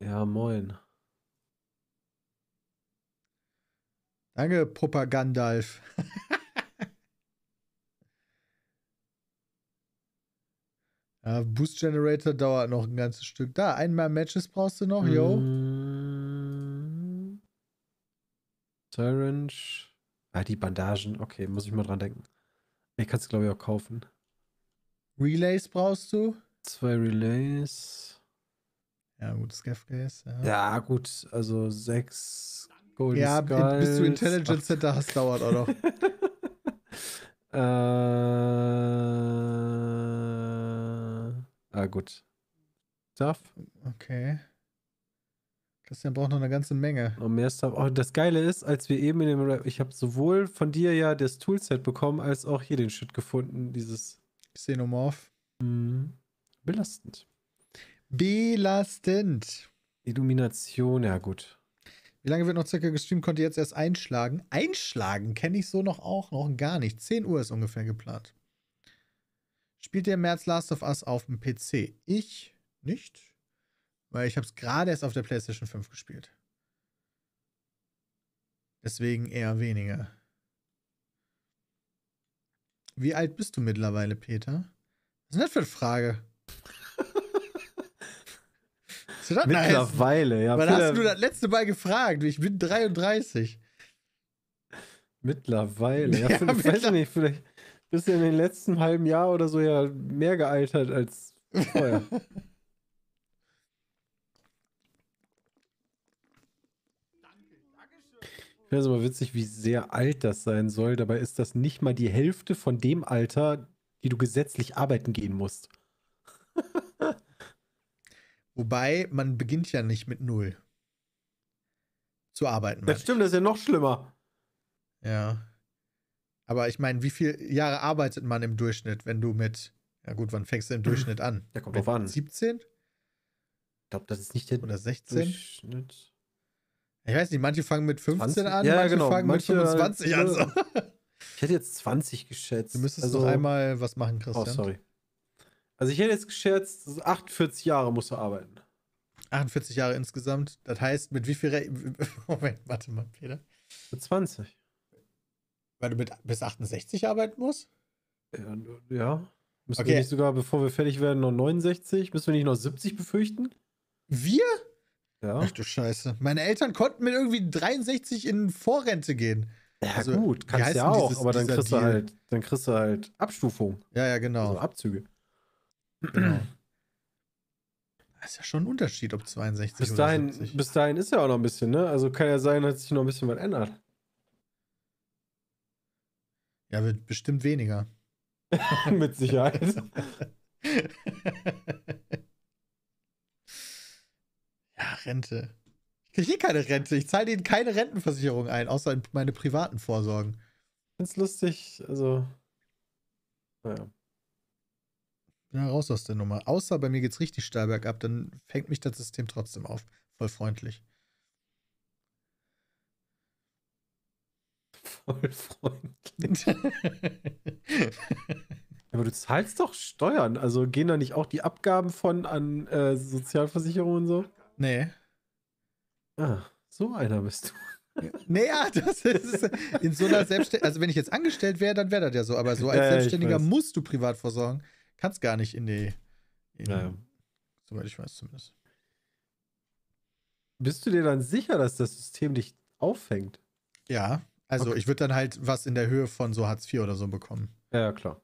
Ja, moin. Danke, Propagandalf. ja, Boost Generator dauert noch ein ganzes Stück. Da, einmal Matches brauchst du noch, yo. Mm. Syringe. Ah, die Bandagen. Okay, muss ich mal dran denken. Ich kann es, glaube ich, auch kaufen. Relays brauchst du. Zwei Relays. Ja, gut, Scaffgas. Ja, Ja, gut. Also sechs Golden ja Skulls. bis du Intelligence Center hast, dauert auch noch. Äh, ah, gut. Stuff. Okay. Christian braucht noch eine ganze Menge. Noch mehr Stuff. Oh, das Geile ist, als wir eben in dem. Ich habe sowohl von dir ja das Toolset bekommen, als auch hier den Shit gefunden. Dieses. Xenomorph. Mh, belastend. Belastend. Illumination, ja, gut. Wie lange wird noch circa gestreamt? Konnte jetzt erst einschlagen. Einschlagen kenne ich so noch auch noch gar nicht. 10 Uhr ist ungefähr geplant. Spielt ihr im März Last of Us auf dem PC? Ich nicht, weil ich habe es gerade erst auf der PlayStation 5 gespielt. Deswegen eher weniger. Wie alt bist du mittlerweile, Peter? Was ist denn das für eine Frage? du das Mittlerweile, ja. Wann hast du das letzte Mal gefragt? Ich bin 33. Mittlerweile. Ja, ja mittler weiß ich nicht, vielleicht bist du in den letzten halben Jahr oder so ja mehr gealtert als vorher. Ich finde es aber witzig, wie sehr alt das sein soll. Dabei ist das nicht mal die Hälfte von dem Alter, die du gesetzlich arbeiten gehen musst. Wobei, man beginnt ja nicht mit null. Zu arbeiten. Das stimmt, das ist ja noch schlimmer. Ja. Aber ich meine, wie viele Jahre arbeitet man im Durchschnitt, wenn du mit. Ja, gut, wann fängst du im Durchschnitt an? Ja, kommt mit drauf an. 17 Ich glaube, das ist nicht der oder 16? Durchschnitt. Ich weiß nicht, manche fangen mit 15 20? an, Ja, manche genau. fangen Manche mit 25 an. So. Ich hätte jetzt 20 geschätzt. Du müsstest also, noch einmal was machen, Oh, Christian. sorry. Also ich hätte jetzt geschätzt, so 48 Jahre musst du arbeiten. 48 Jahre insgesamt. Das heißt, mit wie viel. Re Moment, warte mal, Peter. Mit 20. Weil du mit bis 68 arbeiten musst? Ja. ja. Müssen Okay. wir nicht sogar, bevor wir fertig werden, noch 69? Müssen wir nicht noch 70 befürchten? Wir? Ja. Ach du Scheiße. Meine Eltern konnten mit irgendwie 63 in Vorrente gehen. Ja, Also, gut, kannst ja auch, dieses- aber dann kriegst, du halt, dann kriegst du halt Abstufung, Ja, ja, also genau. Abzüge. Genau. Das ist ja schon ein Unterschied, ob 62 Bis oder dahin, 70. bis dahin ist ja auch noch ein bisschen, ne? Also kann ja sein, dass sich noch ein bisschen was ändert. Ja, wird bestimmt weniger. Mit Sicherheit. ja, Rente. Ich kriege hier keine Rente. Ich zahle denen keine Rentenversicherung ein, außer in meine privaten Vorsorgen. Find's lustig, also. Naja. Ja, raus aus der Nummer. Außer bei mir geht's richtig steil bergab, dann fängt mich das System trotzdem auf. Voll freundlich. Voll freundlich. Aber du zahlst doch Steuern. Also gehen da nicht auch die Abgaben von an äh, Sozialversicherungen und so? nee. Ah, so einer bist du. Naja, das ist in so einer Selbstständigkeit. Also, wenn ich jetzt angestellt wäre, dann wäre das ja so. Aber so als Ja, Selbstständiger musst du privat versorgen. Kannst gar nicht in die. In, Ja, ja. Soweit ich weiß, zumindest. Bist du dir dann sicher, dass das System dich auffängt? Ja, also Okay. ich würde dann halt was in der Höhe von so Hartz IV oder so bekommen. Ja, ja, klar.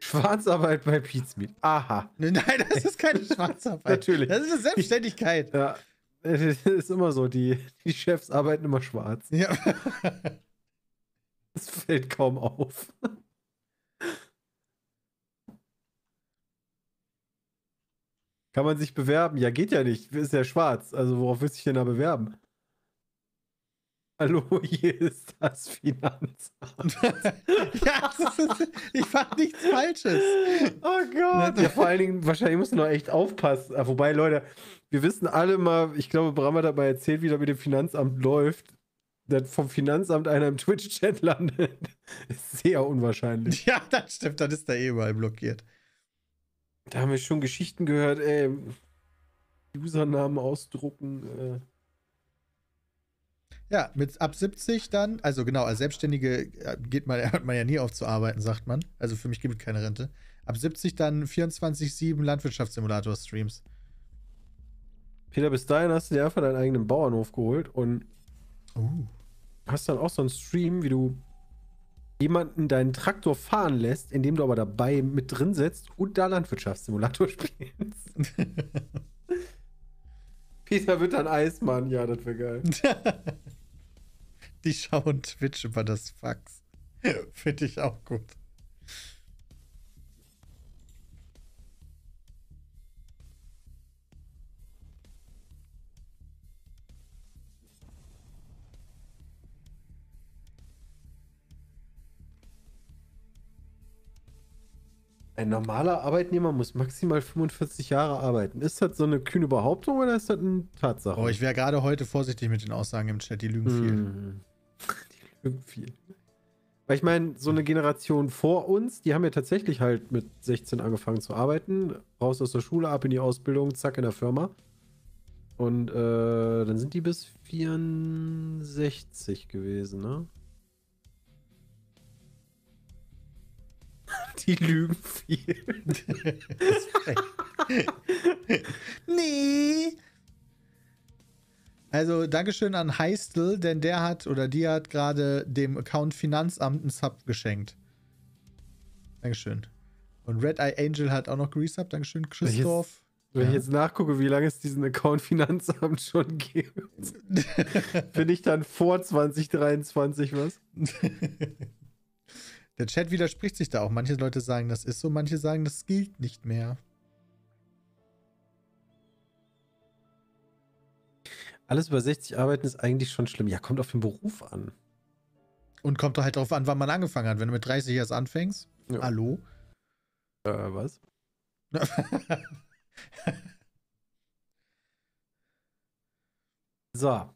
Schwarzarbeit bei Pizmeet. Aha. Nein, das ist keine Schwarzarbeit. Natürlich. Das ist eine Selbstständigkeit. Ja, es ist immer so, die, die Chefs arbeiten immer schwarz. Ja. Das fällt kaum auf. Kann man sich bewerben? Ja, geht ja nicht. Ist ja schwarz. Also worauf willst du dich denn da bewerben? Hallo, hier ist das Finanzamt. ja, das ist, ich fand nichts Falsches. Oh Gott. Ja, vor allen Dingen, wahrscheinlich musst du noch echt aufpassen. Ah, Wobei, Leute, wir wissen alle mal, ich glaube, Bram hat mal erzählt, wie das mit dem Finanzamt läuft. Dass vom Finanzamt einer im Twitch-Chat landet, ist sehr unwahrscheinlich. Ja, das stimmt, dann ist da eh überall blockiert. Da haben wir schon Geschichten gehört, ey. Usernamen ausdrucken. Äh. Ja, mit ab 70 dann, also genau, als Selbstständige äh, geht man, hört man ja nie auf zu arbeiten, sagt man. Also für mich gibt es keine Rente. Ab 70 dann 24-7 Landwirtschaftssimulator-Streams. Peter, bis dahin hast du dir einfach deinen eigenen Bauernhof geholt und Uh. hast dann auch so einen Stream, wie du jemanden deinen Traktor fahren lässt, indem du aber dabei mit drin sitzt und da Landwirtschaftssimulator spielst. Peter wird dann Eismann, ja, das wäre geil. Die schauen Twitch über das Fax. Finde ich auch gut. Ein normaler Arbeitnehmer muss maximal 45 Jahre arbeiten. Ist das so eine kühne Behauptung oder ist das eine Tatsache? Oh, ich wäre gerade heute vorsichtig mit den Aussagen im Chat, die lügen viel. Hm. Die lügen viel. Weil ich meine, so eine Generation vor uns, die haben ja tatsächlich halt mit 16 angefangen zu arbeiten, raus aus der Schule, ab in die Ausbildung, zack in der Firma. Und äh, dann sind die bis 64 gewesen, ne? Die lügen viel. nee. Also, Dankeschön an Heistel, denn der hat oder die hat gerade dem Account Finanzamt einen Sub geschenkt. Dankeschön. Und Red Eye Angel hat auch noch geresubbt. Dankeschön, Christoph. Wenn Ja. ich jetzt nachgucke, wie lange es diesen Account Finanzamt schon gibt, finde ich dann vor 2023 was. Der Chat widerspricht sich da auch. Manche Leute sagen, das ist so, manche sagen, das gilt nicht mehr. Alles über 60 arbeiten ist eigentlich schon schlimm. Ja, kommt auf den Beruf an. Und kommt doch halt darauf an, wann man angefangen hat. Wenn du mit 30 erst anfängst. Ja. Hallo? Äh, was? So.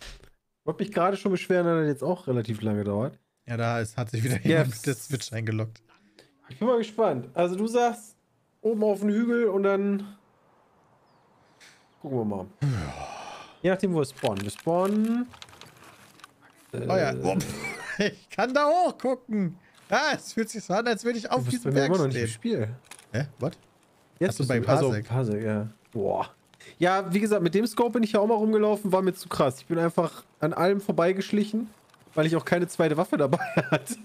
Ich wollte mich gerade schon beschweren, dass das jetzt auch relativ lange dauert. Ja, da ist, hat sich wieder Yes. jemand mit der Switch eingeloggt. Ich bin mal gespannt. Also du sagst, oben auf den Hügel und dann gucken wir mal. Je nachdem, wo wir spawnen. Wir spawnen. Oh ja. Äh, Oh, ich kann da hochgucken. Ja, es fühlt sich so an, als würde ich auf du bist bei diesem mir Berg immer noch nicht im. Spiel. Hä? Was? Jetzt Ach bei du- also, Parsec. Parsec, ja. Boah. Ja, wie gesagt, mit dem Scope bin ich ja auch mal rumgelaufen, war mir zu krass. Ich bin einfach an allem vorbeigeschlichen, weil ich auch keine zweite Waffe dabei hatte.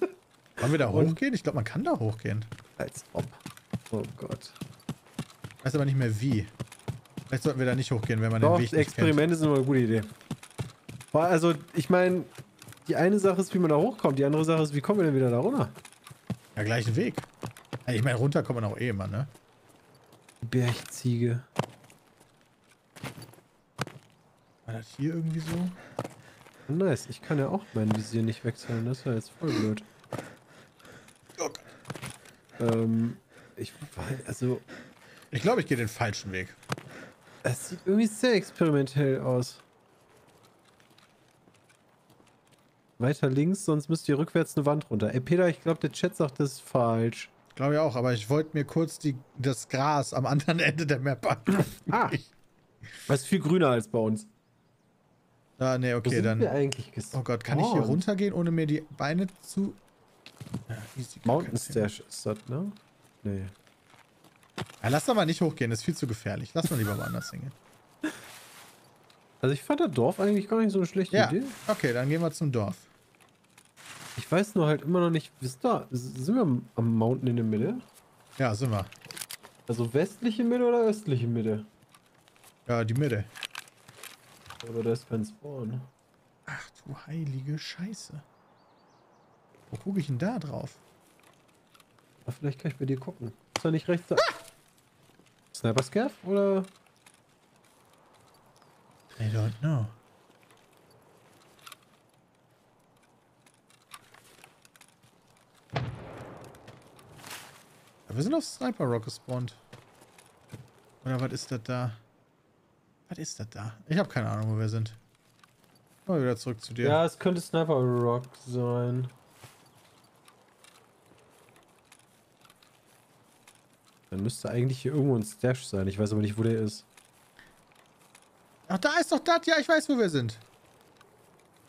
Wollen wir da hochgehen? Ich glaube, man kann da hochgehen. Als ob. Oh Gott. Weiß aber nicht mehr wie. Vielleicht sollten wir da nicht hochgehen, wenn man Doch, den Weg nicht kennt. Experimente sind immer eine gute Idee. Boah, Also, ich meine, die eine Sache ist, wie man da hochkommt, die andere Sache ist, wie kommen wir denn wieder da runter? Ja, gleichen Weg. Ich meine, runter kommt man auch eh immer, ne? Bergziege. War das hier irgendwie so? Nice, ich kann ja auch mein Visier nicht wechseln, das ja jetzt voll blöd. Oh Gott. Ähm, ich weiß, also, Ich glaube, ich gehe den falschen Weg. es sieht irgendwie sehr experimentell aus. Weiter links, sonst müsst ihr rückwärts eine Wand runter. Ey, Peter, ich glaube, der Chat sagt, das ist falsch. Glaube ich auch, aber ich wollte mir kurz die, das Gras am anderen Ende der Map angucken. Ah. Das ist viel grüner als bei uns. Ah, nee, okay, dann. Oh Gott, kann ich hier runtergehen, ohne mir die Beine zu. Ja, Mountain. Stash ist das, ne? Nee. Ja, lass doch mal nicht hochgehen, das ist viel zu gefährlich. Lass mal lieber woanders hingehen. Also ich fand das Dorf eigentlich gar nicht so eine schlechte Ja, Idee. okay, dann gehen wir zum Dorf. Ich weiß nur halt immer noch nicht, ist da, sind wir am Mountain in der Mitte? Ja, sind wir. Also westliche Mitte oder östliche Mitte? Ja, die Mitte. Oder da ist kein Spawn. Ach du heilige Scheiße. Wo gucke ich denn da drauf? Aber vielleicht kann ich bei dir gucken. Ist da nicht rechts da? Sniper Scav oder? I don't know. Ja, wir sind auf Sniper Rock gespawnt. Oder was ist das da? Was ist das da? Ich habe keine Ahnung, wo wir sind. Mal wieder zurück zu dir. Ja, es könnte Sniper Rock sein. Dann müsste eigentlich hier irgendwo ein Stash sein. Ich weiß aber nicht, wo der ist. Ach, da ist doch das. Ja, ich weiß, wo wir sind.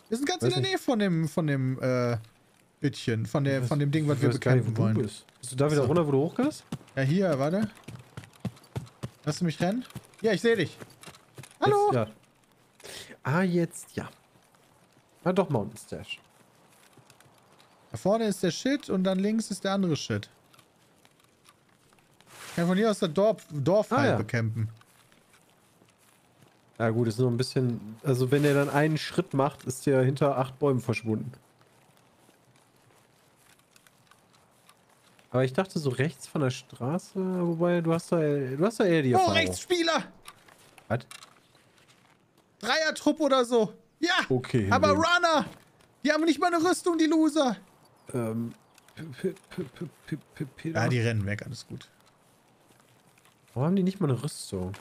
Wir sind ganz Weiß in der nicht. Nähe von dem, von dem, äh, Bittchen. Von, der, von dem Ding, was wir weiß bekämpfen wo du wollen. Bist. bist du da wieder So. runter, wo du hoch kannst? Ja, hier, warte. Lass du mich rennen? Ja, ich sehe dich. Hallo? Jetzt, ja. Ah, jetzt ja. Ah, doch, Mountain Stash. Da vorne ist der Shit und dann links ist der andere Shit. Ich kann von hier aus das Dorf, Dorf Ah, ja. bekämpfen. Ja gut, ist nur ein bisschen... Also wenn er dann einen Schritt macht, ist der hinter acht Bäumen verschwunden. Aber ich dachte so rechts von der Straße, wobei du hast da, du hast da eher die Oh, Erfahrung. Rechtsspieler! Was? Dreier-Trupp oder so. Ja! Okay. Aber. Runner! Die haben nicht mal eine Rüstung, die Loser. Ähm? Ja, die rennen weg, alles gut. Warum haben die nicht mal eine Rüstung?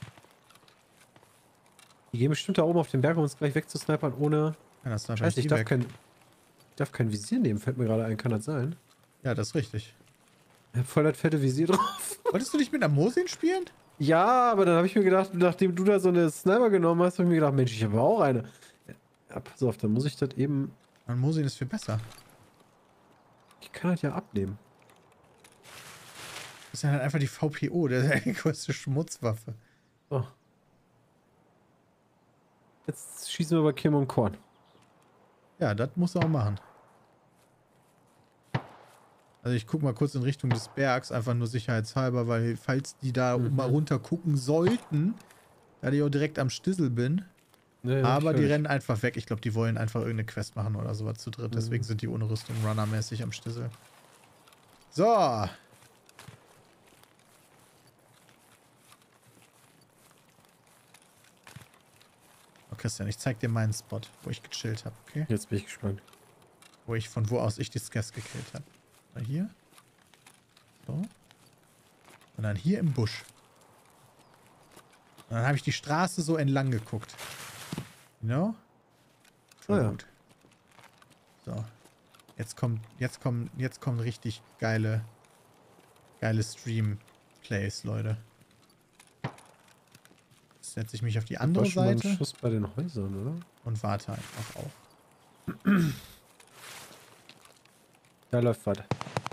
Die gehen bestimmt da oben auf den Berg, um uns gleich wegzusnipern, ohne... Ja, das Scheiße, ich darf, kein, ich darf kein Visier nehmen, fällt mir gerade ein. Kann das sein? Ja, das ist richtig. Ich hab voll das fette Visier drauf. Wolltest du nicht mit einer Mosin spielen? Ja, aber dann habe ich mir gedacht, nachdem du da so eine Sniper genommen hast, habe ich mir gedacht, Mensch, ich habe auch eine. Ja, pass auf, dann muss ich das eben... Ein Mosin ist viel besser. Ich kann das ja abnehmen. Das ist ja halt einfach die VPO, der ist die größte Schmutzwaffe. So. Jetzt schießen wir bei Kim und Korn. Ja, das muss er auch machen. Also ich gucke mal kurz in Richtung des Bergs, einfach nur sicherheitshalber, weil falls die da Mhm. mal runter gucken sollten, da ich auch direkt am Stissel bin. Nee, Aber die rennen einfach weg. Ich glaube, die wollen einfach irgendeine Quest machen oder sowas zu dritt. Deswegen Mhm. sind die ohne Rüstung runnermäßig am Stissel. So. Oh, Christian, ich zeig dir meinen Spot, wo ich gechillt habe, okay? Jetzt bin ich gespannt. Wo ich, von wo aus ich die Skess gekillt habe. Mal hier. So. Und dann hier im Busch. Und dann habe ich die Straße so entlang geguckt. You know? Voll Ah ja. gut. So. Jetzt kommt, jetzt kommen, jetzt kommen richtig geile, geile Stream-Plays, Leute. Jetzt setze ich mich auf die andere schon Seite Schuss bei den Häusern, oder? und warte einfach auf. Da läuft was.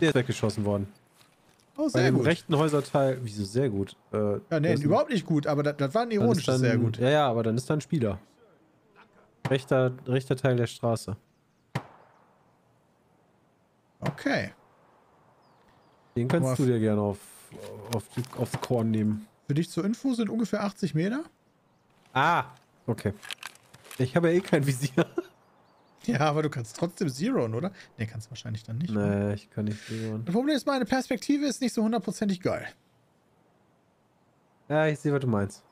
Der ist weggeschossen worden. Oh, Bei sehr dem gut. rechten Häuserteil. Wieso sehr gut? Äh, Ja, nee, überhaupt nicht gut, aber das, das war ein ironisches dann, sehr gut. Ja, ja, aber dann ist da ein Spieler. Rechter, rechter Teil der Straße. Okay. Den kannst du dir gerne auf, auf, aufs Korn nehmen. Für dich zur Info sind ungefähr 80 Meter. Ah! Okay. Ich habe ja eh kein Visier. Ja, aber du kannst trotzdem Zeroen, oder? Nee, kannst du wahrscheinlich dann nicht. ne? nee, ich kann nicht sehen. Das Problem ist, meine Perspektive ist nicht so hundertprozentig geil. Ja, ich sehe, was du meinst.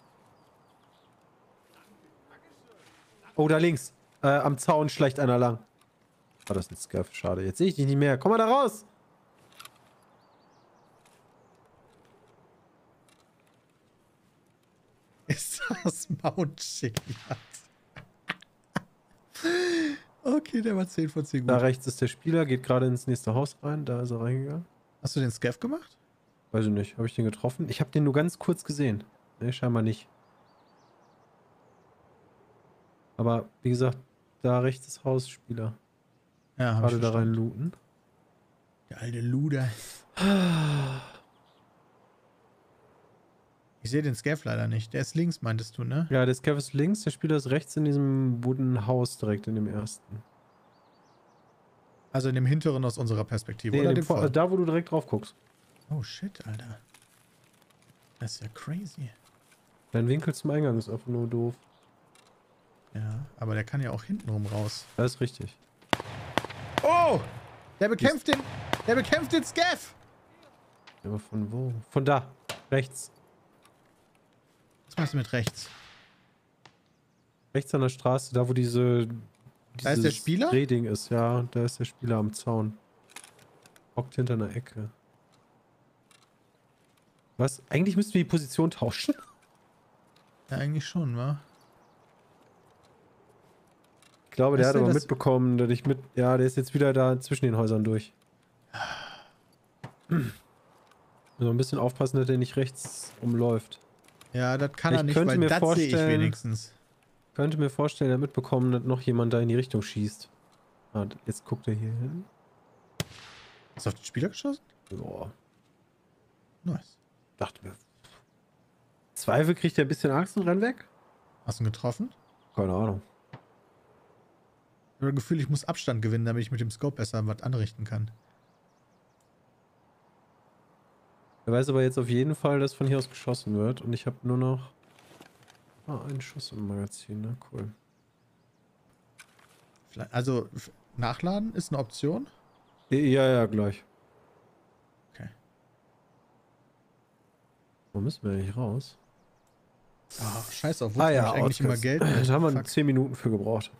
Oh, da links. Äh, am Zaun schleicht einer lang. Oh, das ist ein Scaff. Schade. Jetzt sehe ich dich nicht mehr. Komm mal da raus! Ist das Mount Chiliad? Okay, der war 10 von 10 gut. Da rechts ist der Spieler, geht gerade ins nächste Haus rein. Da ist er reingegangen. Hast du den Scav gemacht? Weiß ich nicht. Habe ich den getroffen? Ich habe den nur ganz kurz gesehen. Ne, scheinbar nicht. Aber wie gesagt, da rechts ist Hausspieler. Ja, hab Gerade ich da rein looten. Der alte Luder. Ich sehe den Scav leider nicht. Der ist links, meintest du, ne? Ja, der Scav ist links, der Spieler ist rechts in diesem wooden Haus direkt in dem ersten. Also in dem hinteren aus unserer Perspektive, Nee, oder dem dem vor? da, wo du direkt drauf guckst. Oh shit, Alter. Das ist ja crazy. Dein Winkel zum Eingang ist einfach nur doof. Ja, aber der kann ja auch hintenrum raus. Das ist richtig. Oh! Der bekämpft den. Der bekämpft den Scav! Aber von wo? Von da. Rechts. Was machst du mit rechts? Rechts an der Straße, da wo diese. Da ist der Spieler? Drehding ist, ja. Da ist der Spieler am Zaun. Hockt hinter einer Ecke. Was? Eigentlich müssten wir die Position tauschen. Ja, eigentlich schon, wa? Ich glaube, der Weißt hat aber das- mitbekommen, dass ich mit. Ja, der ist jetzt wieder da zwischen den Häusern durch. Also ein bisschen aufpassen, dass der nicht rechts umläuft. Ja, das kann Ich er nicht, könnte weil mir das sehe ich vorstellen- wenigstens. Könnte mir vorstellen, er mitbekommen, dass noch jemand da in die Richtung schießt. Ah, jetzt guckt er hier hin. Hast du auf den Spieler geschossen? Boah, Nice. dachte mir. Zweifel kriegt er ein bisschen Angst und rennt weg? Hast du ihn getroffen? Keine Ahnung. Ich habe das Gefühl, ich muss Abstand gewinnen, damit ich mit dem Scope besser was anrichten kann. Er weiß aber jetzt auf jeden Fall, dass von hier aus geschossen wird. Und ich habe nur noch ah, einen Schuss im Magazin. Ne? Cool. Also, nachladen ist eine Option. Ja, ja, gleich. Okay. Wo müssen wir eigentlich raus? Ah, scheiß auf, wo ah ich ja, eigentlich immer. Geld Da haben wir Fuck. 10 Minuten für gebraucht.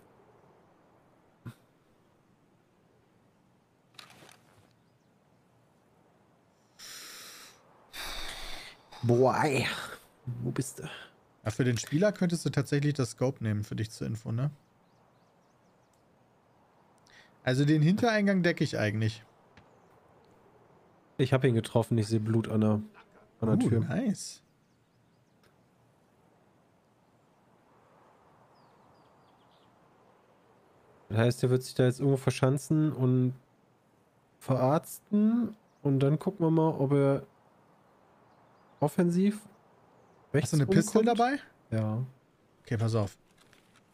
Boah, ey. Wo bist du? Ja, für den Spieler könntest du tatsächlich das Scope nehmen, für dich zur Info, ne? Also den Hintereingang decke ich eigentlich. Ich habe ihn getroffen, ich sehe Blut an der, an der Uh, Tür. nice. Das heißt, der wird sich da jetzt irgendwo verschanzen und verarzten. Und dann gucken wir mal, ob er offensiv rechts Hast du eine Pistole dabei? Ja. Okay, pass auf.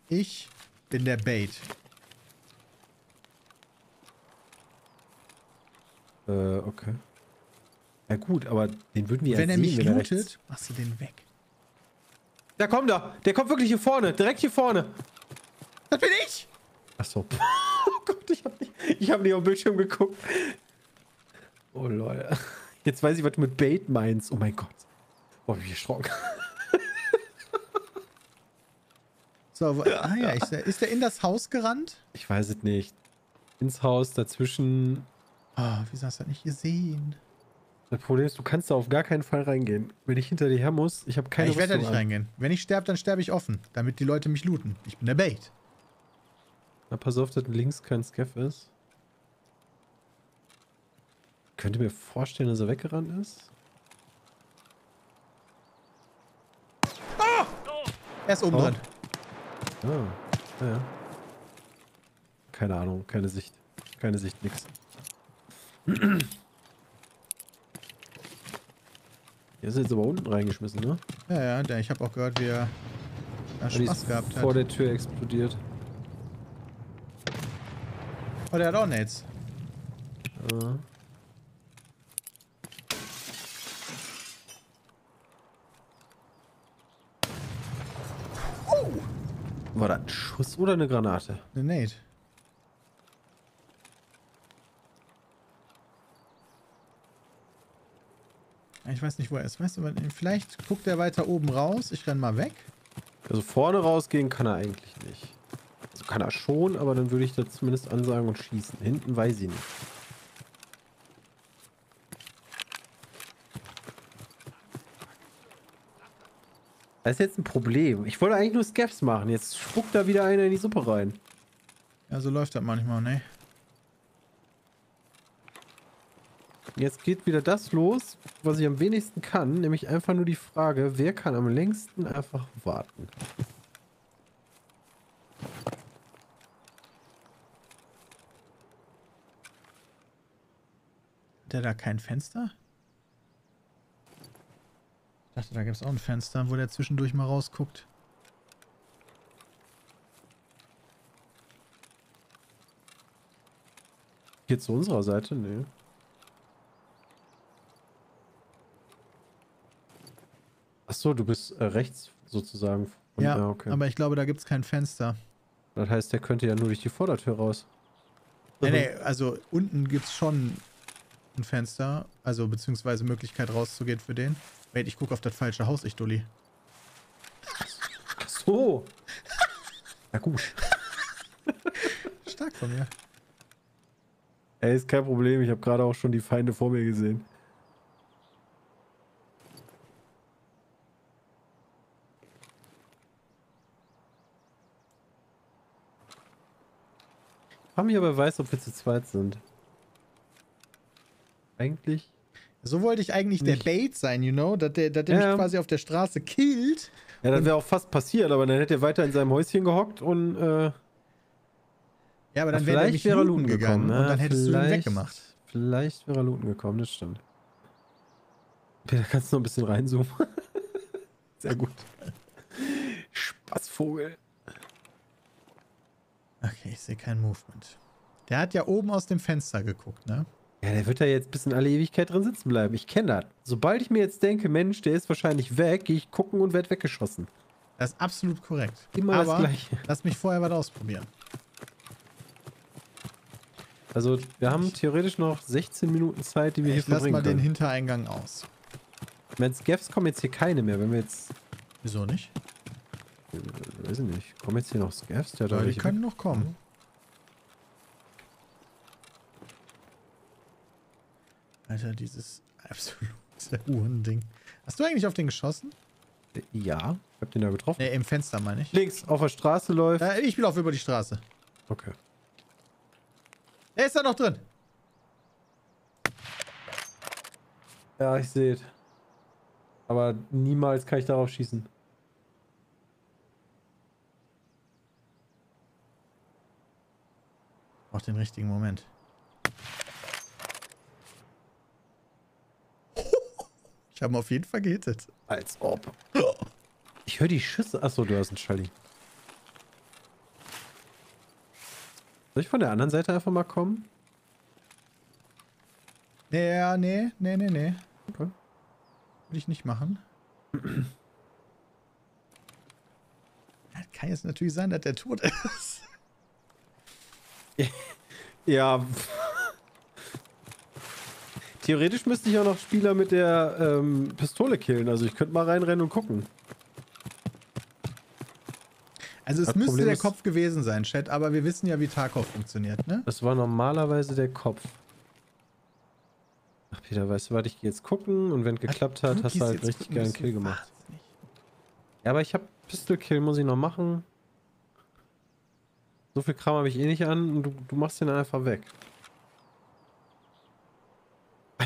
Ich bin der Bait. Äh, okay. Ja gut, aber den würden wir Wenn ja er sehen, mich er lootet, machst du den weg. Da kommt er! Der kommt wirklich hier vorne! Direkt hier vorne! Das bin ich! Achso. oh Gott, ich hab nicht, ich hab nicht auf den Bildschirm geguckt. Oh Leute. Jetzt weiß ich, was du mit Bait meinst. Oh mein Gott. Boah, wie erschrocken. So, wo, ah ja, ich, ist der in das Haus gerannt? Ich weiß es nicht. Ins Haus, dazwischen. Ah, wieso hast du das nicht gesehen? Das Problem ist, du kannst da auf gar keinen Fall reingehen. Wenn ich hinter dir her muss, ich habe keine ich werde da nicht an. reingehen. Wenn ich sterbe, dann sterbe ich offen, damit die Leute mich looten. Ich bin der Bait. Na, pass auf, dass links kein Scaff ist. Könnt ihr mir vorstellen, dass er weggerannt ist? Er ist oben Oh. drin. Ah, ja. Keine Ahnung, keine Sicht. Keine Sicht, nix. Der ist jetzt aber unten reingeschmissen, ne? Ja, ja, der, ich habe auch gehört, wie er Spaß gehabt vor hat. der Tür explodiert. Oh, der hat auch Nades. Ah. War das ein Schuss oder eine Granate? Eine Nade. Ich weiß nicht, wo er ist. Weißt du, vielleicht guckt er weiter oben raus. Ich renn mal weg. Also vorne rausgehen kann er eigentlich nicht. Also kann er schon, aber dann würde ich da zumindest ansagen und schießen. Hinten weiß ich nicht. Das ist jetzt ein Problem. Ich wollte eigentlich nur Scaps machen. Jetzt spuckt da wieder einer in die Suppe rein. Ja, so läuft das manchmal, ne? Jetzt geht wieder das los, was ich am wenigsten kann, nämlich einfach nur die Frage, wer kann am längsten einfach warten. Hat der da kein Fenster? Ich dachte, da gibt es auch ein Fenster, wo der zwischendurch mal rausguckt. Hier zu unserer Seite? Nee. Achso, du bist äh, rechts sozusagen. von- ja, okay. aber ich glaube, da gibt es kein Fenster. das heißt, der könnte ja nur durch die Vordertür raus. Nee, nee, also unten gibt es schon ein Fenster, also beziehungsweise Möglichkeit rauszugehen für den. Wait, ich gucke auf das falsche Haus, ich Dulli. Ach so. Na gut. Stark von mir. Ey, ist kein Problem. Ich habe gerade auch schon die Feinde vor mir gesehen. Ich frage mich aber weiß, ob wir zu zweit sind. Eigentlich. So wollte ich eigentlich Nicht. der Bait sein, you know? Dass der, dass der Ja. mich quasi auf der Straße killt. Ja, das wäre auch fast passiert, aber dann hätte er weiter in seinem Häuschen gehockt und äh, Ja, aber dann wäre er vielleicht mich wäre er looten gegangen gekommen, und dann ja, hättest du ihn weggemacht. vielleicht wäre er looten gekommen, das stimmt. Peter, kannst du noch ein bisschen reinzoomen? Sehr gut. Spaßvogel. Okay, ich sehe kein Movement. Der hat ja oben aus dem Fenster geguckt, ne? Ja, der wird da jetzt bis in alle Ewigkeit drin sitzen bleiben. Ich kenne das. Sobald ich mir jetzt denke, Mensch, der ist wahrscheinlich weg, gehe ich gucken und werde weggeschossen. Das ist absolut korrekt. Immer das Aber Gleiche. lass mich vorher was ausprobieren. Also, wir haben theoretisch noch 16 Minuten Zeit, die wir Ich hier lass verbringen mal den können. Hintereingang aus. Wenn Scavs kommen jetzt hier keine mehr. Wenn wir jetzt... Wieso nicht? äh, Weiß ich nicht. Kommen jetzt hier noch? Der da Weil die können noch kommen. Alter, dieses absolute Uhrending. Hast du eigentlich auf den geschossen? weg? Ja, ich hab den da getroffen. Ne, im Fenster meine ich. Links auf der Straße läuft. Äh, ich laufe über die Straße. Okay. Er ist da noch drin. Ja, ich sehe es. Aber niemals kann ich darauf schießen. Auch den richtigen Moment. Ich habe auf jeden Fall gehittet. Als ob. Ich höre die Schüsse. Achso, du hast einen Schalli. Soll ich von der anderen Seite einfach mal kommen? Ja, nee, nee, nee, nee. Okay. Würde ich nicht machen. Kann jetzt natürlich sein, dass der tot ist. Ja. Theoretisch müsste ich auch noch Spieler mit der ähm, Pistole killen. Also ich könnte mal reinrennen und gucken. Also es Das müsste Problem der Kopf gewesen sein, Chat, aber wir wissen ja, wie Tarkov funktioniert, ne? Das war normalerweise der Kopf. Ach Peter, weißt du was, ich gehe jetzt gucken und wenn geklappt hat, hast du halt richtig geilen Kill gemacht. wahnsinnig. Ja, aber ich habe Pistol Kill, muss ich noch machen. So viel Kram habe ich eh nicht an und du, du machst den einfach weg.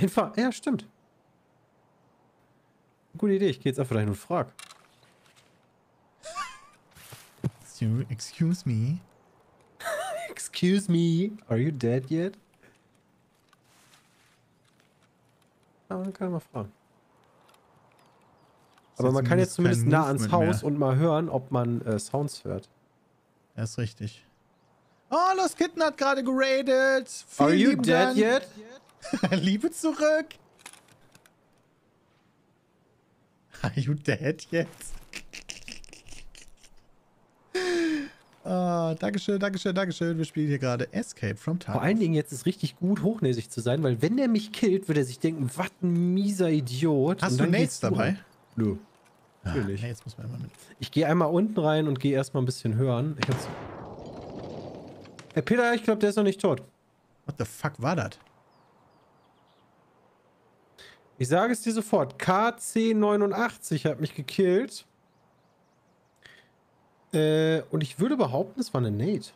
Einfach, ja, stimmt. Gute Idee, ich gehe jetzt einfach dahin und frag. Excuse me. Excuse me, are you dead yet? Ja, man kann mal fragen. Aber man kann jetzt zumindest nah ans Haus mehr. und mal hören, ob man äh, Sounds hört. Ja, ist richtig. Oh, Lost Kitten hat gerade geradet. Are you dead Dank. yet? Liebe zurück. Are you dead jetzt? Ah, Dankeschön, Dankeschön, Dankeschön. Wir spielen hier gerade Escape from Tarkov. Vor allen Dingen jetzt ist richtig gut, hochnäsig zu sein, weil wenn der mich killt, wird er sich denken, was ein mieser Idiot. Hast du Nates dabei? Nö. Ah, Natürlich. jetzt muss man immer mit. Ich gehe einmal unten rein und gehe erstmal ein bisschen hören. Ich hab's... Hey Peter, ich glaube, der ist noch nicht tot. What the fuck war das? Ich sage es dir sofort. KC89 hat mich gekillt. Äh, und ich würde behaupten, es war eine Nate.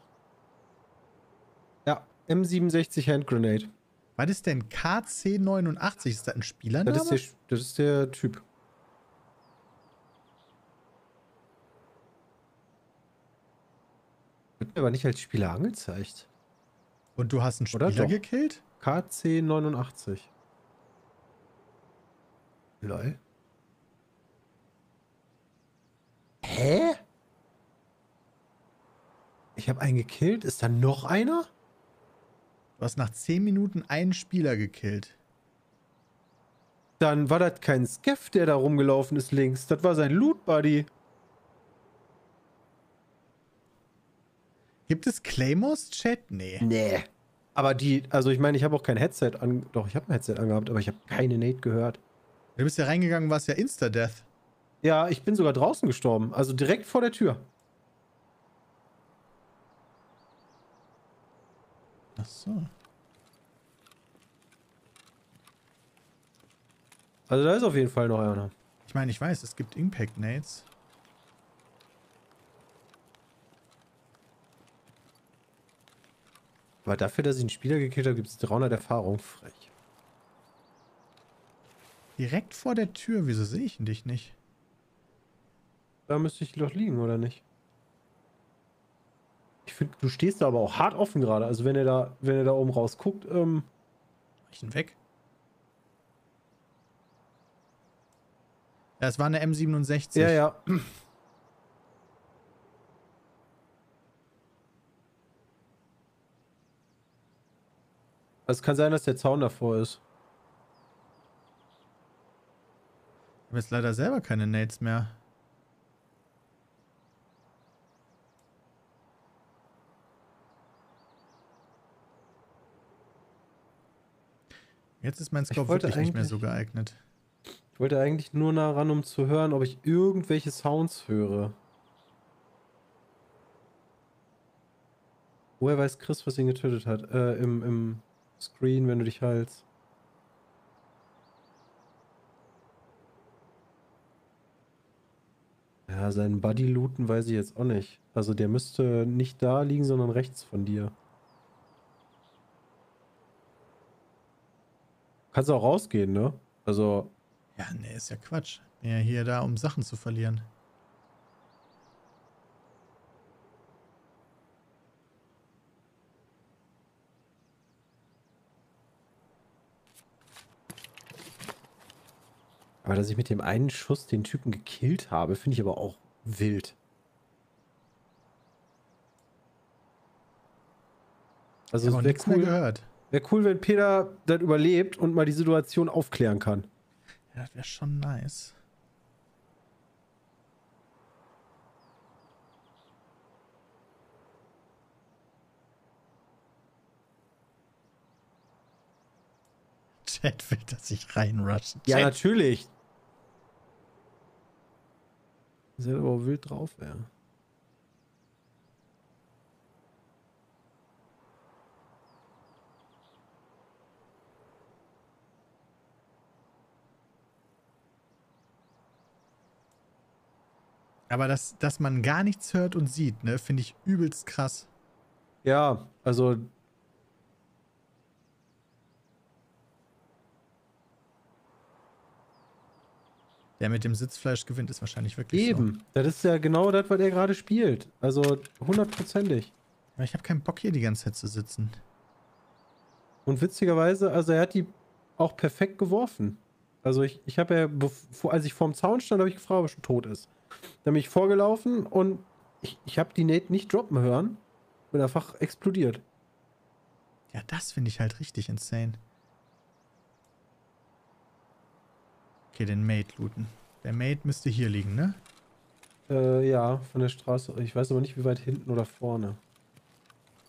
Ja, M67 Hand Grenade. Was ist denn KC89? Ist das ein Spielername? Das ist, der, das ist der Typ. Wird mir aber nicht als Spieler angezeigt. Und du hast einen Oder Spieler doch? gekillt? KC89. Lol. Hä? Ich habe einen gekillt. Ist da noch einer? Du hast nach 10 Minuten einen Spieler gekillt. Dann war das kein Skeff, der da rumgelaufen ist links. Das war sein Loot Buddy. Gibt es Claymores Chat? Nee. Nee. Aber die, also ich meine, ich habe auch kein Headset an. Doch, ich habe ein Headset angehabt, aber ich habe keine Nate gehört. Du bist ja reingegangen, warst ja Insta-Death. Ja, ich bin sogar draußen gestorben. Also direkt vor der Tür. Ach so. Also da ist auf jeden Fall noch einer. Ich meine, ich weiß, es gibt Impact Nades. Aber dafür, dass ich einen Spieler gekillt habe, gibt es 300 Erfahrung. Frech. Direkt vor der Tür. Wieso sehe ich dich nicht? Da müsste ich doch liegen, oder nicht? Ich finde, du stehst da aber auch hart offen gerade. Also wenn er da, wenn er da oben rausguckt, ähm, Mach ich ihn weg? Ja, es war eine M67. ja, ja. Es kann sein, dass der Zaun davor ist. Ich habe jetzt leider selber keine Nades mehr. Jetzt ist mein Scope wollte wirklich nicht mehr so geeignet. Ich wollte eigentlich nur nah ran, um zu hören, ob ich irgendwelche Sounds höre. Woher weiß Chris, was ihn getötet hat? Äh, im, im Screen, wenn du dich heilst. Ja, seinen Buddy looten weiß ich jetzt auch nicht. Also der müsste nicht da liegen, sondern rechts von dir. Kannst auch rausgehen, ne? Also, Ja, nee, ist ja Quatsch. Ja hier da, um Sachen zu verlieren. Aber dass ich mit dem einen Schuss den Typen gekillt habe, finde ich aber auch wild. Also Ich es wäre cool. gehört. Wäre cool, wenn Peter das überlebt und mal die Situation aufklären kann. Ja, das wäre schon nice. Chat will, dass ich reinrushen. Ja, natürlich. Ist ja aber wild drauf, ja. Aber dass, dass man gar nichts hört und sieht, ne, finde ich übelst krass. Ja, also Der mit dem Sitzfleisch gewinnt, ist wahrscheinlich wirklich eben. Das ist ja genau das, was er gerade spielt. Also hundertprozentig. so. Aber ich habe keinen Bock, hier die ganze Zeit zu sitzen. Und witzigerweise, also er hat die auch perfekt geworfen. Also ich, ich habe ja, bevor, als ich vorm Zaun stand, habe ich gefragt, ob er schon tot ist. Dann bin ich vorgelaufen und ich, ich habe die Nate nicht droppen hören. Bin einfach explodiert. Ja, das finde ich halt richtig insane. Okay, den Mate looten. Der Mate müsste hier liegen, ne? Äh, ja, von der Straße. Ich weiß aber nicht, wie weit hinten oder vorne.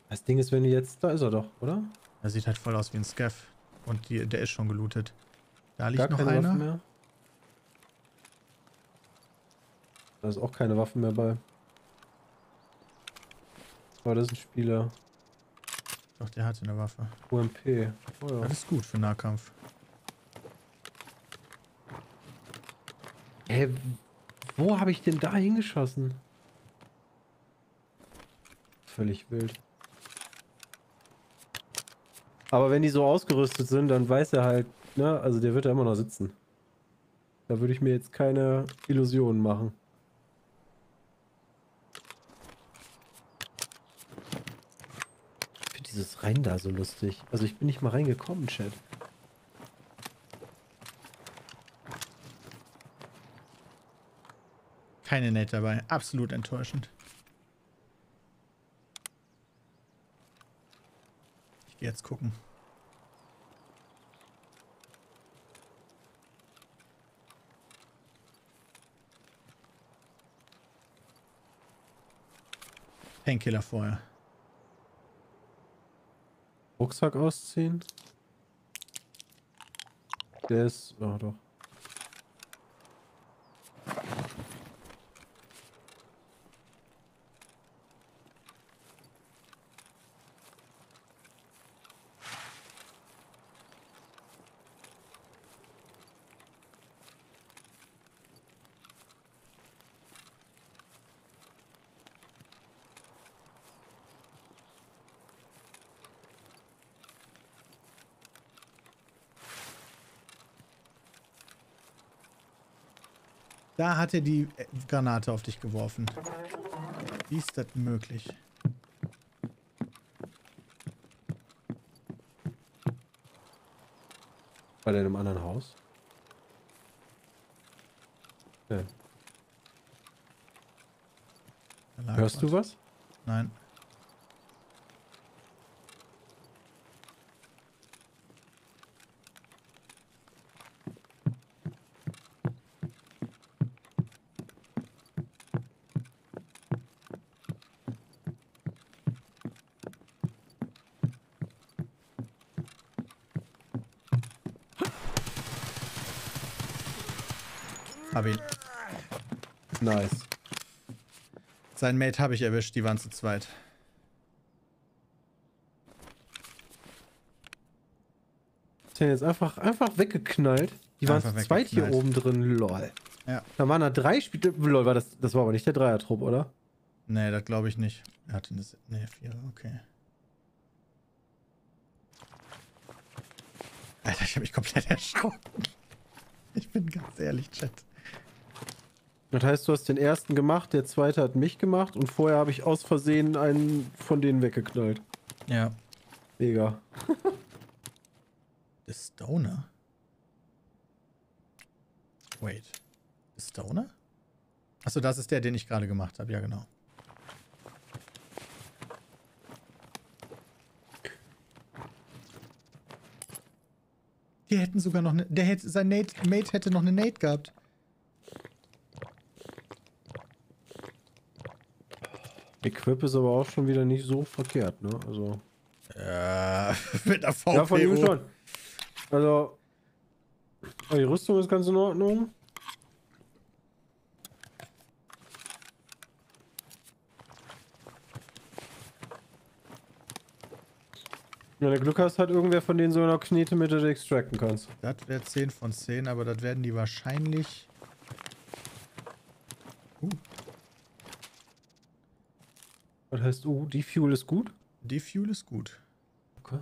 Das Ding ist, wenn du jetzt... Da ist er doch, oder? Er sieht halt voll aus wie ein Scaff. Und die, der ist schon gelootet. Da liegt Gar noch keine Waffen einer. mehr. Da ist auch keine Waffen mehr bei. Aber das ist ein Spieler. Doch, der hatte eine Waffe. UMP. Oh ja. Das ist gut für Nahkampf. Hä, wo habe ich denn da hingeschossen? Völlig wild. Aber wenn die so ausgerüstet sind, dann weiß er halt, ne, also der wird da immer noch sitzen. Da würde ich mir jetzt keine Illusionen machen. Ich finde dieses Rein da so lustig. Also ich bin nicht mal reingekommen, Chat. Keine Nate dabei. Absolut enttäuschend. Ich gehe jetzt gucken. Painkiller vorher. Rucksack ausziehen. Der ist. Oh, doch. Da hat er die äh, Granate auf dich geworfen. Wie ist das möglich? Bei deinem anderen Haus? Ja. Hörst du was? Nein. Hab ihn. Nice. Sein Mate habe ich erwischt, die waren zu zweit. Ist ja jetzt einfach, einfach weggeknallt. Die waren Einfach zu zweit hier oben drin, lol. Ja. Da waren da drei Spiele. Lol, war das, das war aber nicht der Dreier-Trupp, oder? Nee, das glaube ich nicht. Er hatte eine. Nee, vier, okay. Alter, ich habe mich komplett erschrocken. Ich bin ganz ehrlich, Chat. Das heißt, du hast den ersten gemacht, der zweite hat mich gemacht und vorher habe ich aus Versehen einen von denen weggeknallt. Ja. Mega. The Stoner? Wait. The Stoner? Achso, das ist der, den ich gerade gemacht habe. Ja, genau. Die hätten sogar noch eine. Der hätte. Sein Nate, Mate hätte noch eine Nate gehabt. Equip ist aber auch schon wieder nicht so verkehrt, ne? Also. Ja, mit der VPO. Ja, von ihm schon. Also. Die Rüstung ist ganz in Ordnung. Wenn du Glück hast, hat irgendwer von denen so eine Knete mit, der du extracten kannst. Das wäre 10 von 10, aber das werden die wahrscheinlich. Uh, Was heißt, uh, die Fuel ist gut? die Fuel ist gut. Okay.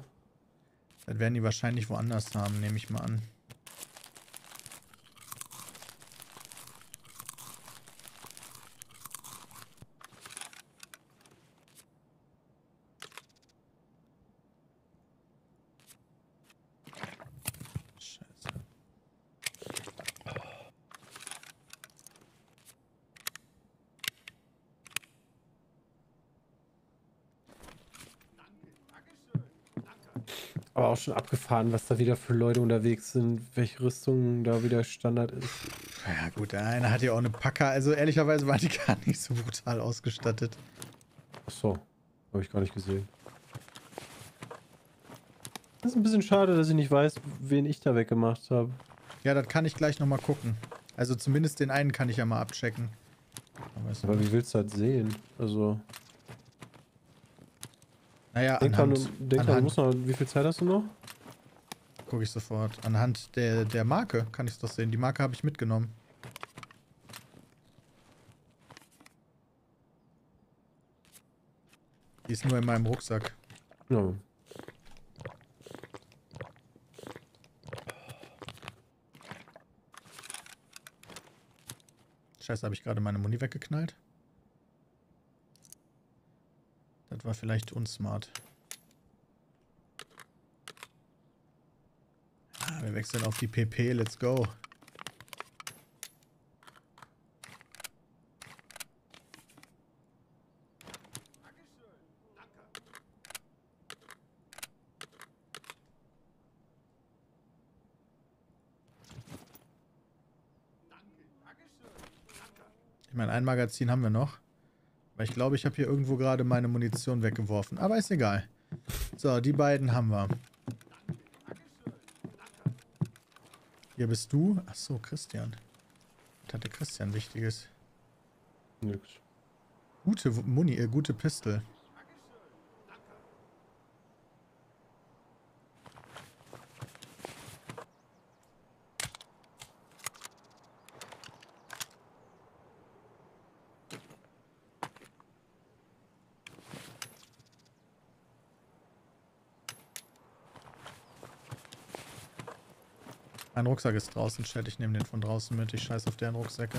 Das werden die wahrscheinlich woanders haben, nehme ich mal an. Scheiße. Aber auch schon abgefahren, was da wieder für Leute unterwegs sind, welche Rüstung da wieder Standard ist. Ja gut, der eine hat ja auch eine Packer. Also ehrlicherweise war die gar nicht so brutal ausgestattet. Achso, habe ich gar nicht gesehen. Das ist ein bisschen schade, dass ich nicht weiß, wen ich da weggemacht habe. Ja, das kann ich gleich nochmal gucken. Also zumindest den einen kann ich ja mal abchecken. Aber Aber wie willst du das sehen? Also, naja, denk dran, anhand, denk dran, du anhand musst noch, wie viel Zeit hast du noch? gucke ich sofort. Anhand der, der Marke kann ich es doch sehen. Die Marke habe ich mitgenommen. Die ist nur in meinem Rucksack. Ja. Scheiße, habe ich gerade meine Muni weggeknallt? Das war vielleicht unsmart. Ah, wir wechseln auf die PP, let's go. Ich meine, ein Magazin haben wir noch. Weil ich glaube, ich habe hier irgendwo gerade meine Munition weggeworfen. Aber ist egal. So, die beiden haben wir. Hier bist du. Ach so, Christian. Was hatte Christian Wichtiges? Nix. Gute Muni, äh, gute Pistol. Mein Rucksack ist draußen, Chat. Ich nehme den von draußen mit. Ich scheiß auf deren Rucksäcke.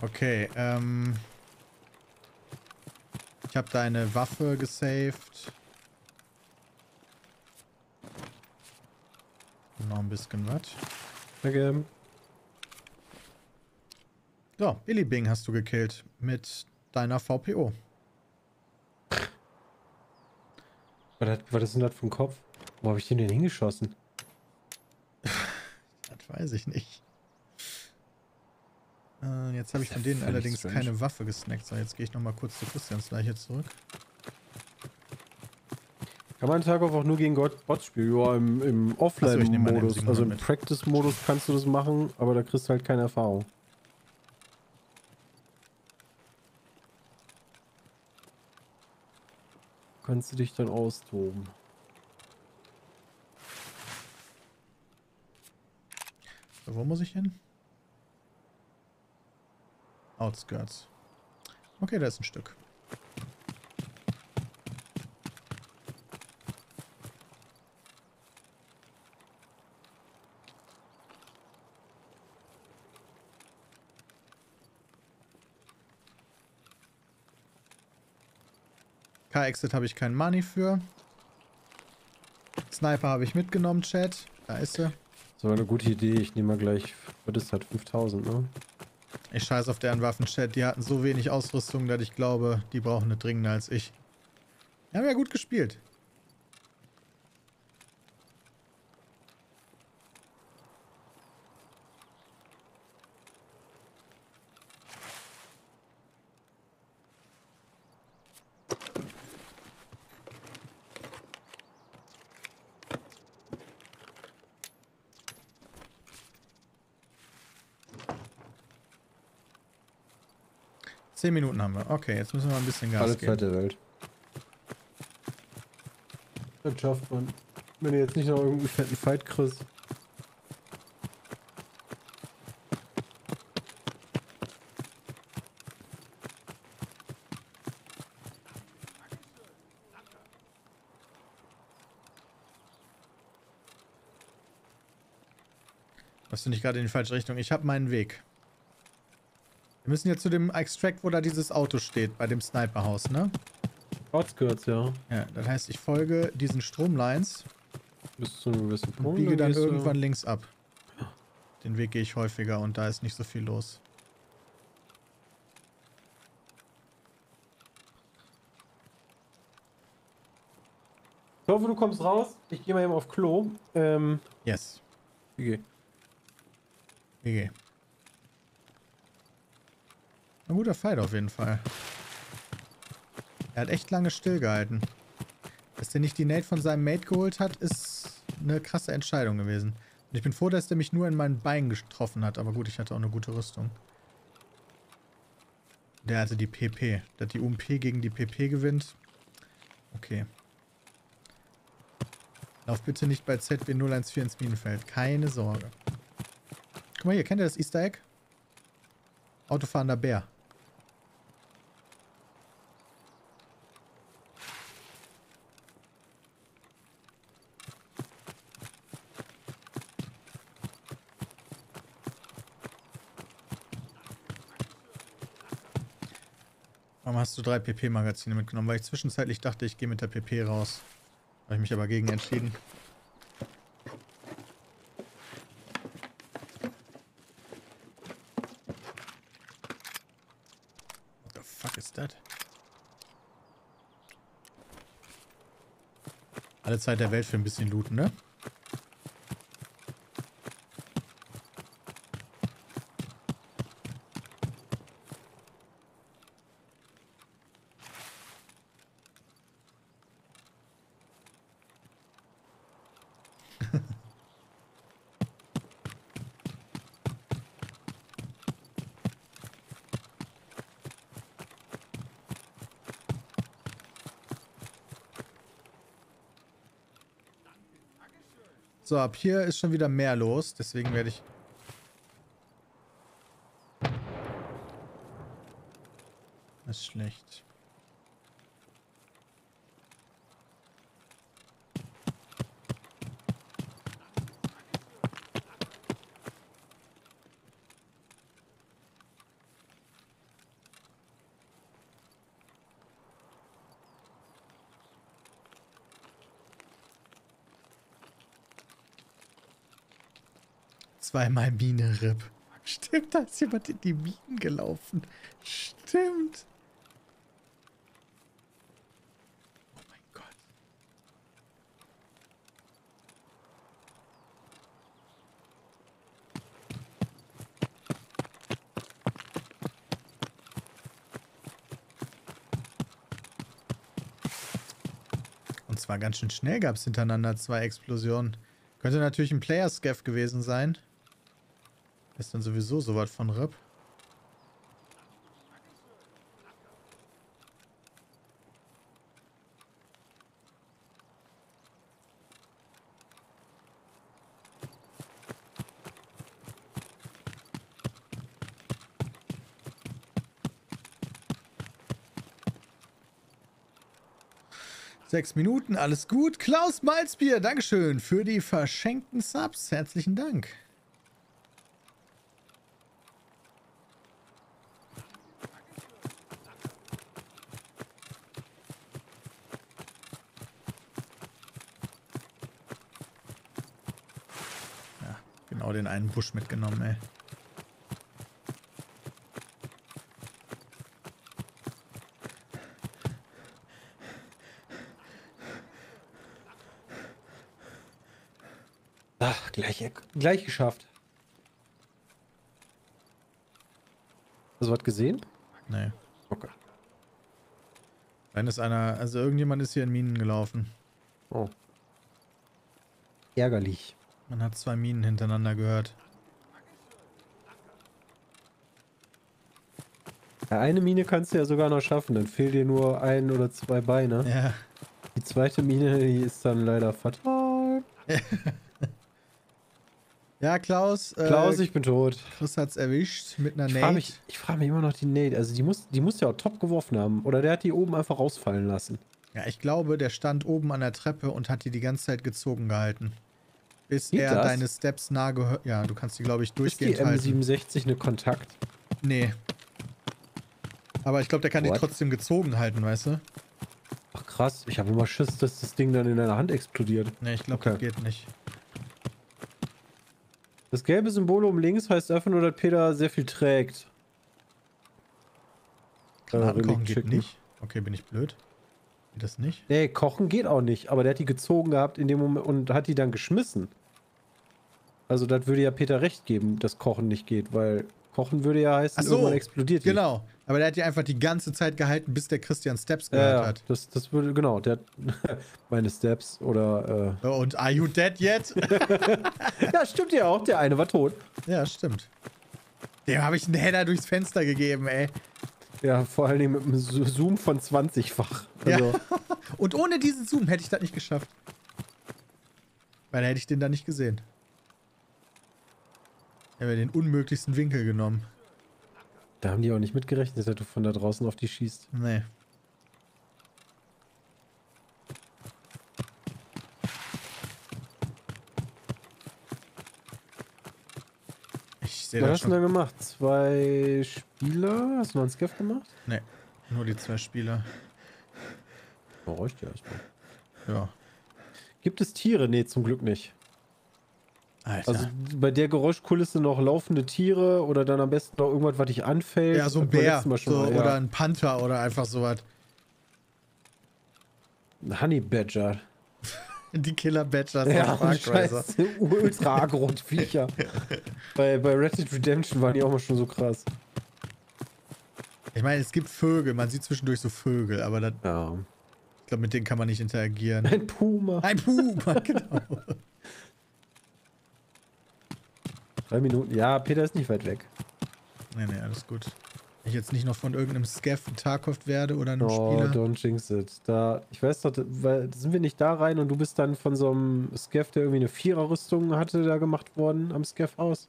Okay, ähm. Ich habe deine Waffe gesaved. Noch ein bisschen was. Danke. So, Billy Bing hast du gekillt mit deiner VPO. Was, ist denn das für ein Kopf? Wo habe ich den denn hingeschossen? Das weiß ich nicht. Äh, jetzt habe ich von denen allerdings strange. keine Waffe gesnackt. So, jetzt gehe ich nochmal kurz zu Christians Leiche zurück. Kann man Tarkov auch nur gegen Bots spielen? Ja, im, im Offline-Modus. M700 Also im. Practice-Modus kannst du das machen, aber da kriegst du halt keine Erfahrung. Kannst du dich dann austoben. Wo muss ich hin? Outskirts. Okay, da ist ein Stück. K-Exit habe ich kein Money für. Sniper habe ich mitgenommen, Chat. Da ist sie. war eine gute Idee. Ich nehme mal gleich, was ist das, 5000, ne? Ich scheiß auf deren Waffenchat. Die hatten so wenig Ausrüstung, dass ich glaube, die brauchen eine dringender als ich. Die haben ja gut gespielt. Zehn Minuten haben wir. Okay, jetzt müssen wir ein bisschen Gas Alle geben. Zeit der Welt. Das schafft man. Wenn du jetzt nicht noch irgendeinen fetten Fight kriegst. Hast du nicht gerade in die falsche Richtung? Ich habe meinen Weg. Wir müssen jetzt zu dem Extract, wo da dieses Auto steht, bei dem Sniperhaus, ne? Outskirts, ja. Ja, das heißt, ich folge diesen Stromlines Bis zu einem gewissen und Punkt. biege dann irgendwann links ab. Den Weg gehe ich häufiger und da ist nicht so viel los. Ich hoffe, du kommst raus. Ich gehe mal eben auf Klo. Ähm, Yes. GG. GG. Ein guter Fight auf jeden Fall. Er hat echt lange stillgehalten. Dass der nicht die Nate von seinem Mate geholt hat, ist eine krasse Entscheidung gewesen. Und ich bin froh, dass der mich nur in meinen Bein getroffen hat. Aber gut, ich hatte auch eine gute Rüstung. Der hatte die PP. Dass die UMP gegen die PP gewinnt. Okay. Lauf bitte nicht bei ZB014 ins Minenfeld. Keine Sorge. Guck mal hier, kennt ihr das Easter Egg? Autofahrender Bär. Hast du drei PP-Magazine mitgenommen? Weil ich zwischenzeitlich dachte, ich gehe mit der PP raus. Habe ich mich aber gegen entschieden. What the fuck is that? Alle Zeit der Welt für ein bisschen looten, ne? So, ab hier ist schon wieder mehr los, deswegen werde ich... Das ist schlecht. Zweimal Mine RIP. Stimmt, da ist jemand in die Minen gelaufen. Stimmt. Oh mein Gott. Und zwar ganz schön schnell gab es hintereinander zwei Explosionen. Könnte natürlich ein Player-Scav gewesen sein. Ist dann sowieso sowas von RIP. Sechs Minuten, alles gut. Klaus Malzbier, Dankeschön für die verschenkten Subs. Herzlichen Dank. Ja, Oh, den einen Busch mitgenommen, ey. Ach, gleich, gleich geschafft. Hast du was gesehen? Nee. Okay. Wenn ist einer, also irgendjemand ist hier in Minen gelaufen. Oh. Ärgerlich. Man hat zwei Minen hintereinander gehört. Ja, eine Mine kannst du ja sogar noch schaffen, dann fehlt dir nur ein oder zwei Beine. Ja. Die zweite Mine, die ist dann leider fatal. Ja, Klaus. äh, Klaus, ich bin tot. Chris hat's erwischt mit einer Ich frage Nate. mich, ich frag mich immer noch die Nate. Also die muss, die muss ja auch top geworfen haben. Oder der hat die oben einfach rausfallen lassen. Ja, ich glaube, der stand oben an der Treppe und hat die die ganze Zeit gezogen gehalten. Bis Geht er das? deine Steps nah gehört. Ja, du kannst die, glaube ich, Ist die durchgehend halten. M67 eine Kontakt? Nee. Aber ich glaube, der kann What? die trotzdem gezogen halten, weißt du? Ach krass, ich habe immer Schiss, dass das Ding dann in deiner Hand explodiert. Nee, ich glaube, Okay. das geht nicht. Das gelbe Symbol oben links heißt einfach nur, dass Peter sehr viel trägt. Granaten Relikt kochen geht schicken. nicht. Okay, bin ich blöd? Geht das nicht? Nee, kochen geht auch nicht, aber der hat die gezogen gehabt in dem Moment und hat die dann geschmissen. Also das würde ja Peter recht geben, dass Kochen nicht geht, weil Kochen würde ja heißen, so, irgendwann explodiert die. Genau. Aber der hat die einfach die ganze Zeit gehalten, bis der Christian Steps Ja, gehört ja, hat. das, das würde, genau, der hat meine Steps oder Oh, Und are you dead yet? äh, Ja, stimmt ja auch, der eine war tot. ja, stimmt. Dem habe ich einen Header durchs Fenster gegeben, ey. Ja, vor allen Dingen mit einem Zo- Zoom von 20-fach. Also, Ja. Und ohne diesen Zoom hätte ich das nicht geschafft. Weil da hätte ich den da nicht gesehen. Ich habe den unmöglichsten Winkel genommen. Da haben die auch nicht mitgerechnet, dass du von da draußen auf die schießt. Nee. Ich sehe Was hast du da gemacht? Zwei Spieler? Hast du noch einen Scaff gemacht? Nee, nur die zwei Spieler. Oh, reicht ja erstmal. Ja. Gibt es Tiere? Nee, zum Glück nicht. Alter. Also bei der Geräuschkulisse noch laufende Tiere oder dann am besten noch irgendwas, was dich anfällt. ja, so ein Bär. letztes Mal schon So, mal, ja. Oder ein Panther oder einfach sowas. Ein Honey Badger. Die Killer Badgers Ja, scheiße. Ultra aggro Viecher. bei, bei Red Dead Redemption waren die auch mal schon so krass. Ich meine, es gibt Vögel. Man sieht zwischendurch so Vögel, aber das, Ja. ich glaube, mit denen kann man nicht interagieren. Ein Puma. Ein Puma, genau. Drei Minuten. Ja, Peter ist nicht weit weg. Nee, nee, alles gut. Ich jetzt nicht noch von irgendeinem Scaff Tarkov werde oder einem Oh, Spieler. don't jinx it. Da, ich weiß doch, weil sind wir nicht da rein und du bist dann von so einem Scaff, der irgendwie eine Viererrüstung hatte, da gemacht worden am Scaff aus?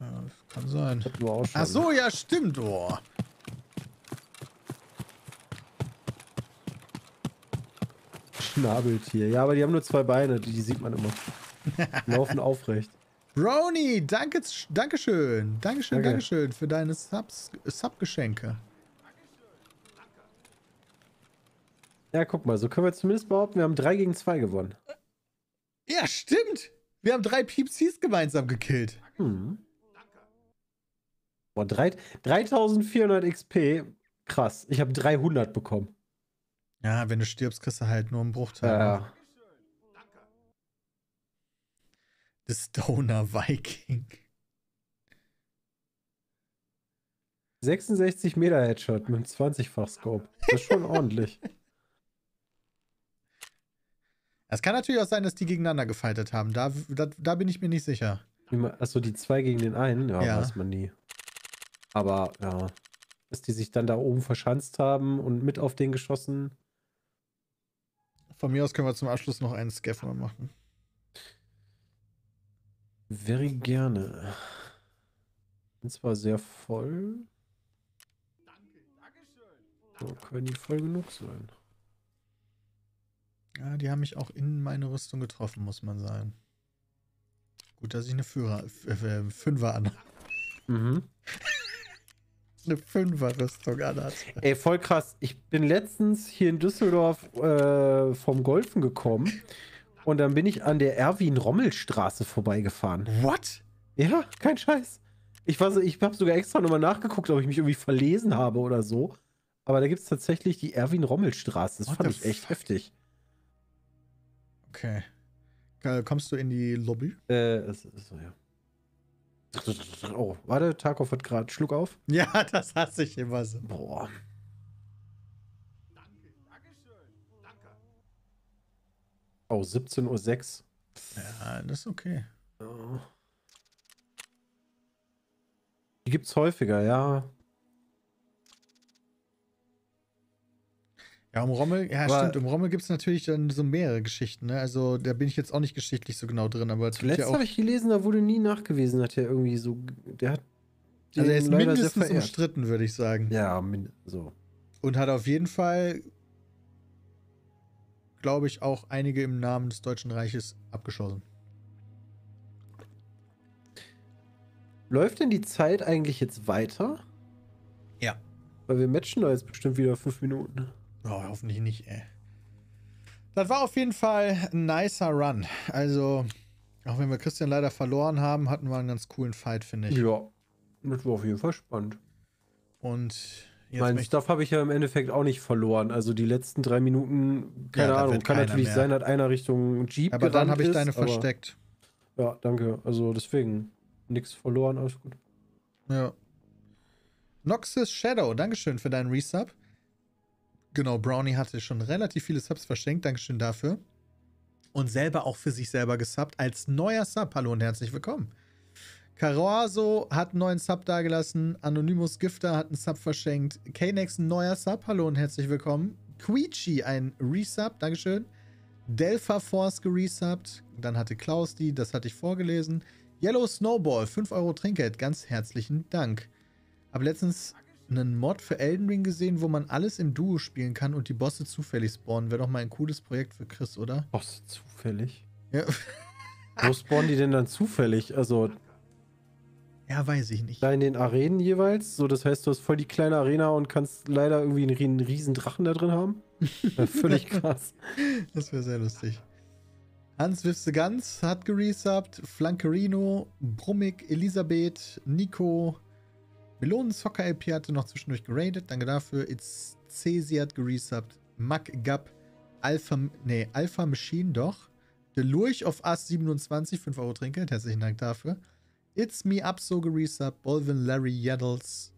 Ja, das kann sein. Ach so, ja, stimmt. Oh. Schnabeltier. Ja, aber die haben nur zwei Beine, die, die sieht man immer. Laufen aufrecht. Brony, danke, Dankeschön. Dankeschön, Danke. Dankeschön für deine Subs, Subgeschenke. Ja, guck mal, so können wir zumindest behaupten, wir haben 3 gegen 2 gewonnen. Ja, stimmt. Wir haben drei Piepsies gemeinsam gekillt. Hm. Boah, drei- 3400 XP. Krass. Ich habe 300 bekommen. Ja, wenn du stirbst, kriegst du halt nur einen Bruchteil. Ja. The Stoner Viking. 66 Meter Headshot mit einem 20-fach Scope. Das ist schon ordentlich. Es kann natürlich auch sein, dass die gegeneinander gefightet haben. Da, da, da bin ich mir nicht sicher. Achso, die zwei gegen den einen? Ja, Ja. weiß man nie. Aber ja, dass die sich dann da oben verschanzt haben und mit auf den geschossen. Von mir aus können wir zum Abschluss noch einen Scaff mal machen. Very gerne. Bin zwar sehr voll. So, können die voll genug sein. Ja, die haben mich auch in meine Rüstung getroffen, muss man sagen. Gut, dass ich eine Führer, äh, Fünfer an, Mhm. eine Fünfer-Rüstung anhatte. Ey, voll krass. Ich bin letztens hier in Düsseldorf äh, vom Golfen gekommen Und dann bin ich an der Erwin-Rommel-Straße vorbeigefahren. What? Ja, kein Scheiß. Ich, war so, ich habe sogar extra nochmal nachgeguckt, ob ich mich irgendwie verlesen habe oder so. Aber da gibt es tatsächlich die Erwin-Rommel-Straße. Das What fand ich echt fuck? heftig. Okay. Kommst du in die Lobby? Äh, so, ja. Oh, warte, Tarkov hat gerade Schluck auf. Ja, das hasse ich immer so. Boah. Oh, 17.06 Ja, das ist okay. Uhr. Die gibt's häufiger, ja. Ja, um Rommel, ja, Aber- stimmt. Um Rommel gibt es natürlich dann so mehrere Geschichten, ne? Also, da bin ich jetzt auch nicht geschichtlich so genau drin, aber es Zuletzt ja habe ich gelesen, da wurde nie nachgewiesen, hat er irgendwie so. Der hat. Also, er ist mindestens umstritten, würde ich sagen. Ja, so. Und hat auf jeden Fall, glaube ich, auch einige im Namen des Deutschen Reiches abgeschossen. Läuft denn die Zeit eigentlich jetzt weiter? Ja. Weil wir matchen da jetzt bestimmt wieder fünf Minuten. Oh, hoffentlich nicht, ey. Das war auf jeden Fall ein nicer Run. Also, auch wenn wir Christian leider verloren haben, hatten wir einen ganz coolen Fight, finde ich. Ja. Das war auf jeden Fall spannend. Und jetzt Mein Stuff habe ich ja im Endeffekt auch nicht verloren. Also die letzten drei Minuten, keine Ja, Ahnung, kann natürlich mehr. sein, dass einer Richtung Jeep aber dann habe ich ist, deine aber- versteckt. Ja, danke. Also deswegen, nichts verloren, alles gut. Ja. Noxus Shadow, Dankeschön für deinen Resub. Genau, Brownie hatte schon relativ viele Subs verschenkt, Dankeschön dafür. Und selber auch für sich selber gesubbt als neuer Sub. Hallo und herzlich willkommen. Caroaso hat einen neuen Sub dagelassen. Anonymous Gifter hat einen Sub verschenkt. Knex ein neuer Sub. Hallo und herzlich willkommen. Quichi ein Resub. Dankeschön. Delpha Force geresubbt. Dann hatte Klaus die, das hatte ich vorgelesen. Yellow Snowball, 5 Euro Trinkgeld. Ganz herzlichen Dank. Habe letztens einen Mod für Elden Ring gesehen, wo man alles im Duo spielen kann und die Bosse zufällig spawnen. Wäre doch mal ein cooles Projekt für Chris, oder? Boss zufällig. Ja, Wo spawnen die denn dann zufällig? Also ja weiß ich nicht. da in den Arenen jeweils? So, das heißt, du hast voll die kleine Arena und kannst leider irgendwie einen, ri- einen riesen Drachen da drin haben? Ja, völlig krass. Das wäre sehr lustig. Hans Wifse Ganz hat geresubbt. Flankerino, Brummig, Elisabeth, Nico, Melonenzocker LP hatte noch zwischendurch geradet. Danke dafür. It's Cesi hat geresubbt. Mac Gab, Alpha, nee, Alpha Machine, doch. The Lurch of Us 27, 5 Euro Trinkgeld. Herzlichen Dank dafür. It's Me Up so geresubbt. Bolvin Larry Yaddles,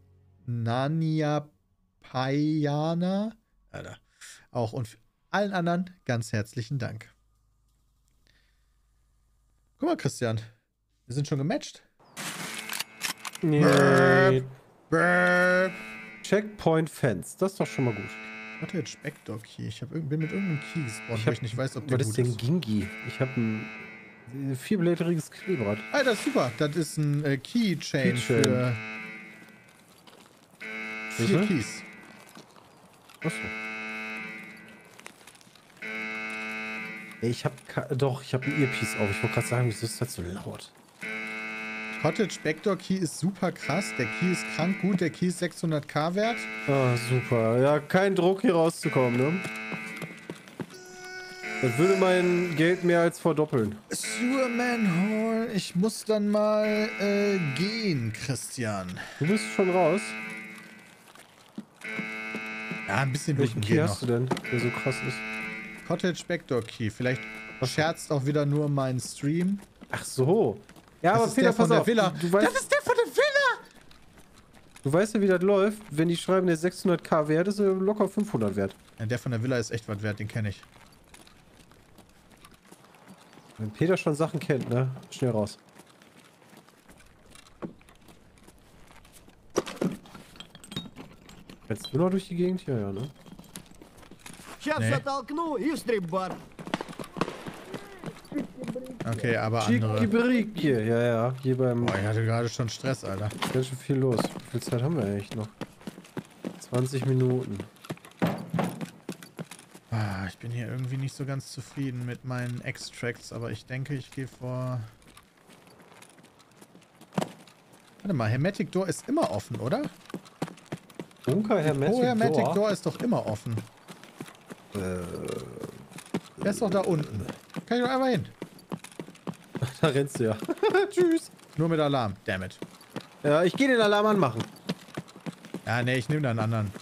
Nania Payana. Alter. Auch und allen anderen ganz herzlichen Dank. Guck mal, Christian. Wir sind schon gematcht. Nee. Brrr. Checkpoint Fence, das ist doch schon mal gut. Warte jetzt Speckdog hier. Ich hab, bin mit irgendeinem Key gespawnt, Ich hab- ich nicht weiß, ob der Was gut ist denn ist. Gingi? Ich habe ein vierblätteriges Klebrad. Alter, super. Das ist ein äh, Keychain Keychain. für vier. Keys. Achso. Ey, Ich habe doch, ich habe ein Earpiece auf. Ich wollte gerade sagen, wieso ist das so laut? Cottage Backdoor Key ist super krass. Der Key ist krank gut. Der Key ist 600k wert. Ah, super. Ja, kein Druck hier rauszukommen, ne? Das würde mein Geld mehr als verdoppeln. Sewer Manhole. Ich muss dann mal äh, gehen, Christian. Du bist schon raus. Ja, ein bisschen Welchen Key hast du denn, der so krass ist? Cottage Backdoor Key. Vielleicht scherzt auch wieder nur mein Stream. Ach so. Ja, Das aber ist von pass der auf. Villa. Du, du, weißt, Das ist der von der Villa! du weißt ja, wie das läuft. Wenn die schreiben, der ist 600k wert, ist er locker 500 wert. Ja, der von der Villa ist echt was wert, den kenne ich. Wenn Peter schon Sachen kennt, ne? Schnell raus. Jetzt nur noch durch die Gegend? hier, ja, ne? Nee. Okay, aber andere. Ja, ja. Hier beim. Boah, ich hatte gerade schon Stress, Alter. Ganz schon viel los. Wie viel Zeit haben wir eigentlich noch? 20 Minuten. Ah, ich bin hier irgendwie nicht so ganz zufrieden mit meinen Extracts, aber ich denke, ich gehe vor. Warte mal, Hermetic Door ist immer offen, oder? Bunker Hermetic, oh, Hermetic Door. Door ist doch immer offen. Äh, Der ist doch da unten. Kann ich doch einfach hin. Da rennst du ja. Tschüss. Nur mit Alarm. Damn it. Ja, ich gehe den Alarm anmachen. Ja, nee, ich nehme da einen anderen.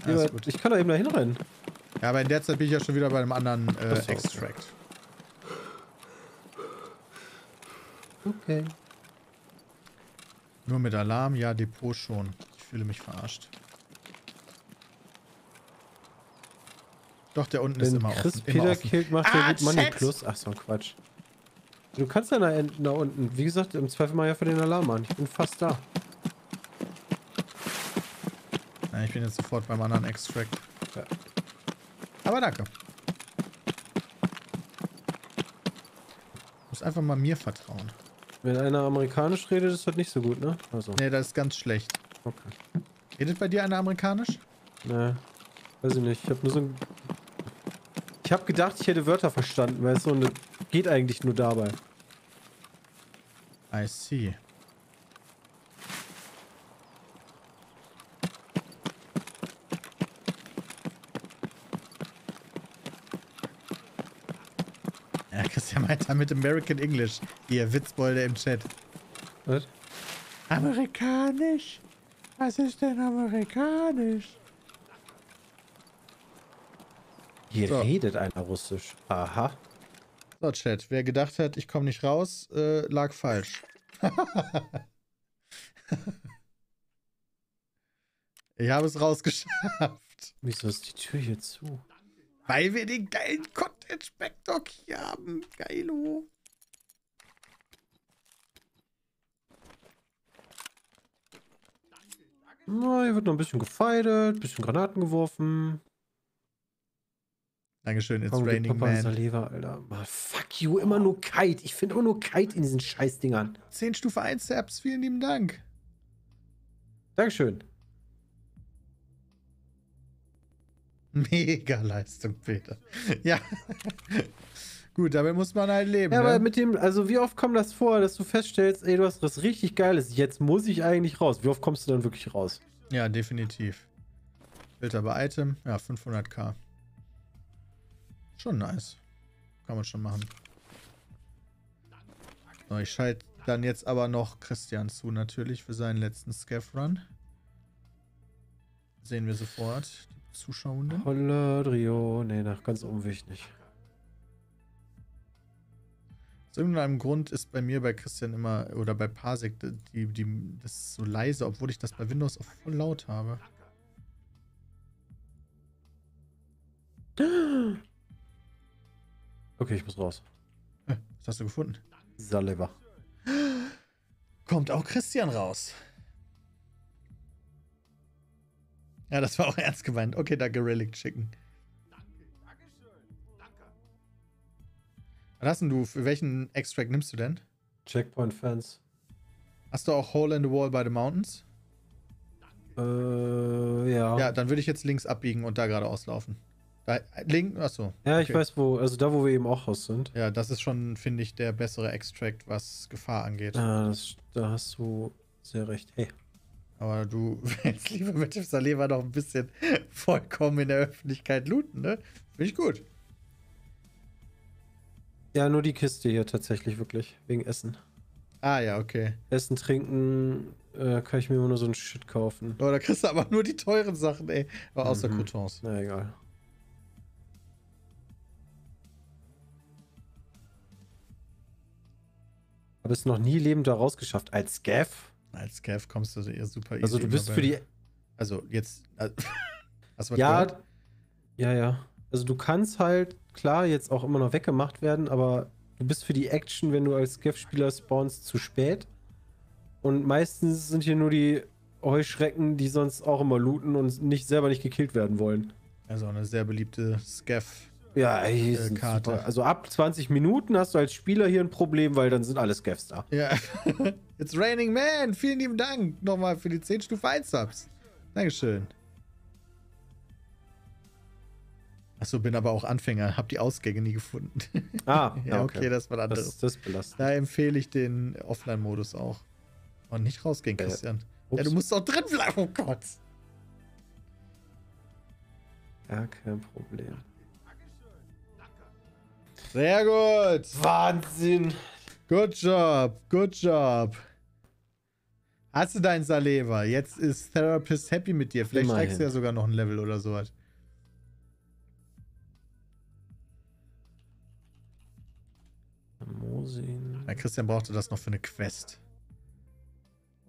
Ja, Alles aber gut. ich kann da eben da hinrennen. Ja, aber in der Zeit bin ich ja schon wieder bei einem anderen äh, so. Extract. Okay. Nur mit Alarm, ja, Depot schon. Ich fühle mich verarscht. Doch, der unten ist Wenn immer Chris offen. Immer Peter offen. killt, macht Ah, er gut Money! Plus. Ach so, Quatsch. Du kannst ja enden, da unten. Wie gesagt, im Zweifel mal ja für den Alarm an. Ich bin fast da. Ja, ich bin jetzt sofort beim anderen Extract. Aber danke. Muss einfach mal mir vertrauen. Wenn einer amerikanisch redet, ist das nicht so gut, ne? Also, Nee, das ist ganz schlecht. okay. Redet bei dir einer amerikanisch? Ne, weiß ich nicht. Ich habe nur so ein... Ich habe gedacht, ich hätte Wörter verstanden, weil es so eine... Geht eigentlich nur dabei. I see. Ja, Meint damit American English. Ihr Witzbolde im Chat. Was? Amerikanisch? Was ist denn amerikanisch? Hier So. redet einer Russisch. Aha. So, Chat. Wer gedacht hat, ich komme nicht raus, äh, lag falsch. ich habe es rausgeschafft. Wieso ist die Tür hier zu? Weil wir den geilen Spectok hier haben. Geilo. Na, hier wird noch ein bisschen gefeitet, ein bisschen Granaten geworfen. Dankeschön, it's gib raining Papa man. Saliva, Alter. Mann, fuck you, immer nur Kite. Ich finde immer nur Kite in diesen Scheißdingern. 10 Stufe 1 Apps, vielen lieben Dank. Dankeschön. Mega Leistung, Peter. Ja. Gut, damit muss man halt leben. Ja, ne? aber mit dem, also wie oft kommt das vor, dass du feststellst, ey, du hast was richtig Geiles, jetzt muss ich eigentlich raus. Wie oft kommst du dann wirklich raus? Ja, definitiv. Filter bei Item, ja, 500k. Schon nice. Kann man schon machen. So, ich schalte dann jetzt aber noch Christian zu, natürlich, für seinen letzten Scaff-Run. Sehen wir sofort. Zuschauenden. Holladrio, nee, nach ganz oben will ich nicht. Aus irgendeinem Grund ist bei mir, bei Christian immer, oder bei Parsec, die, die, das ist so leise, obwohl ich das bei Windows auch voll laut habe. Okay, ich muss raus. Äh, Was hast du gefunden? Saliva. Kommt auch Christian raus. Ja, das war auch ernst gemeint. Okay, danke, Relic Chicken. Was hast denn du? Für welchen Extract nimmst du denn? Checkpoint Fence. Hast du auch Hole in the Wall by the Mountains? Äh, ja. Ja, dann würde ich jetzt links abbiegen und da geradeaus laufen. Da, link, achso. Ja, ich okay. weiß wo, also da, wo wir eben auch raus sind. Ja, das ist schon, finde ich, der bessere Extract, was Gefahr angeht. Ah, das, da hast du sehr recht. Hey. Aber du willst lieber mit dem Saliva noch ein bisschen vollkommen in der Öffentlichkeit looten, ne? Finde ich gut. Ja, nur die Kiste hier tatsächlich, wirklich. Wegen Essen. Ah ja, okay. Essen, Trinken, äh, kann ich mir immer nur so ein Shit kaufen. Oh, da kriegst du aber nur die teuren Sachen, ey. Aber außer Mhm. Croutons. Na egal. Habe es noch nie lebend da rausgeschafft. Als Gav? Als Gav kommst du eher super easy. Also du bist für die. Also jetzt. Also, Ja, gehört? ja, ja. Also du kannst halt, klar, jetzt auch immer noch weggemacht werden, aber du bist für die Action, wenn du als Gav-Spieler spawnst, zu spät. Und meistens sind hier nur die Heuschrecken, die sonst auch immer looten und nicht selber nicht gekillt werden wollen. Also eine sehr beliebte Scav. Ja, ey, Äh, Karte. Also ab 20 Minuten hast du als Spieler hier ein Problem, weil dann sind alle Scavs da. Ja. It's raining man. Vielen lieben Dank nochmal für die 10 Stufe 1 Subs. Dankeschön. Achso, bin aber auch Anfänger. Hab die Ausgänge nie gefunden. Ah, ja, okay, das war ein das, anderes. das ist belastend. Da empfehle ich den Offline-Modus auch. Und nicht rausgehen, Äh, Christian. ups. Ja, du musst auch drin bleiben, oh Gott. Ja, kein Problem. Sehr gut. Wahnsinn. Good job. Good job. Hast du deinen Saleva? Jetzt ist Therapist happy mit dir. Vielleicht Immerhin. steigst du ja sogar noch ein Level oder sowas. Mosin. Ja, Christian brauchte das noch für eine Quest.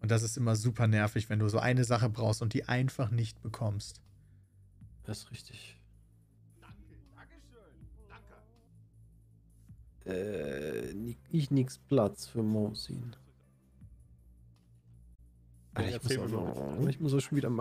Und das ist immer super nervig, wenn du so eine Sache brauchst und die einfach nicht bekommst. Das ist richtig. Äh, ich nix Platz für Mosin. Alter, ich, muss auch noch, ich muss auch schon wieder mal